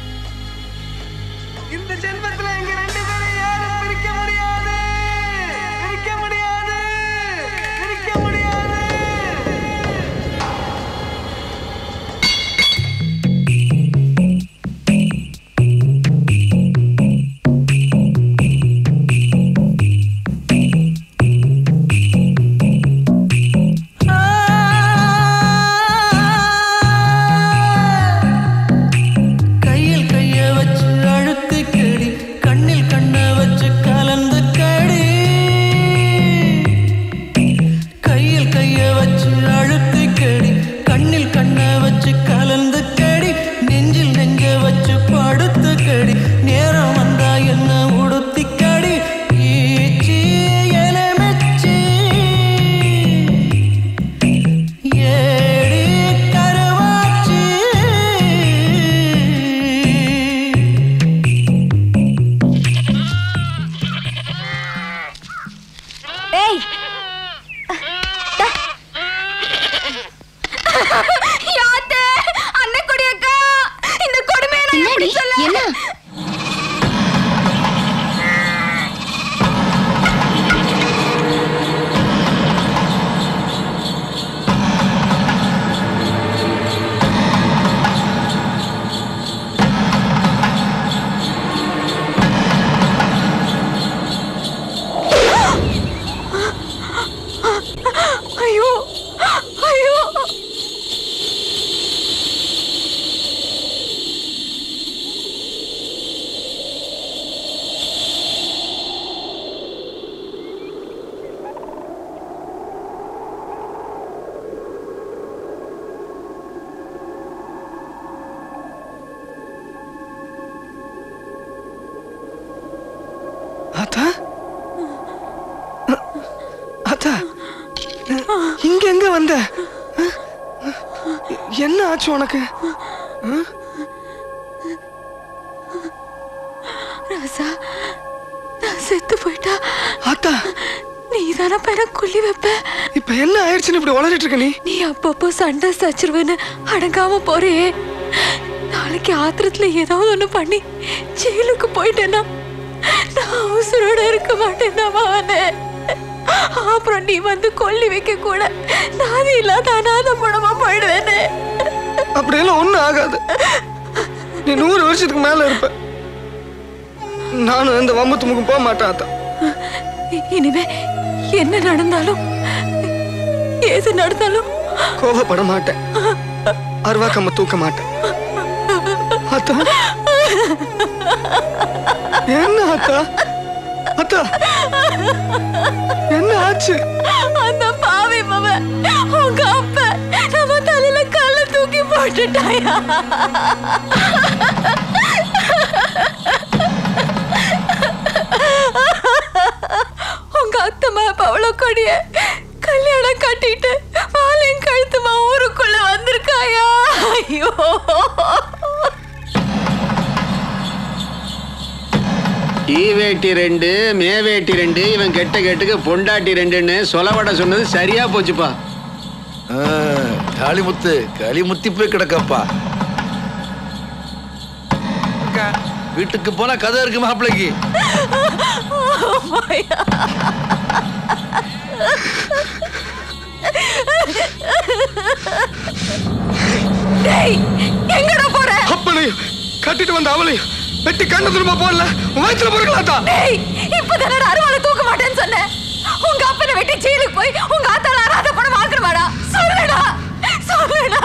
Speaker 10: சண்டை சச்சிருவேன்னு அடங்காம போறியே. நாளைக்கு ஆத்திரத்துல ஏதாவது ஒண்ணு பண்ணி ஜெயிலுக்கு போயிட்டேன்னா நான் உசுரோட இருக்க மாட்டேன்னா அப்புறம் நீ வந்து கொல்லி வைக்க கூட நாதி இல்லாத அநாத பணமா போயிடுவேனே.
Speaker 11: அப்படியெல்லாம் ஒண்ணும் ஆகாது. நீ நூறு வருஷத்துக்கு மேல இருப்ப. நானும் இந்த வம்பத்து முகம் போக மாட்டேன்
Speaker 10: இனிமே என்ன நடந்தாலும் ஏது நடந்தாலும்
Speaker 11: கோபப்பட மாட்டேன் அருவாக்கம்ம தூக்க மாட்டேன் அத்தா. என்ன அத்தா? அத்தா. என்ன ஆச்சு?
Speaker 10: அந்த பாவி மவன் உங்க அப்ப நம்ம தலையில கல்ல தூக்கி போட்டுட்டாயா?
Speaker 41: ஈ வேட்டி ரெண்டு மே வேட்டி ரெண்டு இவன் கெட்ட கெட்டுக்கு பொண்டாட்டி ரெண்டுன்னு சொலவட சொன்னது சரியா போச்சுப்பா.
Speaker 39: காளிமுத்து களிமுத்தி போய் கிடக்கப்பா. வீட்டுக்கு போனா கதை இருக்கு மாப்பிள்ளைக்கு
Speaker 10: டேய் எங்கடா போற?
Speaker 11: அப்பனையும் கட்டிட்டு வந்த அவளையும். வெட்டி கண்ணு திரும்ப போடல. வயிற்றுல பொறுக்கலாத்தா
Speaker 10: டேய் இப்பதானே அருவாளை தூக்க மாட்டேன்னு சொன்னேன். உங்க அப்பனை வெட்டி ஜெயிலுக்கு போய் உங்க ஆத்தால அராத பணம் வாங்கணுமாடா சொல்லுடா சொல்லுடா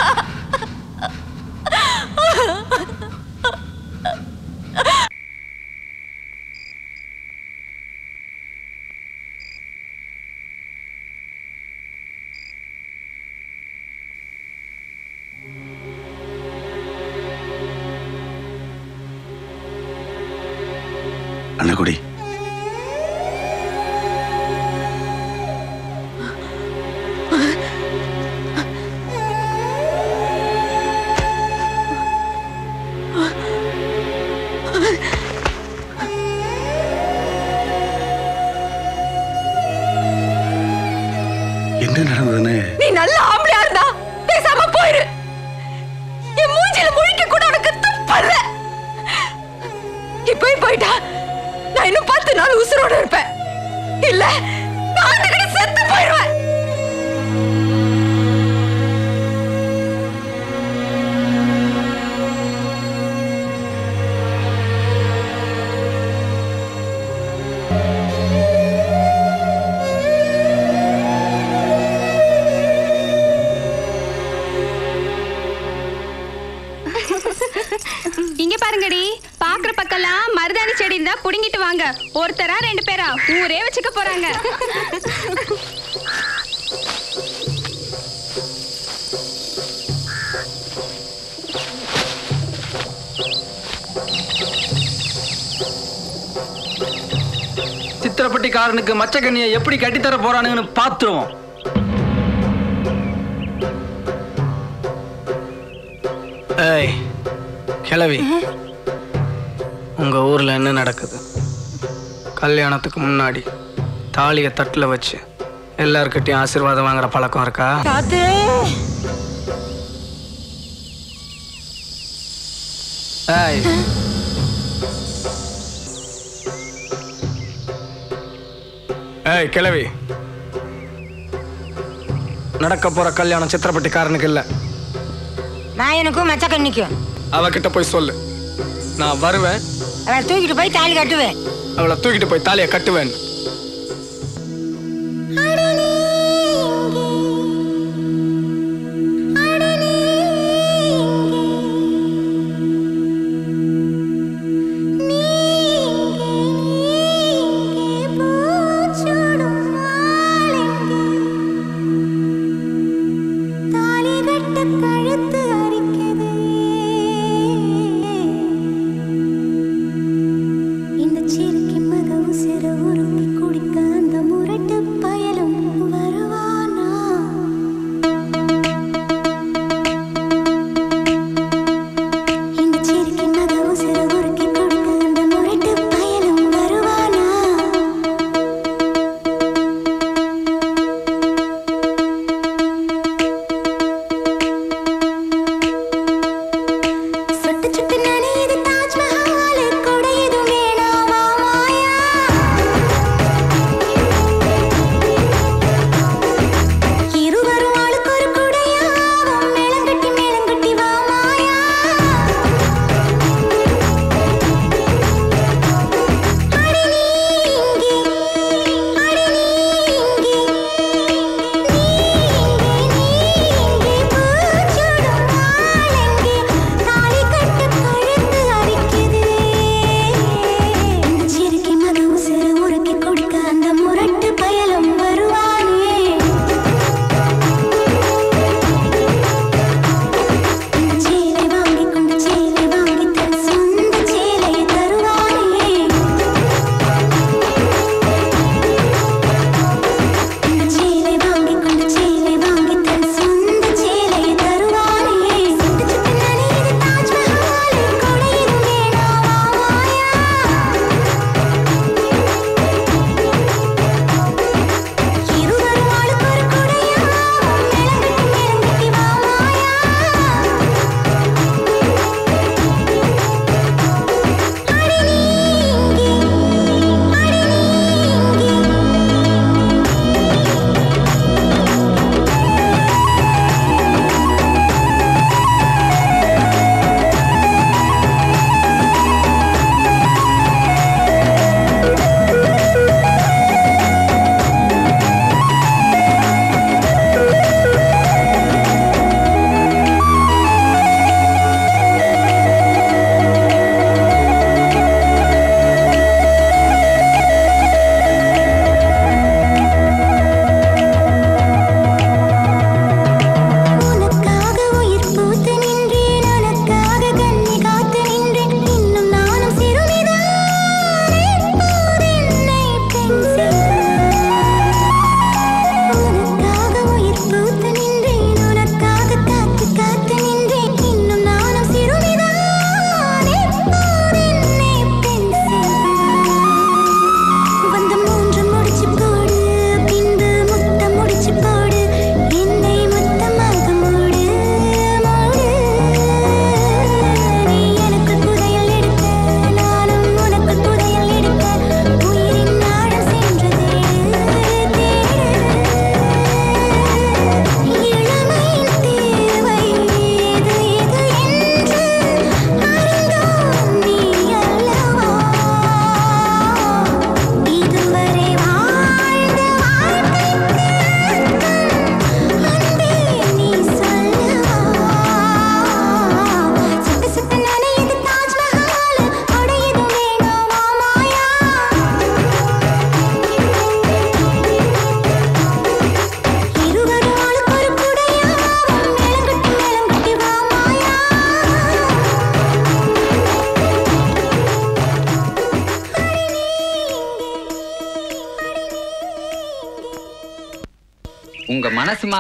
Speaker 21: ஒருத்தரா ரெண்டு பேரா? ஊரே வச்சுக்க போறாங்க.
Speaker 19: சித்திரப்பட்டிக்காரனுக்கு மச்சக்கண்ணியை எப்படி கட்டித்தர போறானுங்கன்னு பார்த்துருவோம். ஏய் கிளவி உங்க ஊர்ல என்ன நடக்குது? கல்யாணத்துக்கு முன்னாடி தாலியை தட்டுல வச்சு எல்லார்கிட்டயும் ஆசீர்வாதம் வாங்குற பழக்கம் இருக்கா? ஏய்! கிளவி நடக்க போற கல்யாணம் சித்திரப்பட்டிக்காரனுக்கு இல்ல.
Speaker 16: நான் எனக்கும் மச்சக்கண்ணிக்கும்.
Speaker 19: அவகிட்ட போய் சொல்லு. நான் வருவேன்.
Speaker 16: அவளை தூக்கிட்டு போய் தாலி கட்டுவேன்.
Speaker 19: அவளை தூக்கிட்டு போய் தாலியை கட்டுவேன்.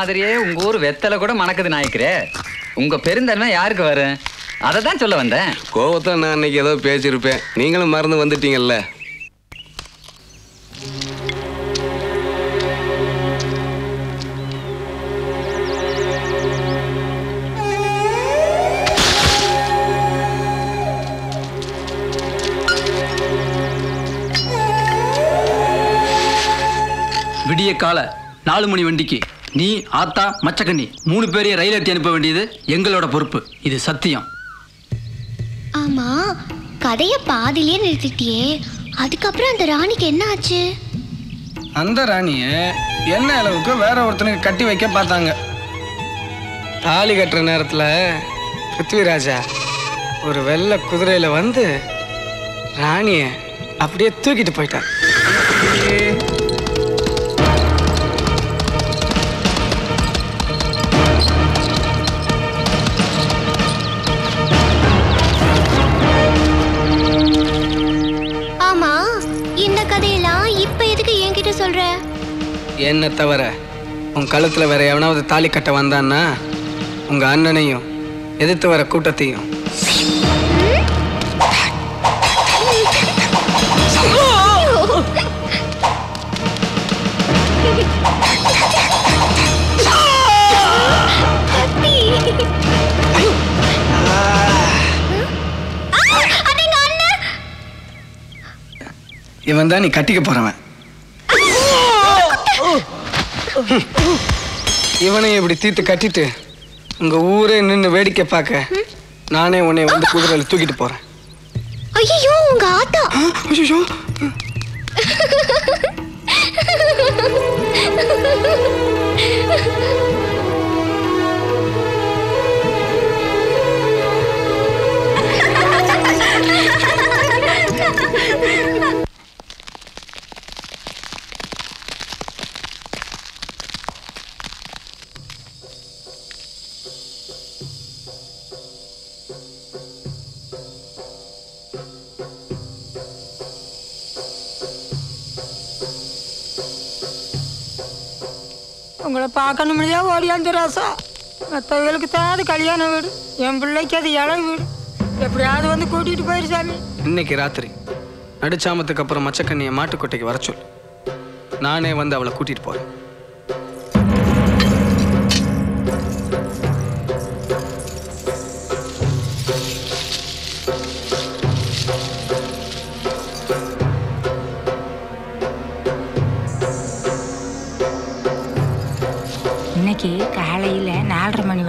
Speaker 14: மாதிரியே உங்க ஊர் வெத்தலை கூட மணக்குது நாயக்கரே உங்க பெருந்தன்மை யாருக்கு வரும்? அதை தான் சொல்ல வந்தேன்.
Speaker 11: கோவத்தை நான் அன்னைக்கு ஏதோ பேசியிருப்பேன். நீங்களும் மறந்து வந்துட்டீங்கல்ல?
Speaker 35: விடிய கால நாலு மணி வண்டிக்கு. நீ ஆத்தா மச்சக்கண்ணி மூணு பேரையும் ரயில் ஏற்றி அனுப்ப வேண்டியது எங்களோட பொறுப்பு. இது சத்தியம்.
Speaker 12: ஆமா கதைய பாதியிலே நிறுத்திட்டியே. அதுக்கப்புறம் அந்த ராணிக்கு என்ன ஆச்சு
Speaker 11: அந்த ராணிய என்ன அளவுக்கு வேற ஒருத்தனுக்கு கட்டி வைக்க பார்த்தாங்க. தாலி கட்டுற நேரத்துல பிருத்விராஜா ஒரு வெள்ளை குதிரையில வந்து ராணிய அப்படியே தூக்கிட்டு போயிட்டார். என்ன தவிர உன் கழுத்துல வேற எவனாவது தாலி கட்ட வந்தான்னா உங்க அண்ணனையும் எதிர்த்து வர கூட்டத்தையும் இவன் தான் நீ கட்டிக்க போறவன் இவனை இப்படி தீர்த்து கட்டிட்டு உங்க ஊரே நின்று வேடிக்கை பார்க்க நானே உன்னை வந்து குதிரையில தூக்கிட்டு போறேன்.
Speaker 12: ஐயோ உங்க ஆத்தா.
Speaker 11: ஐயோ
Speaker 16: உங்களை பார்க்கணும்லையா ஓடியாந்து ராசா. மற்றவங்களுக்கு தான் அது கல்யாண வீடு. என் பிள்ளைக்கு அது இலை வீடு. எப்படியாவது வந்து கூட்டிகிட்டு போயிரு சாமி.
Speaker 11: இன்னைக்கு ராத்திரி. நடுச்சாமத்துக்கு அப்புறம் மச்சக்கண்ணியை மாட்டுக்கொட்டைக்கு வர சொல்லு. நானே வந்து அவளை கூட்டிட்டு போறேன்.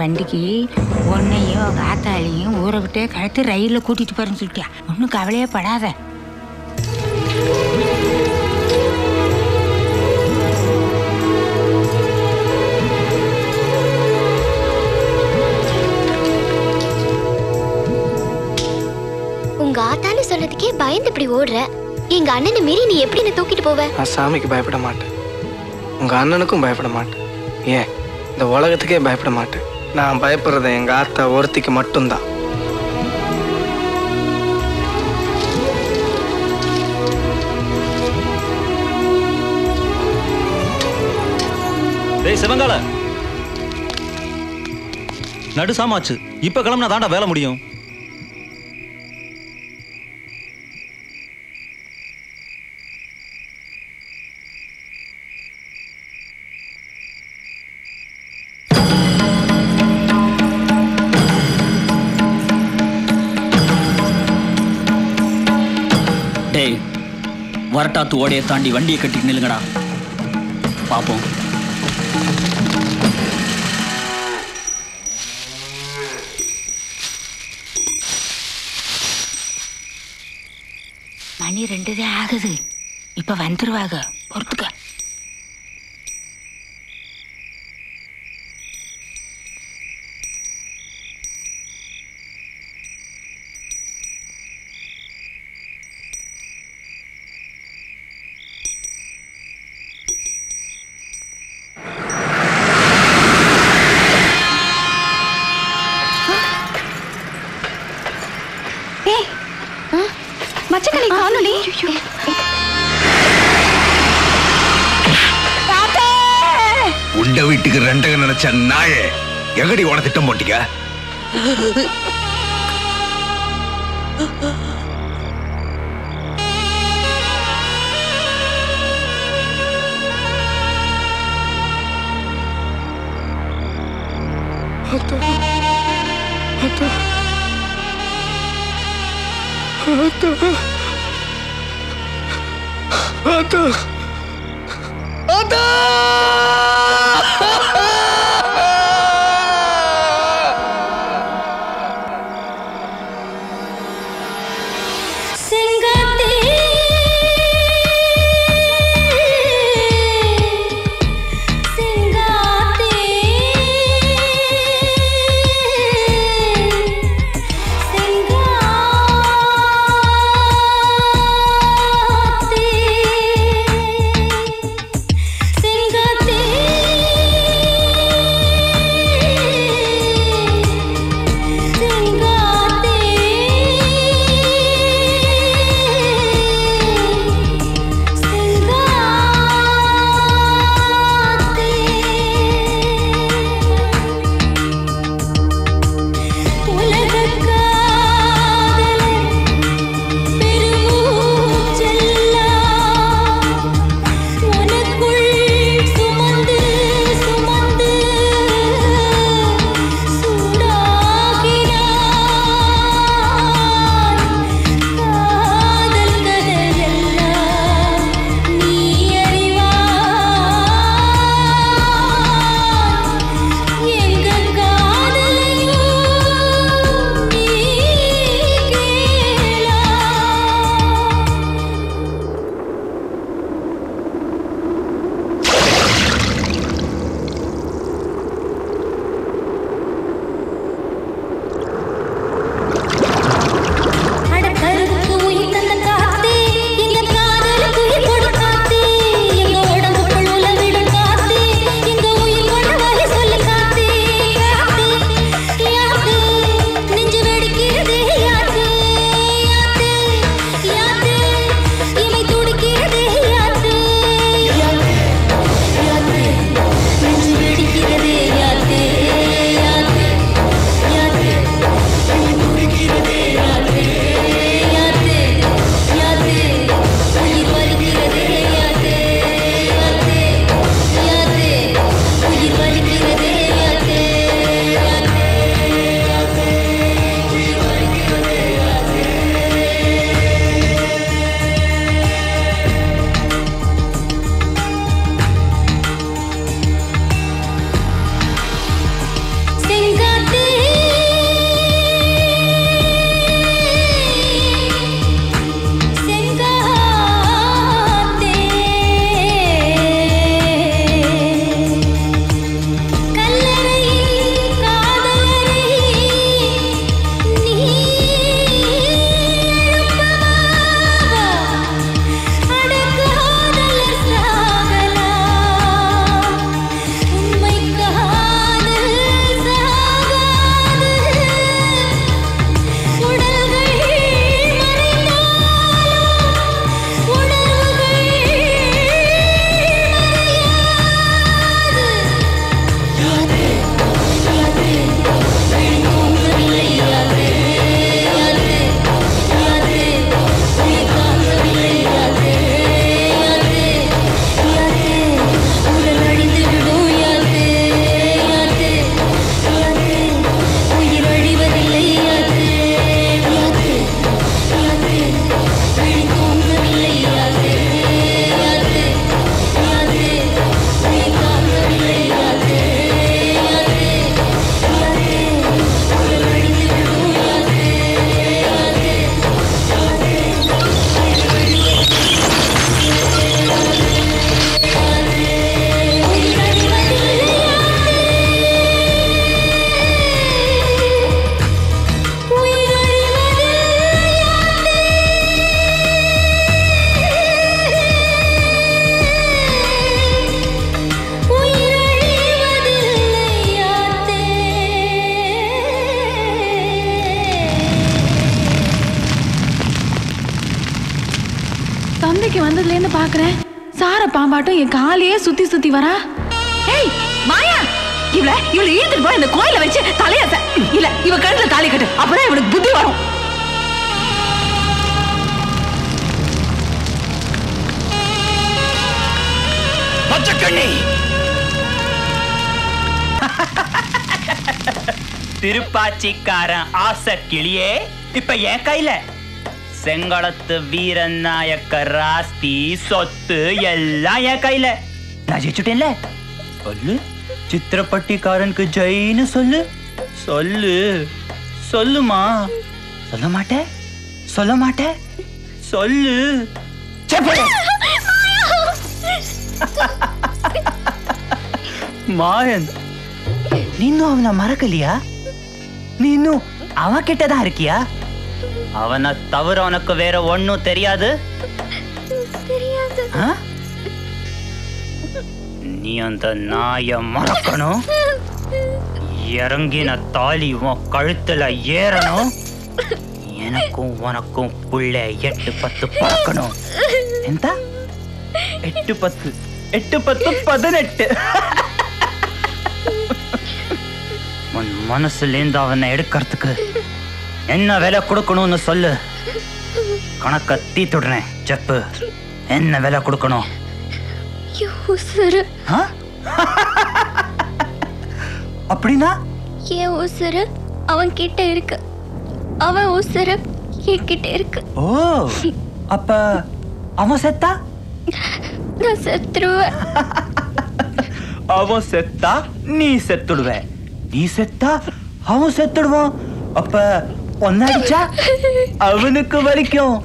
Speaker 42: வண்டிக்கு உன்னையும் உங்கள் ஆத்தாலையும் ஊரை விட்டே கழுத்து ரயிலில் கூட்டிகிட்டு போகிறேன்னு சொல்லிட்டியா? ஒன்றும் கவலையே படாத.
Speaker 12: உங்க ஆத்தான்னு சொன்னதுக்கே பயந்து இப்படி ஓடுற? எங்க அண்ணனை மீறி நீ எப்படி என்ன தூக்கிட்டு போவ?
Speaker 11: நான் சாமிக்கு பயப்பட மாட்டேன். உங்க அண்ணனுக்கும் பயப்பட மாட்டேன். ஏன்? இந்த உலகத்துக்கே பயப்பட மாட்டேன். நான் பயப்படுறது எங்க ஆத்தா ஒருத்திக்கு மட்டும்தான்.
Speaker 36: டேய் சிவங்கால நடு சாமாச்சு. இப்ப கிளம்புனா தாண்டா வேலை முடியும்.
Speaker 35: வரட்டாத்து ஓடையை தாண்டி வண்டியை கட்டிட்டு நில்லுங்கடா. பாப்போம்.
Speaker 42: மணி ரெண்டுதே ஆகுது. இப்போ வந்துருவாங்க பொறுத்துக்க.
Speaker 6: எங்கடி உன திட்டம் போட்டீங்க?
Speaker 19: அத்தா அத்தா அத்தா
Speaker 20: திருப்பாச்சிக்காரன் ஆசை கிளியே இப்ப என் கையில செங்களத்து வீரன் நாயக்க ராஸ்தி சொத்து எல்லாம் என் கையில நான் ஜெயிச்சுட்டேன்ல சொல்லு சித்திரப்பட்டிக்காரனுக்கு ஜெயின்னு சொல்லு சொல்லு சொல்லுமா சொல்ல மாட்டே சொல்ல மாட்டே சொல்லு செப்பு. மாயன் ನೀನು ಅವನ ಮರಕಲಿಯಾ நீ இன்னும் அவ கிட்டதான் இருக்கியா? அவனை தவிர உனக்கு வேற ஒன்னும் தெரியாது? நீ அந்த நாய மறக்கணும்? இறங்கின தாலி உன் கழுத்துல ஏறணும்? எனக்கும் உனக்கும் புள்ள எட்டு பத்து பறக்கணும். எந்த? எட்டு பத்து. எட்டு பத்து பதினெட்டு. மனசுலேருந்து அவனை எடுக்கிறதுக்கு. என்ன விலை கொடுக்கணும்னு சொல்லு. கணக்க தீத்துடுறேன் செப்பு என்ன விலை கொடுக்கணும்? அப்படின்னா?
Speaker 12: என் உசுறு? அவன் கிட்ட இருக்கு. அவன் உசுறு என்கிட்ட இருக்கு.
Speaker 20: ஓ அப்ப அவன் செத்தா?
Speaker 12: நான் செத்துருவேன். [laughs]
Speaker 20: அவன் செத்தா நீ செத்துடுவ. நீ செத்தா அவன் செத்துடுவான் அப்ப ஒன்ன அடிச்சா அவனுக்கு வலிக்கும்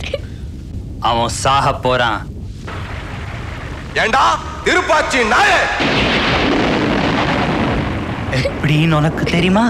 Speaker 20: அவன் சாக போறான்
Speaker 13: ஏண்டா திருப்பாச்சி நாய
Speaker 20: எப்படின்னு உனக்கு தெரியுமா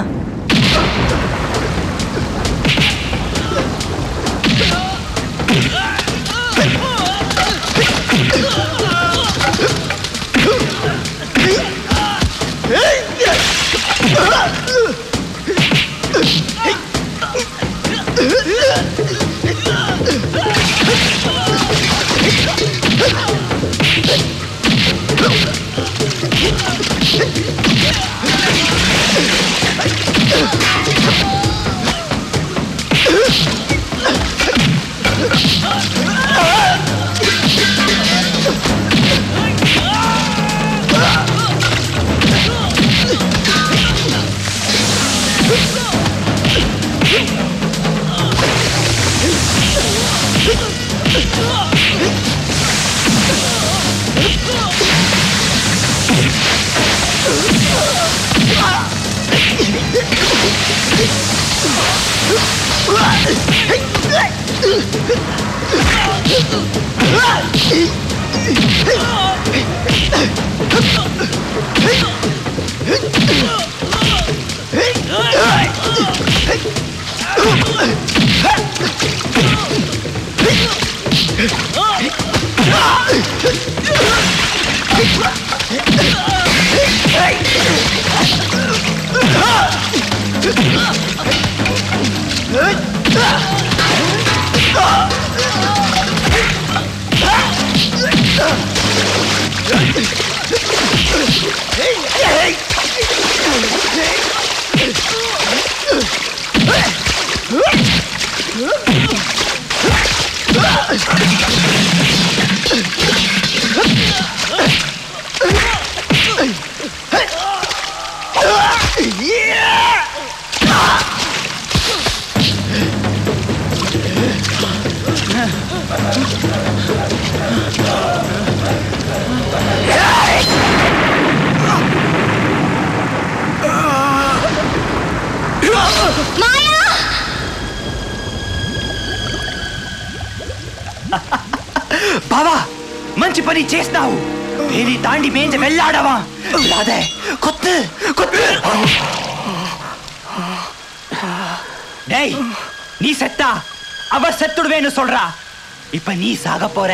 Speaker 20: சாக போற.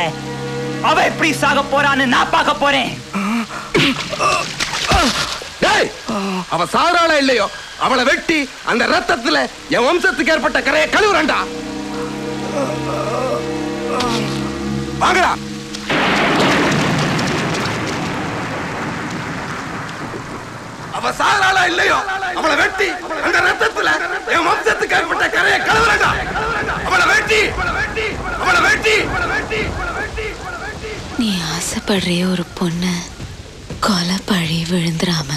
Speaker 20: அவ எப்படி சாக போறான்னு நான் பார்க்க போறேன்.
Speaker 13: டேய் அவ சாராளா இல்லையோ? அவளை வெட்டி அந்த ரத்தத்துல என் வம்சத்துக்கு ஏற்பட்ட கரையை கழுவுறண்டா வாங்கடா.
Speaker 3: அவ சாகராளா இல்லையோ? அவளை வெட்டி அந்த ரத்தத்துல என் வம்சத்துக்கு ஏற்பட்ட கரையை கலவரண்டா அவளை வெட்டி அவளை வெட்டி
Speaker 10: நீ கஷ்டப்படுற ஒரு பொண்ணு கொலை பழி விழுந்துடாம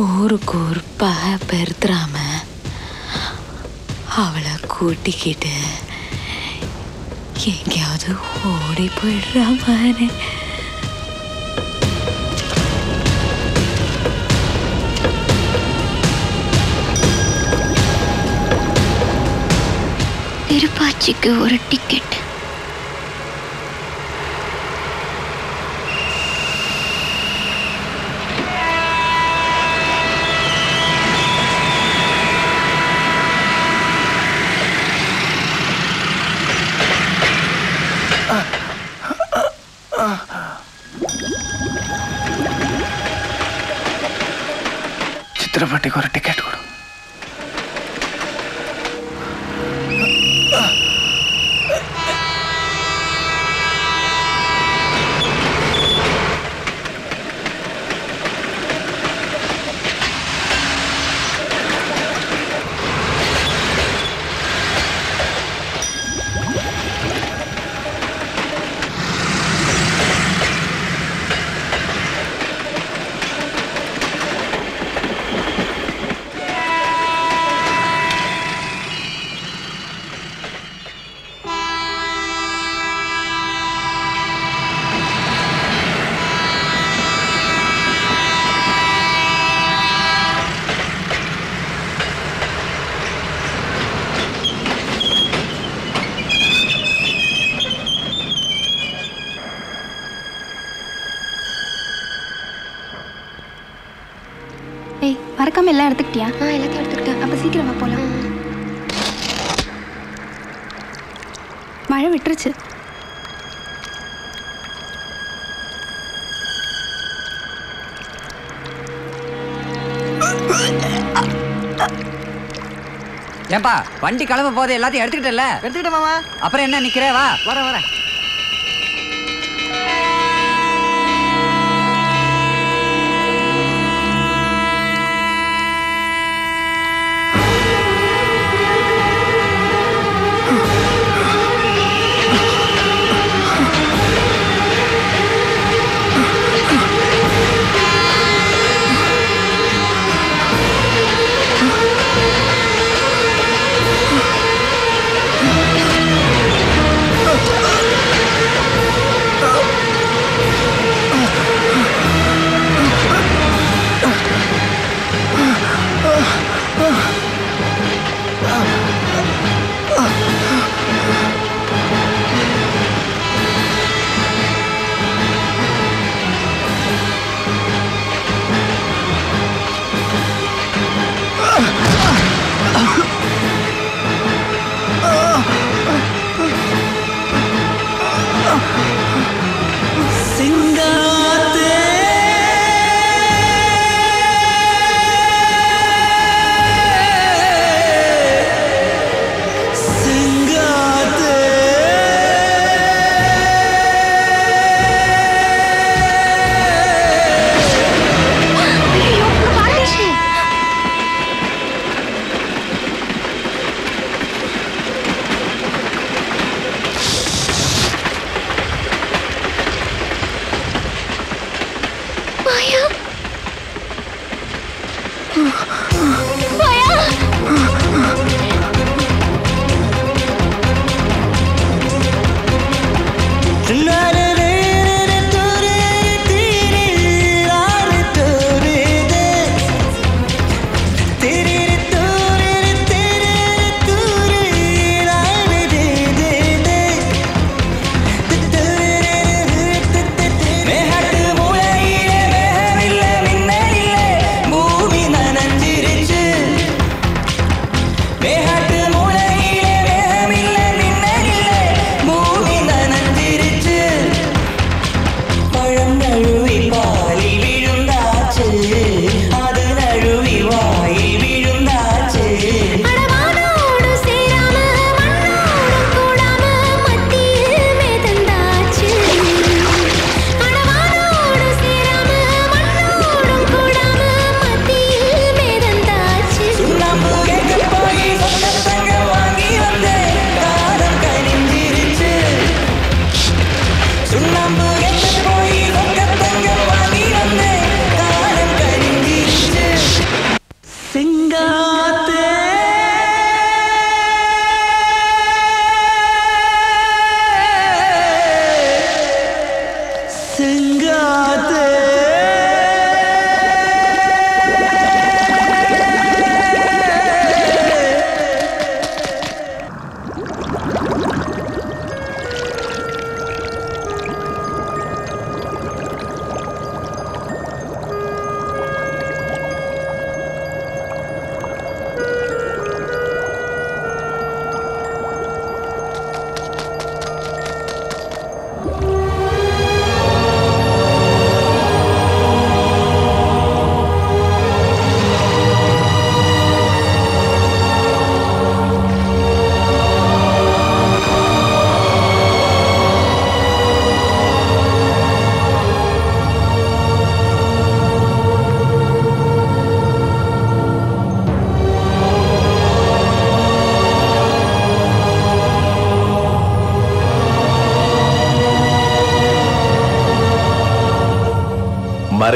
Speaker 10: ஊருக்கு ஊர் பகை பெருத்துறாம அவளை கூட்டிக்கிட்டு எங்கேயாவது ஓடி போயிடுறாமான்னு.
Speaker 43: திருப்பாச்சிக்கு ஒரு டிக்கெட்
Speaker 20: சித்திரப்பட்டிக்கு ஒரு டிக்கெட் கொடு
Speaker 44: ஏய் மறக்காம எல்லாம் எடுத்துக்கிட்டியா ஆ எல்லாத்தையும் எடுத்துக்கிட்டேன் அப்ப சீக்கிரமா போலாம். மழை விட்டுருச்சு.
Speaker 14: ஏன்பா வண்டி கிளம்ப போது எல்லாத்தையும் எடுத்துக்கிட்டல
Speaker 45: எடுத்துக்கிட்டேன் மாமா.
Speaker 14: அப்புறம் என்ன நிக்கிறே வா.
Speaker 45: வர வர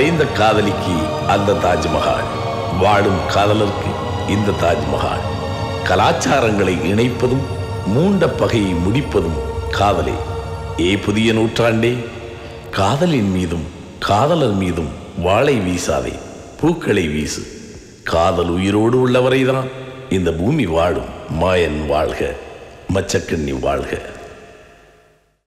Speaker 1: மறைந்த காதலிக்கு அந்த தாஜ்மஹால் வாழும் காதலருக்கு இந்த தாஜ்மஹால். கலாச்சாரங்களை இணைப்பதும் மூண்ட பகையை முடிப்பதும் காதலே. ஏ புதிய நூற்றாண்டே காதலின் மீதும் காதலர் மீதும் வாளை வீசாதே பூக்களை வீசு. காதல் உயிரோடு உள்ளவரைதான் இந்த பூமி வாழும் மாயன் வாழ்க மச்சக்கண்ணி வாழ்க.